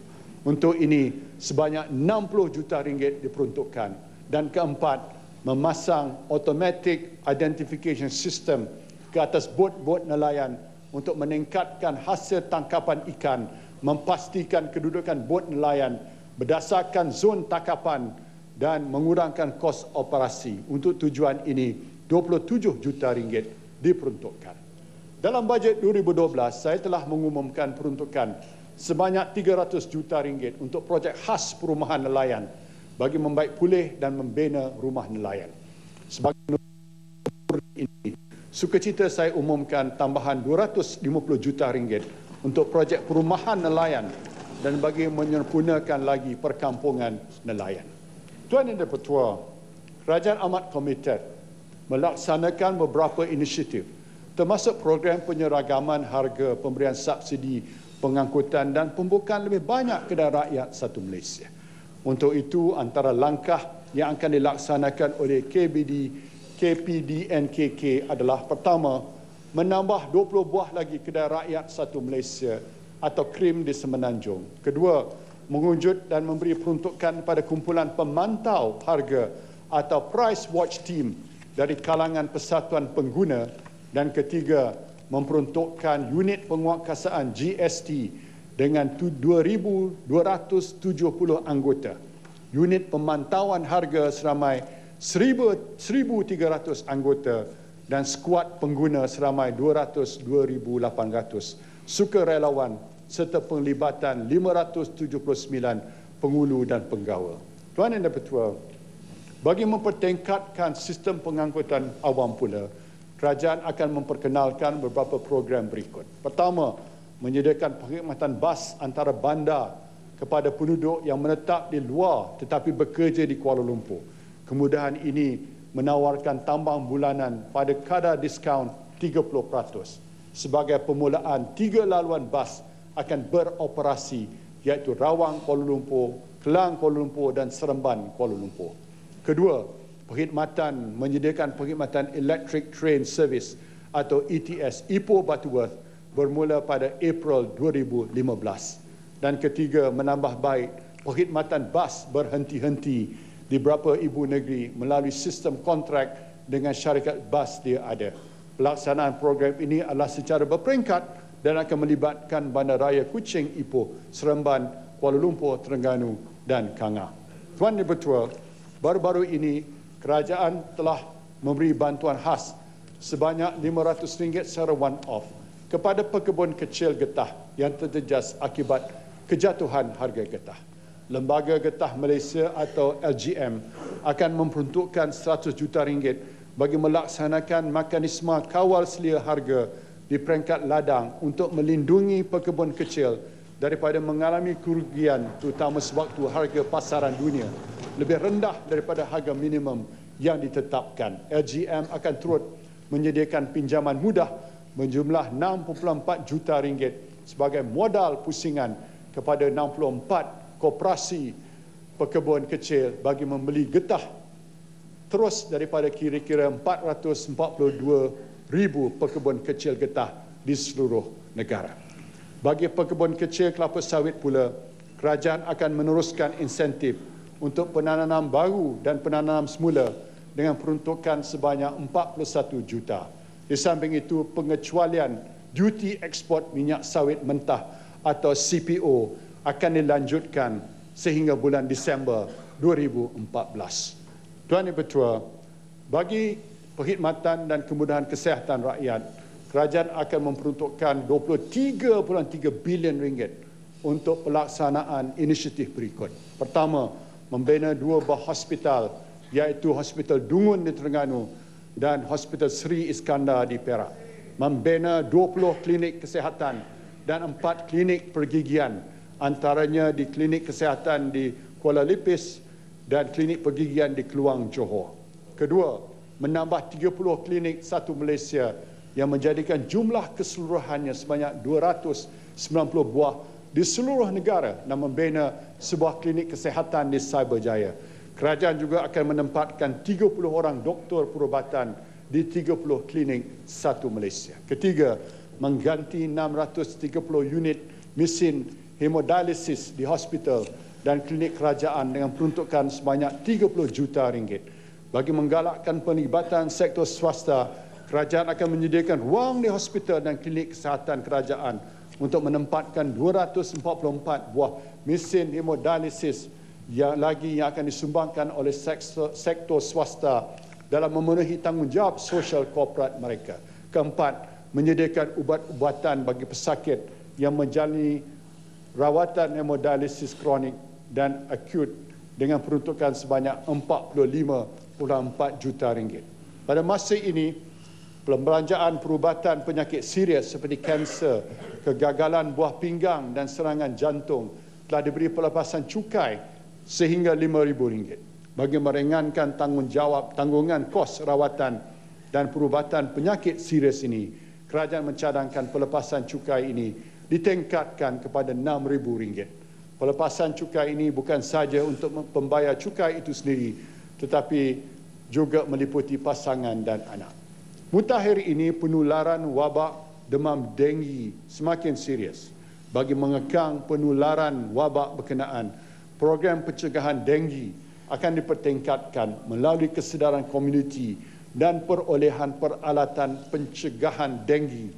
Untuk ini sebanyak 60 juta ringgit diperuntukkan dan keempat memasang automatic identification system ke atas bot-bot nelayan untuk meningkatkan hasil tangkapan ikan memastikan kedudukan bot nelayan berdasarkan zon tangkapan dan mengurangkan kos operasi. Untuk tujuan ini, 27 juta ringgit diperuntukkan. Dalam bajet 2012, saya telah mengumumkan peruntukan sebanyak 300 juta ringgit untuk projek khas perumahan nelayan bagi membaik pulih dan membina rumah nelayan. Sebagai ini, sukacita saya umumkan tambahan 250 juta ringgit untuk projek perumahan nelayan dan bagi menyempurnakan lagi perkampungan nelayan. Tuan Yang Dipertua, Kerajaan amat komited melaksanakan beberapa inisiatif termasuk program penyeragaman harga pemberian subsidi pengangkutan dan pembukaan lebih banyak kedai rakyat satu Malaysia. Untuk itu antara langkah yang akan dilaksanakan oleh KBD KPDNKK adalah pertama menambah 20 buah lagi kedai rakyat satu Malaysia atau krim di Semenanjung. Kedua, mengunjut dan memberi peruntukan pada kumpulan pemantau harga atau price watch team dari kalangan persatuan pengguna dan ketiga, memperuntukkan unit penguatkuasaan GST dengan 2,270 anggota. Unit pemantauan harga seramai 1,300 anggota dan skuad pengguna seramai 202,800 sukarelawan serta penglibatan 579 pengulu dan penggawa. Tuan Yang Dipertua, bagi mempertingkatkan sistem pengangkutan awam pula, kerajaan akan memperkenalkan beberapa program berikut. Pertama, menyediakan perkhidmatan bas antara bandar kepada penduduk yang menetap di luar tetapi bekerja di Kuala Lumpur. Kemudahan ini menawarkan tambang bulanan pada kadar diskaun 30% sebagai permulaan tiga laluan bas akan beroperasi iaitu Rawang Kuala Lumpur, Kelang Kuala Lumpur dan Seremban Kuala Lumpur. Kedua, perkhidmatan menyediakan perkhidmatan Electric Train Service atau ETS Ipoh Butterworth bermula pada April 2015. Dan ketiga, menambah baik perkhidmatan bas berhenti-henti di beberapa ibu negeri melalui sistem kontrak dengan syarikat bas dia ada pelaksanaan program ini adalah secara berperingkat dan akan melibatkan Bandaraya Kuching Ipoh, Seremban, Kuala Lumpur, Terengganu dan Kanga. Tuan Yang Bertua, baru-baru ini kerajaan telah memberi bantuan khas sebanyak RM500 secara one-off kepada pekebun kecil getah yang terjejas akibat kejatuhan harga getah. Lembaga Getah Malaysia atau LGM akan memperuntukkan 100 juta ringgit bagi melaksanakan mekanisme kawal selia harga di peringkat ladang untuk melindungi pekebun kecil daripada mengalami kerugian terutama sewaktu harga pasaran dunia lebih rendah daripada harga minimum yang ditetapkan. LGM akan turut menyediakan pinjaman mudah menjumlah 6.4 juta ringgit sebagai modal pusingan kepada 64 koperasi pekebun kecil bagi membeli getah terus daripada kira-kira 442 ribu pekebun kecil getah di seluruh negara. Bagi pekebun kecil kelapa sawit pula, kerajaan akan meneruskan insentif untuk penanam baru dan penanam semula dengan peruntukan sebanyak 41 juta. Di samping itu, pengecualian duty ekspor minyak sawit mentah atau CPO akan dilanjutkan sehingga bulan Disember 2014. Tuan Yang Bertua, bagi perkhidmatan dan kemudahan kesihatan rakyat, kerajaan akan memperuntukkan 23.3 bilion ringgit untuk pelaksanaan inisiatif berikut. Pertama, membina dua buah hospital iaitu Hospital Dungun di Terengganu dan Hospital Sri Iskandar di Perak. Membina 20 klinik kesihatan dan 4 klinik pergigian antaranya di klinik kesihatan di Kuala Lipis, dan klinik pergigian di Keluang Johor. Kedua, menambah 30 klinik satu Malaysia yang menjadikan jumlah keseluruhannya sebanyak 290 buah di seluruh negara dan membina sebuah klinik kesihatan di Cyberjaya. Kerajaan juga akan menempatkan 30 orang doktor perubatan di 30 klinik satu Malaysia. Ketiga, mengganti 630 unit mesin hemodialisis di hospital dan klinik kerajaan dengan peruntukan sebanyak 30 juta ringgit. Bagi menggalakkan penglibatan sektor swasta, kerajaan akan menyediakan ruang di hospital dan klinik kesihatan kerajaan untuk menempatkan 244 buah mesin hemodialisis yang lagi yang akan disumbangkan oleh sektor, sektor swasta dalam memenuhi tanggungjawab sosial korporat mereka. Keempat, menyediakan ubat-ubatan bagi pesakit yang menjalani rawatan hemodialisis kronik dan akut dengan peruntukan sebanyak 45.4 juta ringgit. Pada masa ini, pembelanjaan perubatan penyakit serius seperti kanser, kegagalan buah pinggang dan serangan jantung telah diberi pelepasan cukai sehingga RM5,000 bagi meringankan tanggungjawab tanggungan kos rawatan dan perubatan penyakit serius ini. Kerajaan mencadangkan pelepasan cukai ini ditingkatkan kepada RM6,000. Pelepasan cukai ini bukan saja untuk pembayar cukai itu sendiri tetapi juga meliputi pasangan dan anak. Mutakhir ini penularan wabak demam denggi semakin serius. Bagi mengekang penularan wabak berkenaan, program pencegahan denggi akan dipertingkatkan melalui kesedaran komuniti dan perolehan peralatan pencegahan denggi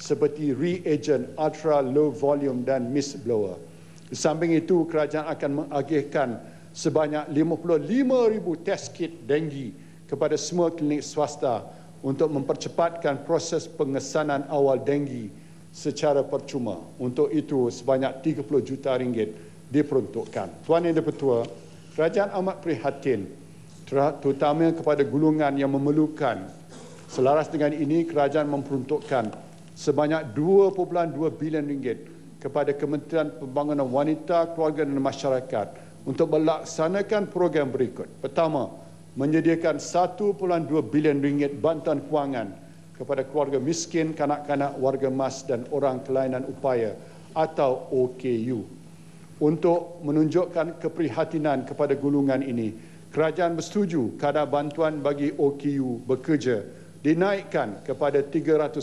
seperti reagent, ultra low volume dan mist blower. Di samping itu, kerajaan akan mengagihkan sebanyak 55,000 test kit denggi kepada semua klinik swasta untuk mempercepatkan proses pengesanan awal denggi secara percuma. Untuk itu sebanyak 30 juta ringgit diperuntukkan. Tuan Yang Dipertua, kerajaan amat prihatin terutama kepada gulungan yang memerlukan. Selaras dengan ini, kerajaan memperuntukkan sebanyak 2.2 bilion ringgit kepada Kementerian Pembangunan Wanita, Keluarga dan Masyarakat untuk melaksanakan program berikut. Pertama, menyediakan 1.2 bilion ringgit bantuan kewangan kepada keluarga miskin, kanak-kanak, warga mas dan orang kelainan upaya atau OKU. Untuk menunjukkan keprihatinan kepada gulungan ini, kerajaan bersetuju kadar bantuan bagi OKU bekerja dinaikkan kepada RM300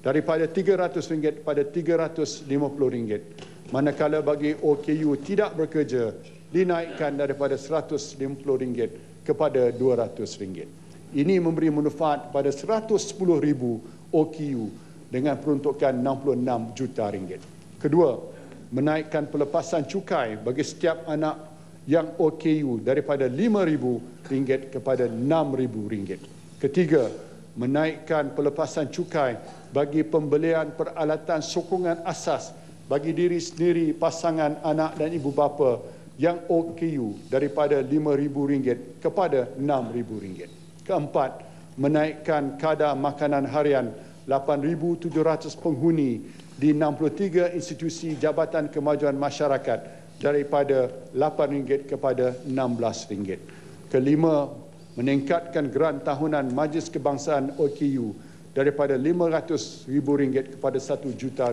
daripada RM300 kepada RM350 manakala bagi OKU tidak bekerja dinaikkan daripada RM150 kepada RM200. Ini memberi manfaat kepada 110,000 OKU dengan peruntukan 66 juta ringgit. Kedua, menaikkan pelepasan cukai bagi setiap anak yang OKU daripada RM5,000 kepada RM6,000. Ketiga, menaikkan pelepasan cukai bagi pembelian peralatan sokongan asas bagi diri sendiri, pasangan, anak dan ibu bapa yang OKU daripada RM5,000 kepada RM6,000. Keempat, menaikkan kadar makanan harian 8,700 penghuni di 63 institusi Jabatan Kemajuan Masyarakat daripada RM8 kepada RM16. Kelima, meningkatkan geran tahunan Majlis Kebangsaan OKU daripada RM500,000 kepada RM1 juta.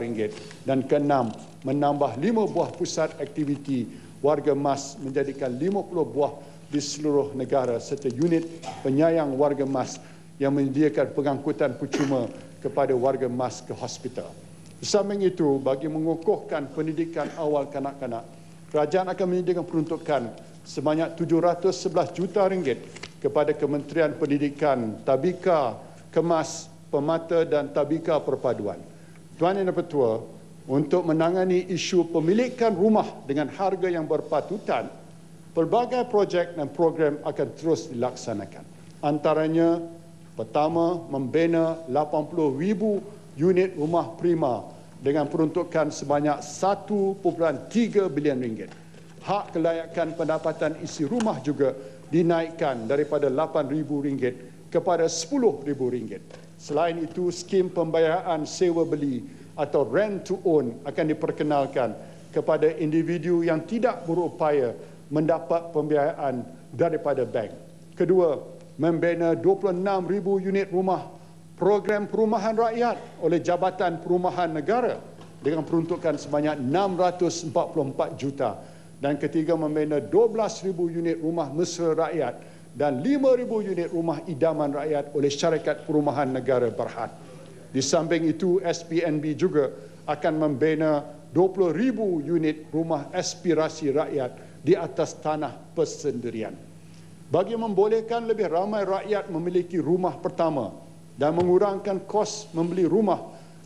Dan keenam, menambah lima buah pusat aktiviti warga mas menjadikan 50 buah di seluruh negara serta unit penyayang warga mas yang menyediakan pengangkutan percuma kepada warga mas ke hospital. Bersama itu, bagi mengukuhkan pendidikan awal kanak-kanak, kerajaan akan menyediakan peruntukan sebanyak 711 juta ringgit kepada Kementerian Pendidikan, Tabika, Kemas, Pemata dan Tabika Perpaduan. Tuan Yang Dipertua, untuk menangani isu pemilikan rumah dengan harga yang berpatutan, pelbagai projek dan program akan terus dilaksanakan. Antaranya, pertama, membina 80,000 unit rumah prima dengan peruntukan sebanyak 1.3 bilion ringgit. Hak kelayakan pendapatan isi rumah juga dinaikkan daripada RM8,000 kepada RM10,000. Selain itu, skim pembayaran sewa beli atau rent to own akan diperkenalkan kepada individu yang tidak berupaya mendapat pembiayaan daripada bank. Kedua, membina 26,000 unit rumah program perumahan rakyat oleh Jabatan Perumahan Negara dengan peruntukan sebanyak 644 juta dan ketiga membina 12,000 unit rumah mesra rakyat dan 5,000 unit rumah idaman rakyat oleh syarikat perumahan negara Berhad. Di samping itu, SPNB juga akan membina 20,000 unit rumah aspirasi rakyat di atas tanah persendirian. Bagi membolehkan lebih ramai rakyat memiliki rumah pertama dan mengurangkan kos membeli rumah,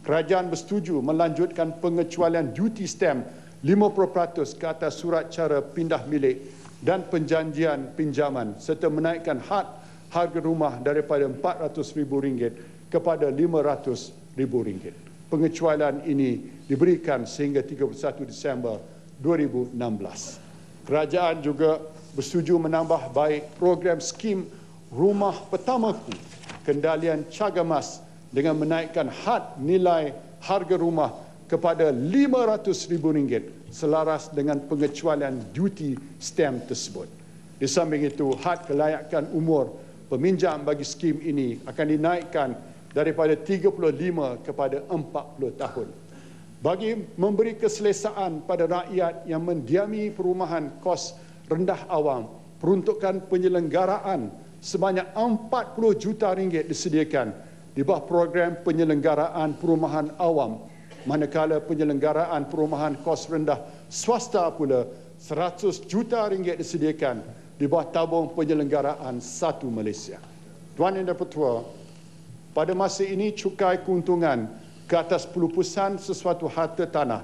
kerajaan bersetuju melanjutkan pengecualian duty stamp 50% ke atas surat cara pindah milik dan penjanjian pinjaman serta menaikkan had harga rumah daripada RM400,000 kepada RM500,000. Pengecualian ini diberikan sehingga 31 Disember 2016. Kerajaan juga bersetuju menambah baik program skim rumah pertamaku kendalian cagamas dengan menaikkan had nilai harga rumah kepada RM500,000 selaras dengan pengecualian duty stamp tersebut. Di samping itu, had kelayakan umur peminjam bagi skim ini akan dinaikkan daripada 35 kepada 40 tahun. Bagi memberi keselesaan pada rakyat yang mendiami perumahan kos rendah awam, peruntukan penyelenggaraan sebanyak 40 juta ringgit disediakan di bawah program penyelenggaraan perumahan awam manakala penyelenggaraan perumahan kos rendah swasta pula 100 juta ringgit disediakan di bawah tabung penyelenggaraan Satu Malaysia. Tuan Yang Pertua, pada masa ini cukai keuntungan ke atas pelupusan sesuatu harta tanah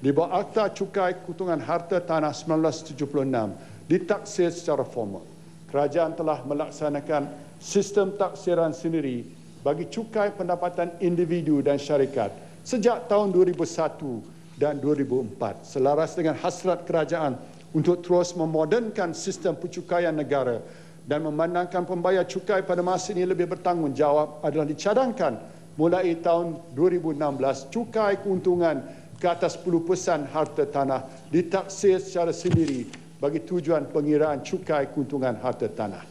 di bawah Akta Cukai Keuntungan Harta Tanah 1976 ditaksir secara formal. Kerajaan telah melaksanakan sistem taksiran sendiri bagi cukai pendapatan individu dan syarikat sejak tahun 2001 dan 2004 selaras dengan hasrat kerajaan untuk terus memodernkan sistem pencukaian negara dan memandangkan pembayar cukai pada masa ini lebih bertanggungjawab adalah dicadangkan mulai tahun 2016 cukai keuntungan ke atas 10% harta tanah ditaksir secara sendiri bagi tujuan pengiraan cukai keuntungan harta tanah.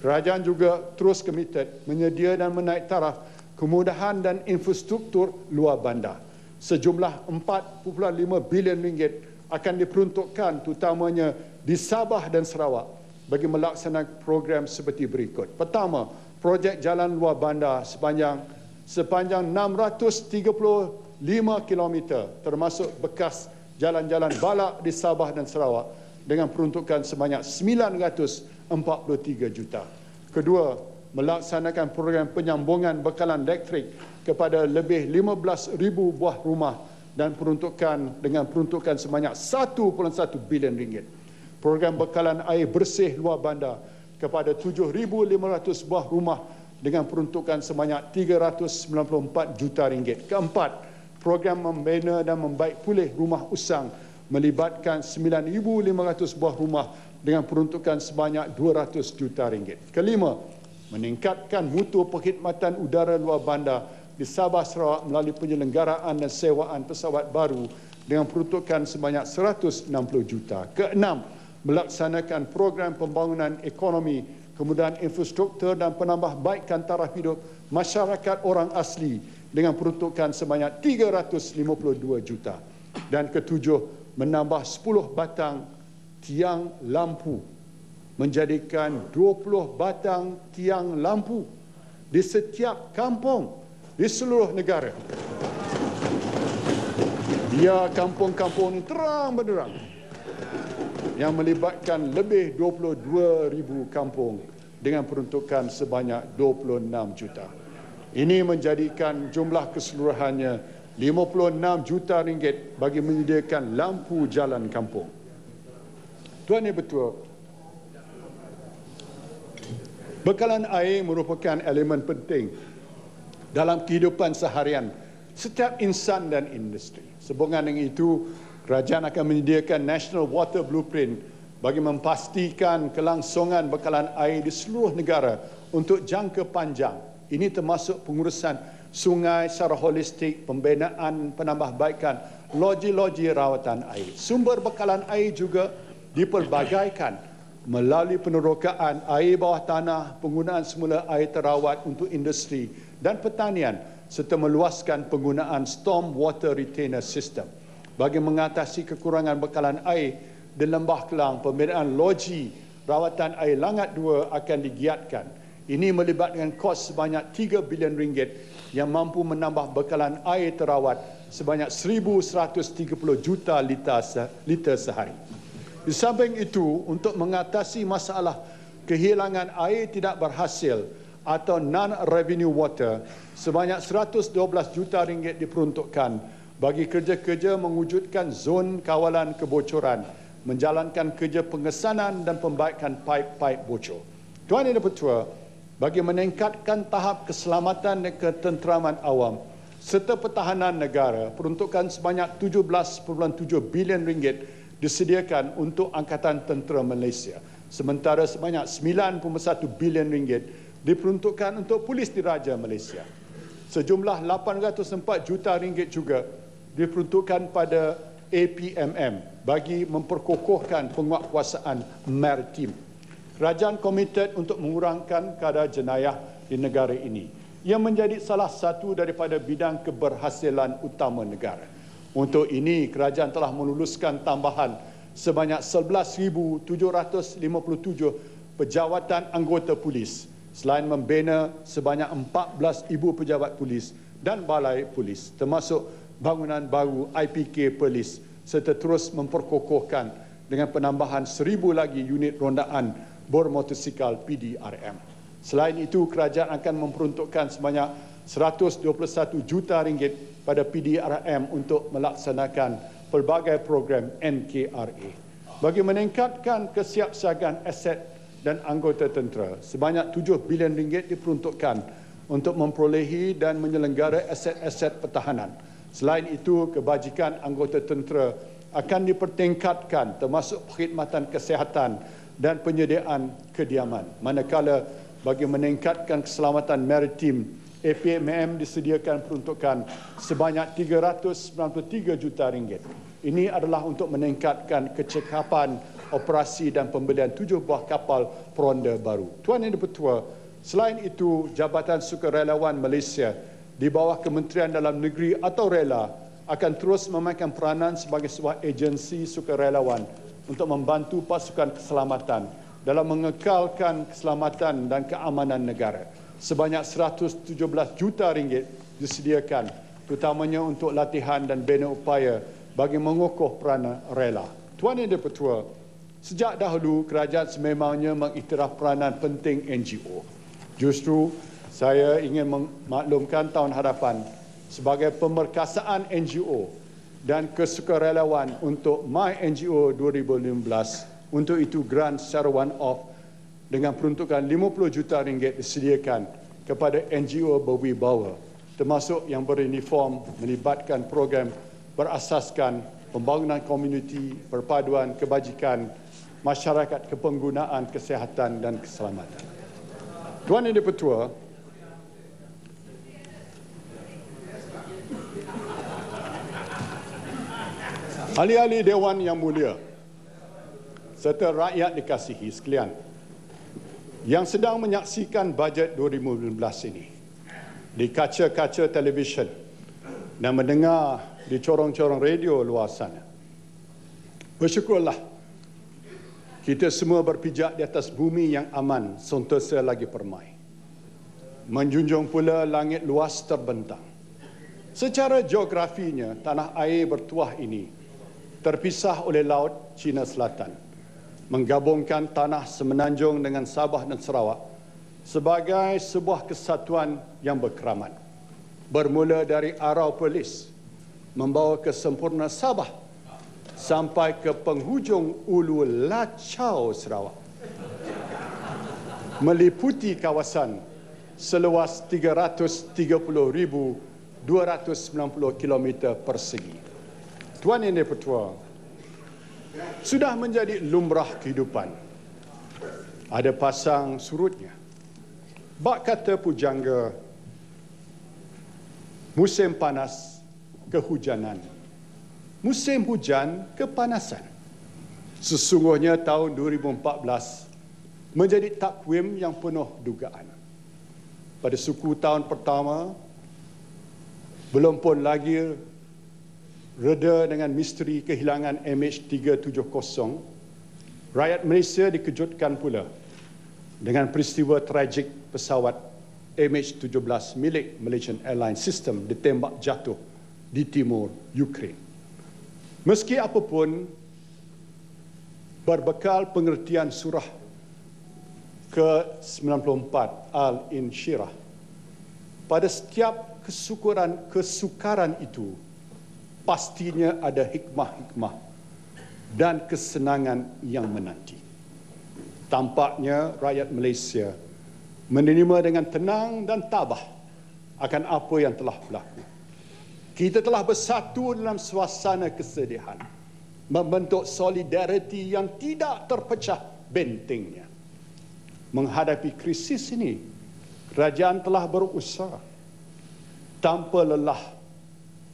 Kerajaan juga terus komited menyedia dan menaik taraf kemudahan dan infrastruktur luar bandar. Sejumlah 4.5 bilion ringgit akan diperuntukkan terutamanya di Sabah dan Sarawak bagi melaksanakan program seperti berikut. Pertama, projek jalan luar bandar sepanjang sepanjang 635 km termasuk bekas jalan-jalan balak di Sabah dan Sarawak dengan peruntukan sebanyak 943 juta. Kedua, melaksanakan program penyambungan bekalan elektrik kepada lebih 15,000 buah rumah dan peruntukan dengan peruntukan sebanyak 1.1 bilion ringgit. Program bekalan air bersih luar bandar kepada 7,500 buah rumah dengan peruntukan sebanyak 394 juta ringgit. Keempat, program membina dan membaik pulih rumah usang melibatkan 9,500 buah rumah dengan peruntukan sebanyak 200 juta ringgit. Kelima, meningkatkan mutu perkhidmatan udara luar bandar di Sabah Sarawak melalui penyelenggaraan dan sewaan pesawat baru dengan peruntukan sebanyak 160 juta. Keenam, melaksanakan program pembangunan ekonomi, kemudahan infrastruktur dan penambahbaikan taraf hidup masyarakat orang asli dengan peruntukan sebanyak 352 juta. Dan ketujuh, menambah 10 batang tiang lampu menjadikan 20 batang tiang lampu di setiap kampung di seluruh negara. Dia kampung-kampung ini terang benderang yang melibatkan lebih 22,000 kampung dengan peruntukan sebanyak 26 juta. Ini menjadikan jumlah keseluruhannya 56 juta ringgit bagi menyediakan lampu jalan kampung. Tuan Yang Betul, Bekalan air merupakan elemen penting dalam kehidupan seharian setiap insan dan industri. Sehubungan dengan itu, kerajaan akan menyediakan National Water Blueprint bagi memastikan kelangsungan bekalan air di seluruh negara untuk jangka panjang. Ini termasuk pengurusan sungai secara holistik, pembinaan penambahbaikan loji-loji rawatan air. Sumber bekalan air juga dipelbagaikan melalui penerokaan air bawah tanah, penggunaan semula air terawat untuk industri dan pertanian serta meluaskan penggunaan storm water retainer system bagi mengatasi kekurangan bekalan air di Lembah Kelang, pembinaan loji rawatan air Langat 2 akan digiatkan. Ini melibatkan kos sebanyak 3 bilion ringgit yang mampu menambah bekalan air terawat sebanyak 1,130 juta liter, sehari. Di samping itu, untuk mengatasi masalah kehilangan air tidak berhasil atau non-revenue water, sebanyak 112 juta ringgit diperuntukkan bagi kerja-kerja mewujudkan zon kawalan kebocoran menjalankan kerja pengesanan dan pembaikan paip-paip bocor. Tuan Yang Dipertua, bagi meningkatkan tahap keselamatan dan ketenteraman awam serta pertahanan negara, peruntukan sebanyak 17.7 bilion ringgit disediakan untuk Angkatan Tentera Malaysia. Sementara sebanyak 9.1 bilion ringgit diperuntukkan untuk Polis Diraja Malaysia. Sejumlah 804 juta ringgit juga diperuntukkan pada APMM bagi memperkokohkan penguatkuasaan maritim. Kerajaan komited untuk mengurangkan kadar jenayah di negara ini yang menjadi salah satu daripada bidang keberhasilan utama negara. Untuk ini, kerajaan telah meluluskan tambahan sebanyak 11,757 pejawatan anggota polis selain membina sebanyak 14,000 pejabat polis dan balai polis termasuk bangunan baru IPK Perlis serta terus memperkokohkan dengan penambahan seribu lagi unit rondaan bor motosikal PDRM. Selain itu, kerajaan akan memperuntukkan sebanyak 121 juta ringgit pada PDRM untuk melaksanakan pelbagai program NKRA. Bagi meningkatkan kesiapsiagaan aset dan anggota tentera, sebanyak 7 bilion ringgit diperuntukkan untuk memperolehi dan menyelenggara aset-aset pertahanan Selain itu, kebajikan anggota tentera akan dipertingkatkan termasuk perkhidmatan kesihatan dan penyediaan kediaman. Manakala bagi meningkatkan keselamatan maritim, APMM disediakan peruntukan sebanyak 393 juta ringgit. Ini adalah untuk meningkatkan kecekapan operasi dan pembelian tujuh buah kapal peronda baru. Tuan Yang Dipertua, selain itu, Jabatan Sukarelawan Malaysia di bawah Kementerian Dalam Negeri atau rela akan terus memainkan peranan sebagai sebuah agensi sukarelawan untuk membantu pasukan keselamatan dalam mengekalkan keselamatan dan keamanan negara. Sebanyak 117 juta ringgit disediakan terutamanya untuk latihan dan bina upaya bagi mengukuh peranan rela. Tuan Yang Dipertua, sejak dahulu kerajaan sememangnya mengiktiraf peranan penting NGO. Justru saya ingin memaklumkan tahun hadapan sebagai pemerkasaan NGO dan kesukarelawan untuk My NGO 2015 untuk itu grant secara one off dengan peruntukan 50 juta ringgit disediakan kepada NGO berwibawa termasuk yang beruniform melibatkan program berasaskan pembangunan komuniti, perpaduan kebajikan, masyarakat kepenggunaan kesihatan dan keselamatan. Tuan Yang Dipertua, Ahli-ahli Dewan yang mulia serta rakyat dikasihi sekalian yang sedang menyaksikan bajet 2015 ini di kaca-kaca televisyen dan mendengar di corong-corong radio luar sana. Bersyukurlah kita semua berpijak di atas bumi yang aman sentosa lagi permai. Menjunjung pula langit luas terbentang. Secara geografinya, tanah air bertuah ini terpisah oleh Laut Cina Selatan, menggabungkan tanah semenanjung dengan Sabah dan Sarawak sebagai sebuah kesatuan yang berkeramat. Bermula dari Arau Perlis, membawa ke sempurna Sabah sampai ke penghujung Ulu Lacau Sarawak. Meliputi kawasan seluas 330,290 km persegi. Tuan Yang Dipertua, sudah menjadi lumrah kehidupan. Ada pasang surutnya. Bak kata pujangga, musim panas, kehujanan. Musim hujan, kepanasan. Sesungguhnya tahun 2014 menjadi takwim yang penuh dugaan. Pada suku tahun pertama, belum pun lagi reda dengan misteri kehilangan MH370, rakyat Malaysia dikejutkan pula dengan peristiwa tragik pesawat MH17 milik Malaysian Airlines System ditembak jatuh di timur Ukraine. Meski apapun, berbekal pengertian surah ke-94 Al-Insyirah, pada setiap kesukaran kesukaran itu pastinya ada hikmah-hikmah dan kesenangan yang menanti. Tampaknya rakyat Malaysia menerima dengan tenang dan tabah akan apa yang telah berlaku. Kita telah bersatu dalam suasana kesedihan, membentuk solidariti yang tidak terpecah bentengnya. Menghadapi krisis ini, kerajaan telah berusaha tanpa lelah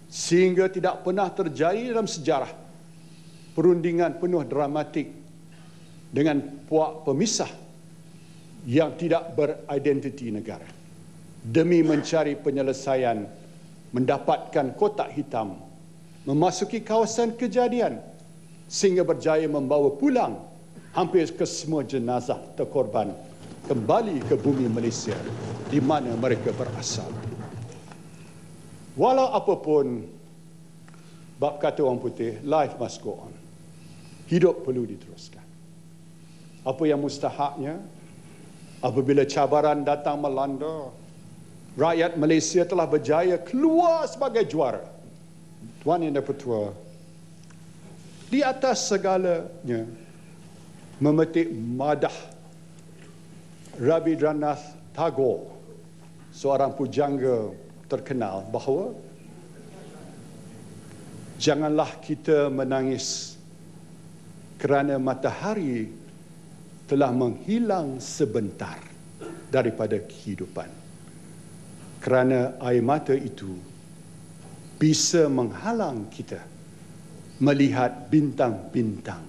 sehingga tidak pernah terjadi dalam sejarah perundingan penuh dramatik dengan puak pemisah yang tidak beridentiti negara demi mencari penyelesaian mendapatkan kotak hitam memasuki kawasan kejadian sehingga berjaya membawa pulang hampir ke semua jenazah terkorban kembali ke bumi Malaysia di mana mereka berasal. Walau apapun bab kata orang putih, life must go on. Hidup perlu diteruskan. Apa yang mustahaknya, apabila cabaran datang melanda, rakyat Malaysia telah berjaya keluar sebagai juara. Tuan Yang Dipertua, di atas segalanya, memetik madah Rabindranath Tagore, seorang pujangga terkenal bahawa janganlah kita menangis kerana matahari telah menghilang sebentar daripada kehidupan. Kerana air mata itu bisa menghalang kita melihat bintang-bintang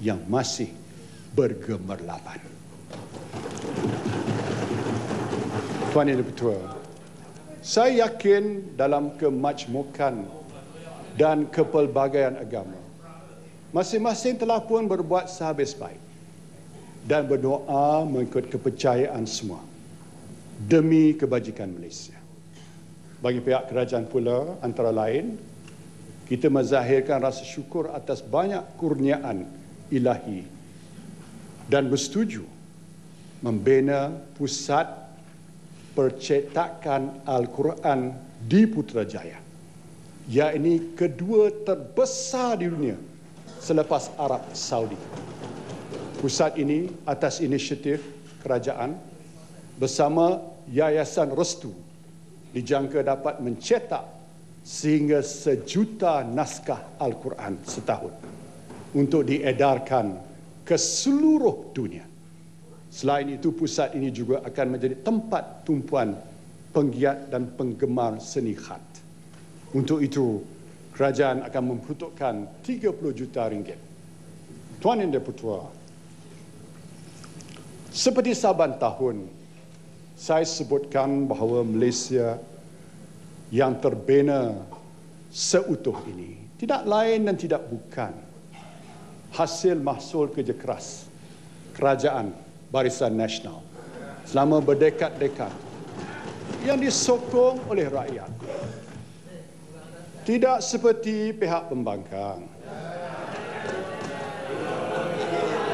yang masih bergemerlapan. Tuan Yang Dipertua, saya yakin dalam kemajmukan dan kepelbagaian agama, masing-masing telah pun berbuat sehabis baik dan berdoa mengikut kepercayaan semua demi kebajikan Malaysia. Bagi pihak kerajaan pula antara lain kita menzahirkan rasa syukur atas banyak kurniaan ilahi dan bersetuju membina pusat percetakan Al-Quran di Putrajaya. Ya ini kedua terbesar di dunia selepas Arab Saudi. Pusat ini atas inisiatif kerajaan bersama Yayasan Restu dijangka dapat mencetak sehingga sejuta naskah Al-Quran setahun untuk diedarkan ke seluruh dunia. Selain itu, pusat ini juga akan menjadi tempat tumpuan penggiat dan penggemar seni khat. Untuk itu, kerajaan akan memperuntukkan 30 juta ringgit. Tuan Yang Dipertua, seperti saban tahun, saya sebutkan bahawa Malaysia yang terbina seutuh ini tidak lain dan tidak bukan hasil mahsul kerja keras kerajaan Barisan Nasional selama berdekad-dekad yang disokong oleh rakyat. Tidak seperti pihak pembangkang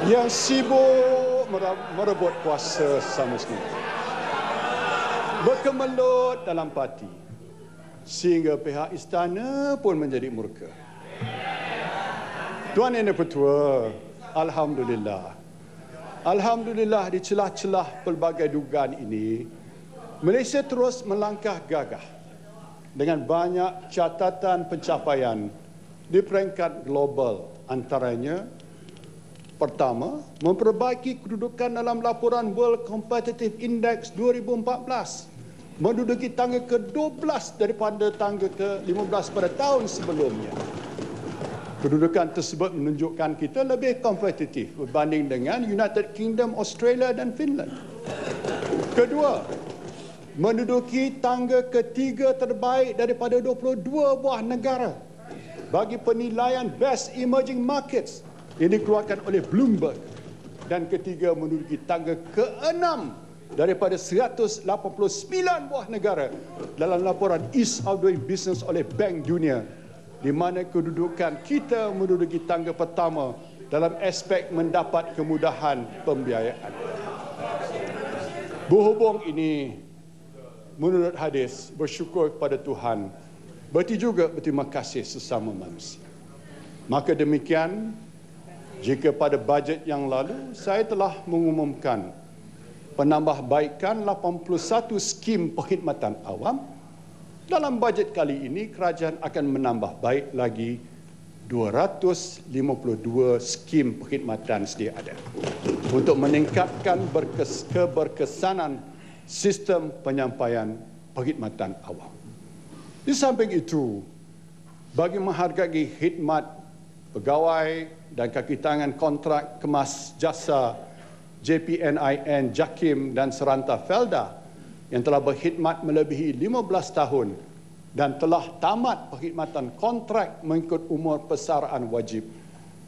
yang sibuk merebut kuasa sama sendiri. Berkemelut dalam parti sehingga pihak istana pun menjadi murka. Tuan Yang Dipertua, Alhamdulillah. Alhamdulillah di celah-celah pelbagai dugaan ini, Malaysia terus melangkah gagah dengan banyak catatan pencapaian di peringkat global antaranya Pertama, memperbaiki kedudukan dalam laporan World Competitive Index 2014 menduduki tangga ke-12 daripada tangga ke-15 pada tahun sebelumnya. Kedudukan tersebut menunjukkan kita lebih kompetitif berbanding dengan United Kingdom, Australia dan Finland. Kedua, menduduki tangga ketiga terbaik daripada 22 buah negara bagi penilaian Best Emerging Markets ini dikeluarkan oleh Bloomberg. Dan ketiga, menduduki tangga keenam daripada 189 buah negara dalam laporan East of Doing Business oleh Bank Dunia di mana kedudukan kita menduduki tangga pertama dalam aspek mendapat kemudahan pembiayaan. Berhubung ini, menurut hadis, bersyukur kepada Tuhan, berarti juga berterima kasih sesama manusia. Maka demikian, jika pada bajet yang lalu, saya telah mengumumkan penambahbaikan 81 skim perkhidmatan awam dalam bajet kali ini, kerajaan akan menambah baik lagi 252 skim perkhidmatan sedia ada untuk meningkatkan berkes keberkesanan sistem penyampaian perkhidmatan awam. Di samping itu, bagi menghargai khidmat pegawai dan kaki tangan kontrak kemas jasa JPNIN, JAKIM dan Seranta Felda yang telah berkhidmat melebihi 15 tahun dan telah tamat perkhidmatan kontrak mengikut umur persaraan wajib.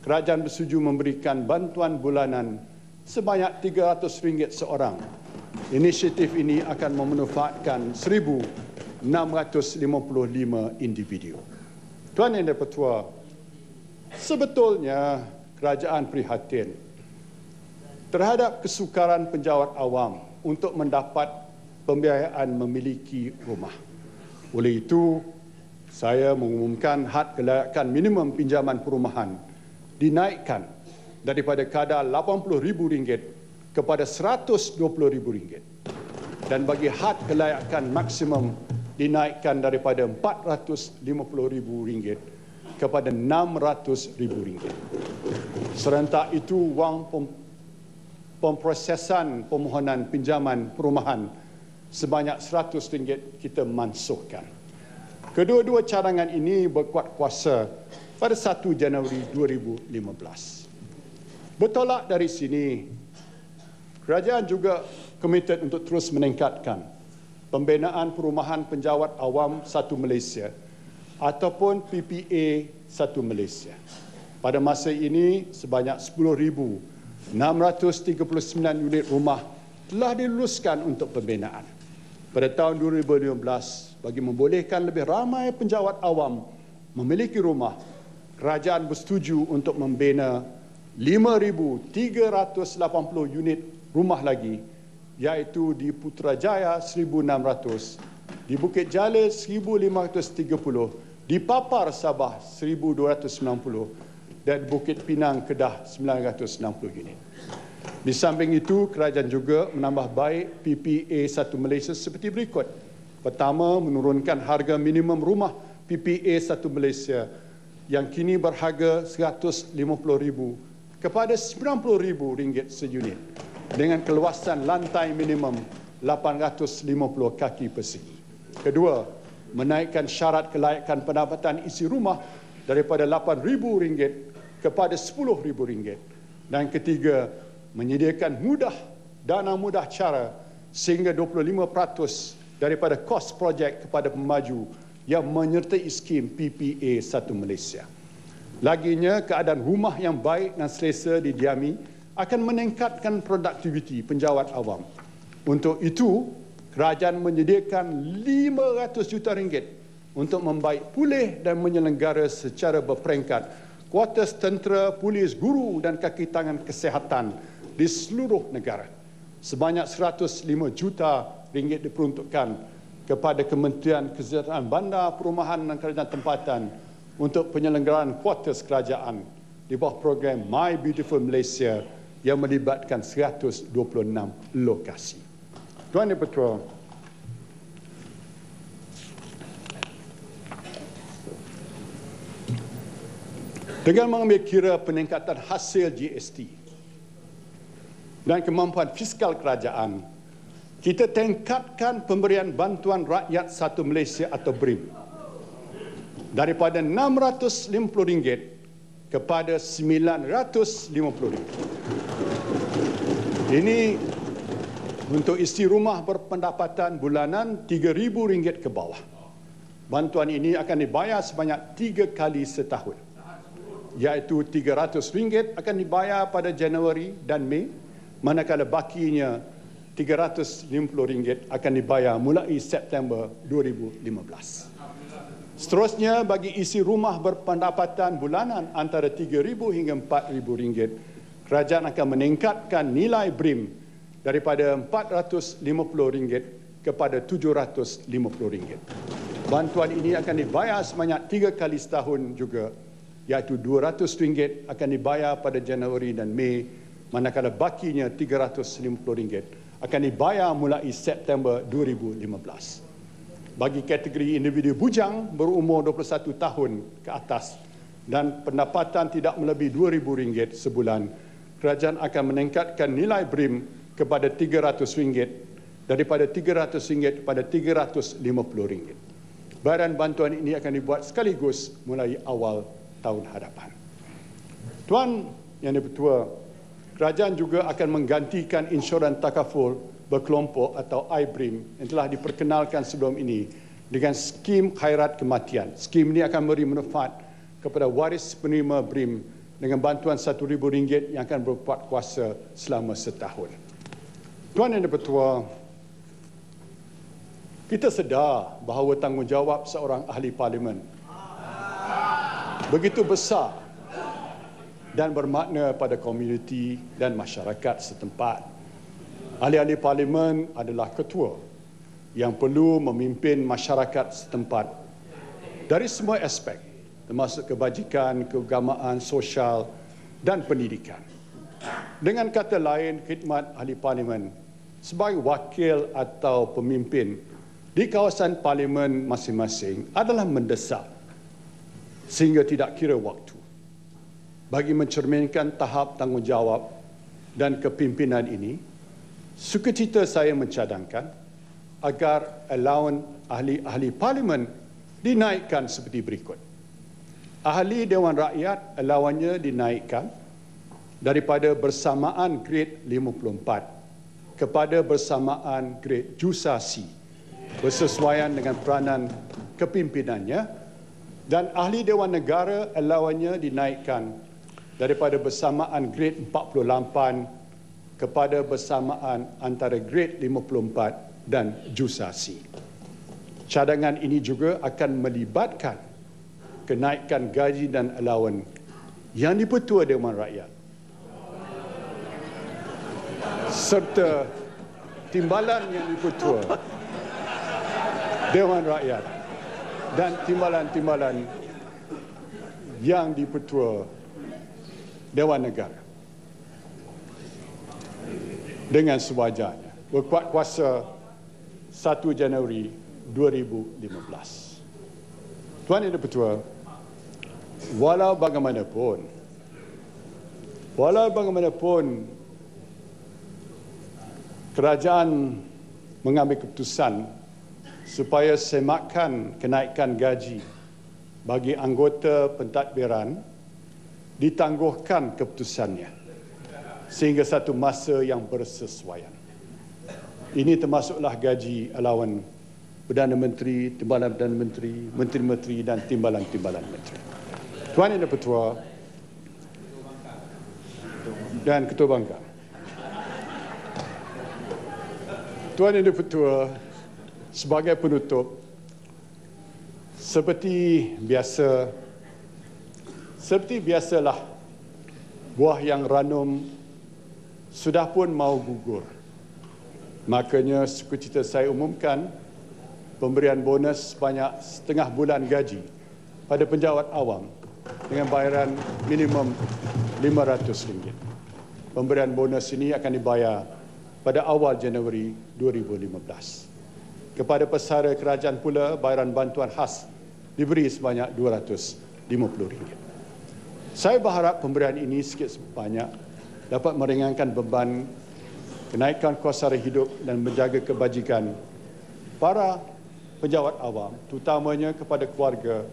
Kerajaan bersetuju memberikan bantuan bulanan sebanyak RM300 seorang. Inisiatif ini akan memanfaatkan 1,655 individu. Tuan Yang Dipertua, sebetulnya kerajaan prihatin terhadap kesukaran penjawat awam untuk mendapat pembiayaan memiliki rumah. Oleh itu, saya mengumumkan had kelayakan minimum pinjaman perumahan dinaikkan daripada kadar RM80,000 kepada RM120,000 dan bagi had kelayakan maksimum dinaikkan daripada RM450,000 kepada RM600,000. Serentak itu wang pemprosesan permohonan pinjaman perumahan sebanyak RM100 kita mansuhkan. Kedua-dua cadangan ini berkuat kuasa pada 1 Januari 2015. Bertolak dari sini, kerajaan juga komited untuk terus meningkatkan pembinaan perumahan penjawat awam satu Malaysia ataupun PPA satu Malaysia. Pada masa ini, sebanyak 10,639 unit rumah telah diluluskan untuk pembinaan pada tahun 2015 bagi membolehkan lebih ramai penjawat awam memiliki rumah, kerajaan bersetuju untuk membina 5,380 unit rumah lagi iaitu di Putrajaya 1,600, di Bukit Jalil 1,530, di Papar Sabah 1,290 dan Bukit Pinang Kedah 960 unit. Di samping itu, kerajaan juga menambah baik PPA satu Malaysia seperti berikut. Pertama, menurunkan harga minimum rumah PPA satu Malaysia yang kini berharga RM150,000 kepada RM90,000 seunit dengan keluasan lantai minimum 850 kaki persegi. Kedua, menaikkan syarat kelayakan pendapatan isi rumah daripada RM8,000 kepada RM10,000. Dan ketiga, menyediakan mudah dana mudah cara sehingga 25% daripada kos projek kepada pemaju yang menyertai skim PPA satu Malaysia. Laginya keadaan rumah yang baik dan selesa didiami akan meningkatkan produktiviti penjawat awam. Untuk itu, kerajaan menyediakan 500 juta ringgit untuk membaik pulih dan menyelenggara secara berperingkat kuartus tentera, polis, guru dan kaki tangan kesihatan di seluruh negara. Sebanyak 105 juta ringgit diperuntukkan kepada Kementerian Kesejahteraan Bandar, Perumahan dan Kerajaan Tempatan untuk penyelenggaraan kuartus kerajaan di bawah program My Beautiful Malaysia yang melibatkan 126 lokasi. Tuan Yang Pertua, dengan mengambil kira peningkatan hasil GST, dan kemampuan fiskal kerajaan, kita tingkatkan pemberian bantuan rakyat satu Malaysia atau BRIM daripada RM650 kepada RM950. Ini untuk isteri rumah berpendapatan bulanan RM3,000 ke bawah. Bantuan ini akan dibayar sebanyak tiga kali setahun. Iaitu RM300 akan dibayar pada Januari dan Mei, manakala bakinya RM350 akan dibayar mulai September 2015. Seterusnya bagi isi rumah berpendapatan bulanan antara RM3,000 hingga RM4,000, kerajaan akan meningkatkan nilai BRIM daripada RM450 kepada RM750. Bantuan ini akan dibayar sebanyak tiga kali setahun juga, iaitu RM200 akan dibayar pada Januari dan Mei, manakala bakinya RM350 akan dibayar mulai September 2015 bagi kategori individu bujang berumur 21 tahun ke atas dan pendapatan tidak melebihi RM2,000 sebulan, kerajaan akan meningkatkan nilai BRIM kepada RM300 daripada RM300 kepada RM350. Bayaran bantuan ini akan dibuat sekaligus mulai awal tahun hadapan. Tuan Yang Dipertua, kerajaan juga akan menggantikan insuran takaful berkelompok atau iBRIM yang telah diperkenalkan sebelum ini dengan skim khairat kematian. Skim ini akan memberi manfaat kepada waris penerima BRIM dengan bantuan RM1,000 yang akan berbuat kuasa selama setahun. Tuan Yang Dipertua, kita sedar bahawa tanggungjawab seorang ahli parlimen begitu besar dan bermakna pada komuniti dan masyarakat setempat. Ahli-ahli parlimen adalah ketua yang perlu memimpin masyarakat setempat dari semua aspek termasuk kebajikan, keagamaan, sosial dan pendidikan. Dengan kata lain, khidmat ahli parlimen sebagai wakil atau pemimpin di kawasan parlimen masing-masing adalah mendesak sehingga tidak kira waktu bagi mencerminkan tahap tanggungjawab dan kepimpinan ini Sukacita saya mencadangkan agar allowance ahli-ahli parlimen dinaikkan seperti berikut. Ahli Dewan Rakyat allowance dinaikkan daripada bersamaan grade 54 kepada bersamaan grade Jusa C bersesuaian dengan peranan kepimpinannya dan ahli Dewan Negara allowance dinaikkan daripada bersamaan grade 48 kepada bersamaan antara grade 54 dan JUSASI. Cadangan ini juga akan melibatkan kenaikan gaji dan alawan yang dipertua Dewan Rakyat serta timbalan yang dipertua Dewan Rakyat dan timbalan-timbalan yang dipertua Dewan Negara dengan sewajarnya. Berkuat kuasa 1 Januari 2015. Tuan Yang Dipertua, walau bagaimanapun, walau bagaimanapun kerajaan mengambil keputusan supaya semakan kenaikan gaji bagi anggota pentadbiran ditangguhkan keputusannya sehingga satu masa yang bersesuaian. Ini termasuklah gaji alawan Perdana Menteri, Timbalan Perdana Menteri, Menteri-Menteri dan Timbalan-Timbalan Menteri. Tuan Yang Dipertua dan Ketua Bangka. Tuan Yang Dipertua, sebagai penutup, seperti biasa, seperti biasalah buah yang ranum sudah pun mau gugur. Makanya sukacita saya umumkan pemberian bonus sebanyak setengah bulan gaji pada penjawat awam dengan bayaran minimum RM500. Pemberian bonus ini akan dibayar pada awal Januari 2015. Kepada pesara kerajaan pula bayaran bantuan khas diberi sebanyak RM250. Saya berharap pemberian ini sikit sebanyak dapat meringankan beban kenaikan kos sara hidup dan menjaga kebajikan para pejabat awam terutamanya kepada keluarga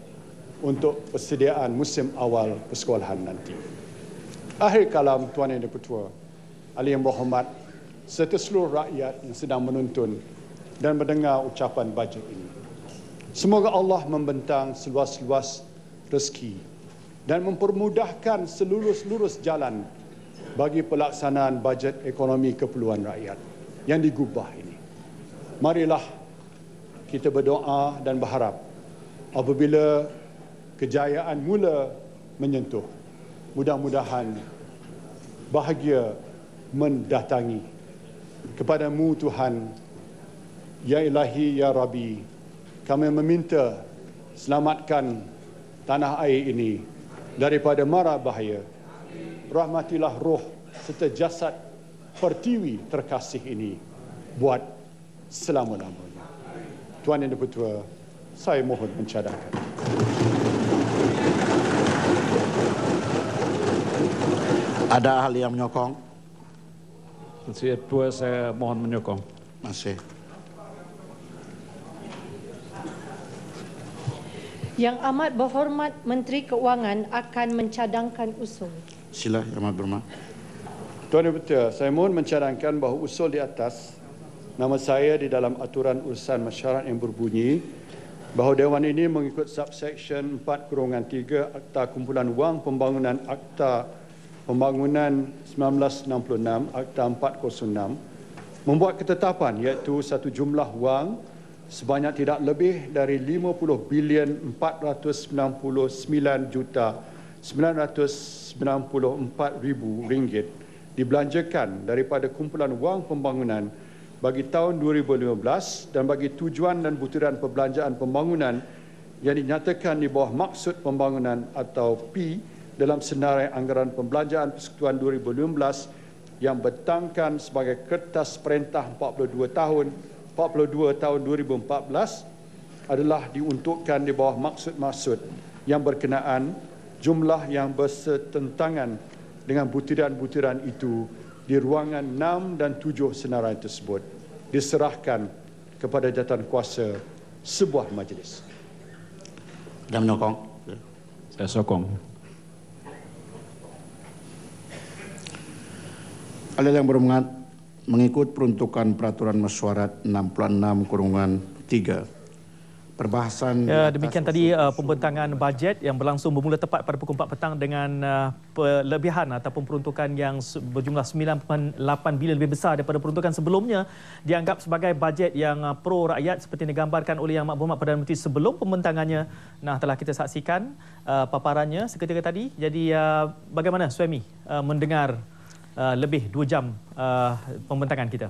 untuk persediaan musim awal persekolahan nanti. Akhir kalam Tuan Yang Dipertua, Ali Yang Berhormat, serta seluruh rakyat yang sedang menonton dan mendengar ucapan bajet ini. Semoga Allah membentang seluas-luas rezeki dan mempermudahkan seluruh-seluruh jalan bagi pelaksanaan bajet ekonomi keperluan rakyat yang digubah ini. Marilah kita berdoa dan berharap apabila kejayaan mula menyentuh, mudah-mudahan bahagia mendatangi kepadamu Tuhan, Ya Ilahi, Ya Rabbi, kami meminta selamatkan tanah air ini daripada mara bahaya. Rahmatilah roh serta jasad pertiwi terkasih ini buat selama-lamanya. Tuan Yang Dipertua, saya mohon mencadangkan. Ada ahli yang menyokong? Encik Tua, saya mohon menyokong. Masih. Yang amat berhormat Menteri Keuangan akan mencadangkan usul. Sila, Yang Amat Berhormat. Tuan Yang Dipertua, saya mohon mencadangkan bahawa usul di atas nama saya di dalam aturan urusan masyarakat yang berbunyi bahawa Dewan ini mengikut subsection 4 kurungan 3 Akta Kumpulan Wang Pembangunan Akta Pembangunan 1966 Akta 406 membuat ketetapan iaitu satu jumlah wang sebanyak tidak lebih dari 50 bilion 499 juta 994 ribu ringgit dibelanjakan daripada kumpulan wang pembangunan bagi tahun 2015 dan bagi tujuan dan butiran perbelanjaan pembangunan yang dinyatakan di bawah maksud pembangunan atau P dalam senarai anggaran pembelanjaan persekutuan 2015 yang bertangkan sebagai kertas perintah 42 tahun 42 tahun 2014 adalah diuntukkan di bawah maksud-maksud yang berkenaan jumlah yang bersetentangan dengan butiran-butiran itu di ruangan 6 dan 7 senarai tersebut diserahkan kepada jawatan kuasa sebuah majlis. Dan menyokong? Saya sokong. Ahli yang berhormat, mengikut peruntukan peraturan mesyuarat 66 kurungan 3 perbahasan ya, demikian tadi uh, pembentangan bajet yang berlangsung bermula tepat pada pukul 4 petang dengan uh, pelebihan ataupun peruntukan yang berjumlah 9.8 bilion lebih besar daripada peruntukan sebelumnya dianggap sebagai bajet yang uh, pro rakyat seperti digambarkan oleh Yang Berhormat Perdana Menteri sebelum pembentangannya. Nah telah kita saksikan uh, paparannya seketika tadi. Jadi uh, bagaimana Suami uh, mendengar uh, lebih 2 jam uh, pembentangan kita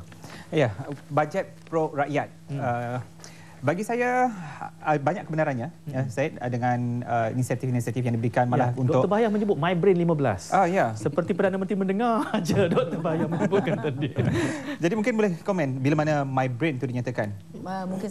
ya bajet pro rakyat hmm. uh, bagi saya uh, banyak kebenarannya hmm. ya Said uh, dengan uh, inisiatif-inisiatif yang diberikan malah ya, untuk Dr. Bahaya menyebut My Brain 15. Ah ya. Seperti Perdana Menteri mendengar aja Dr. Bahaya menyebutkan tadi. Jadi mungkin boleh komen bila mana My Brain itu dinyatakan. Uh, mungkin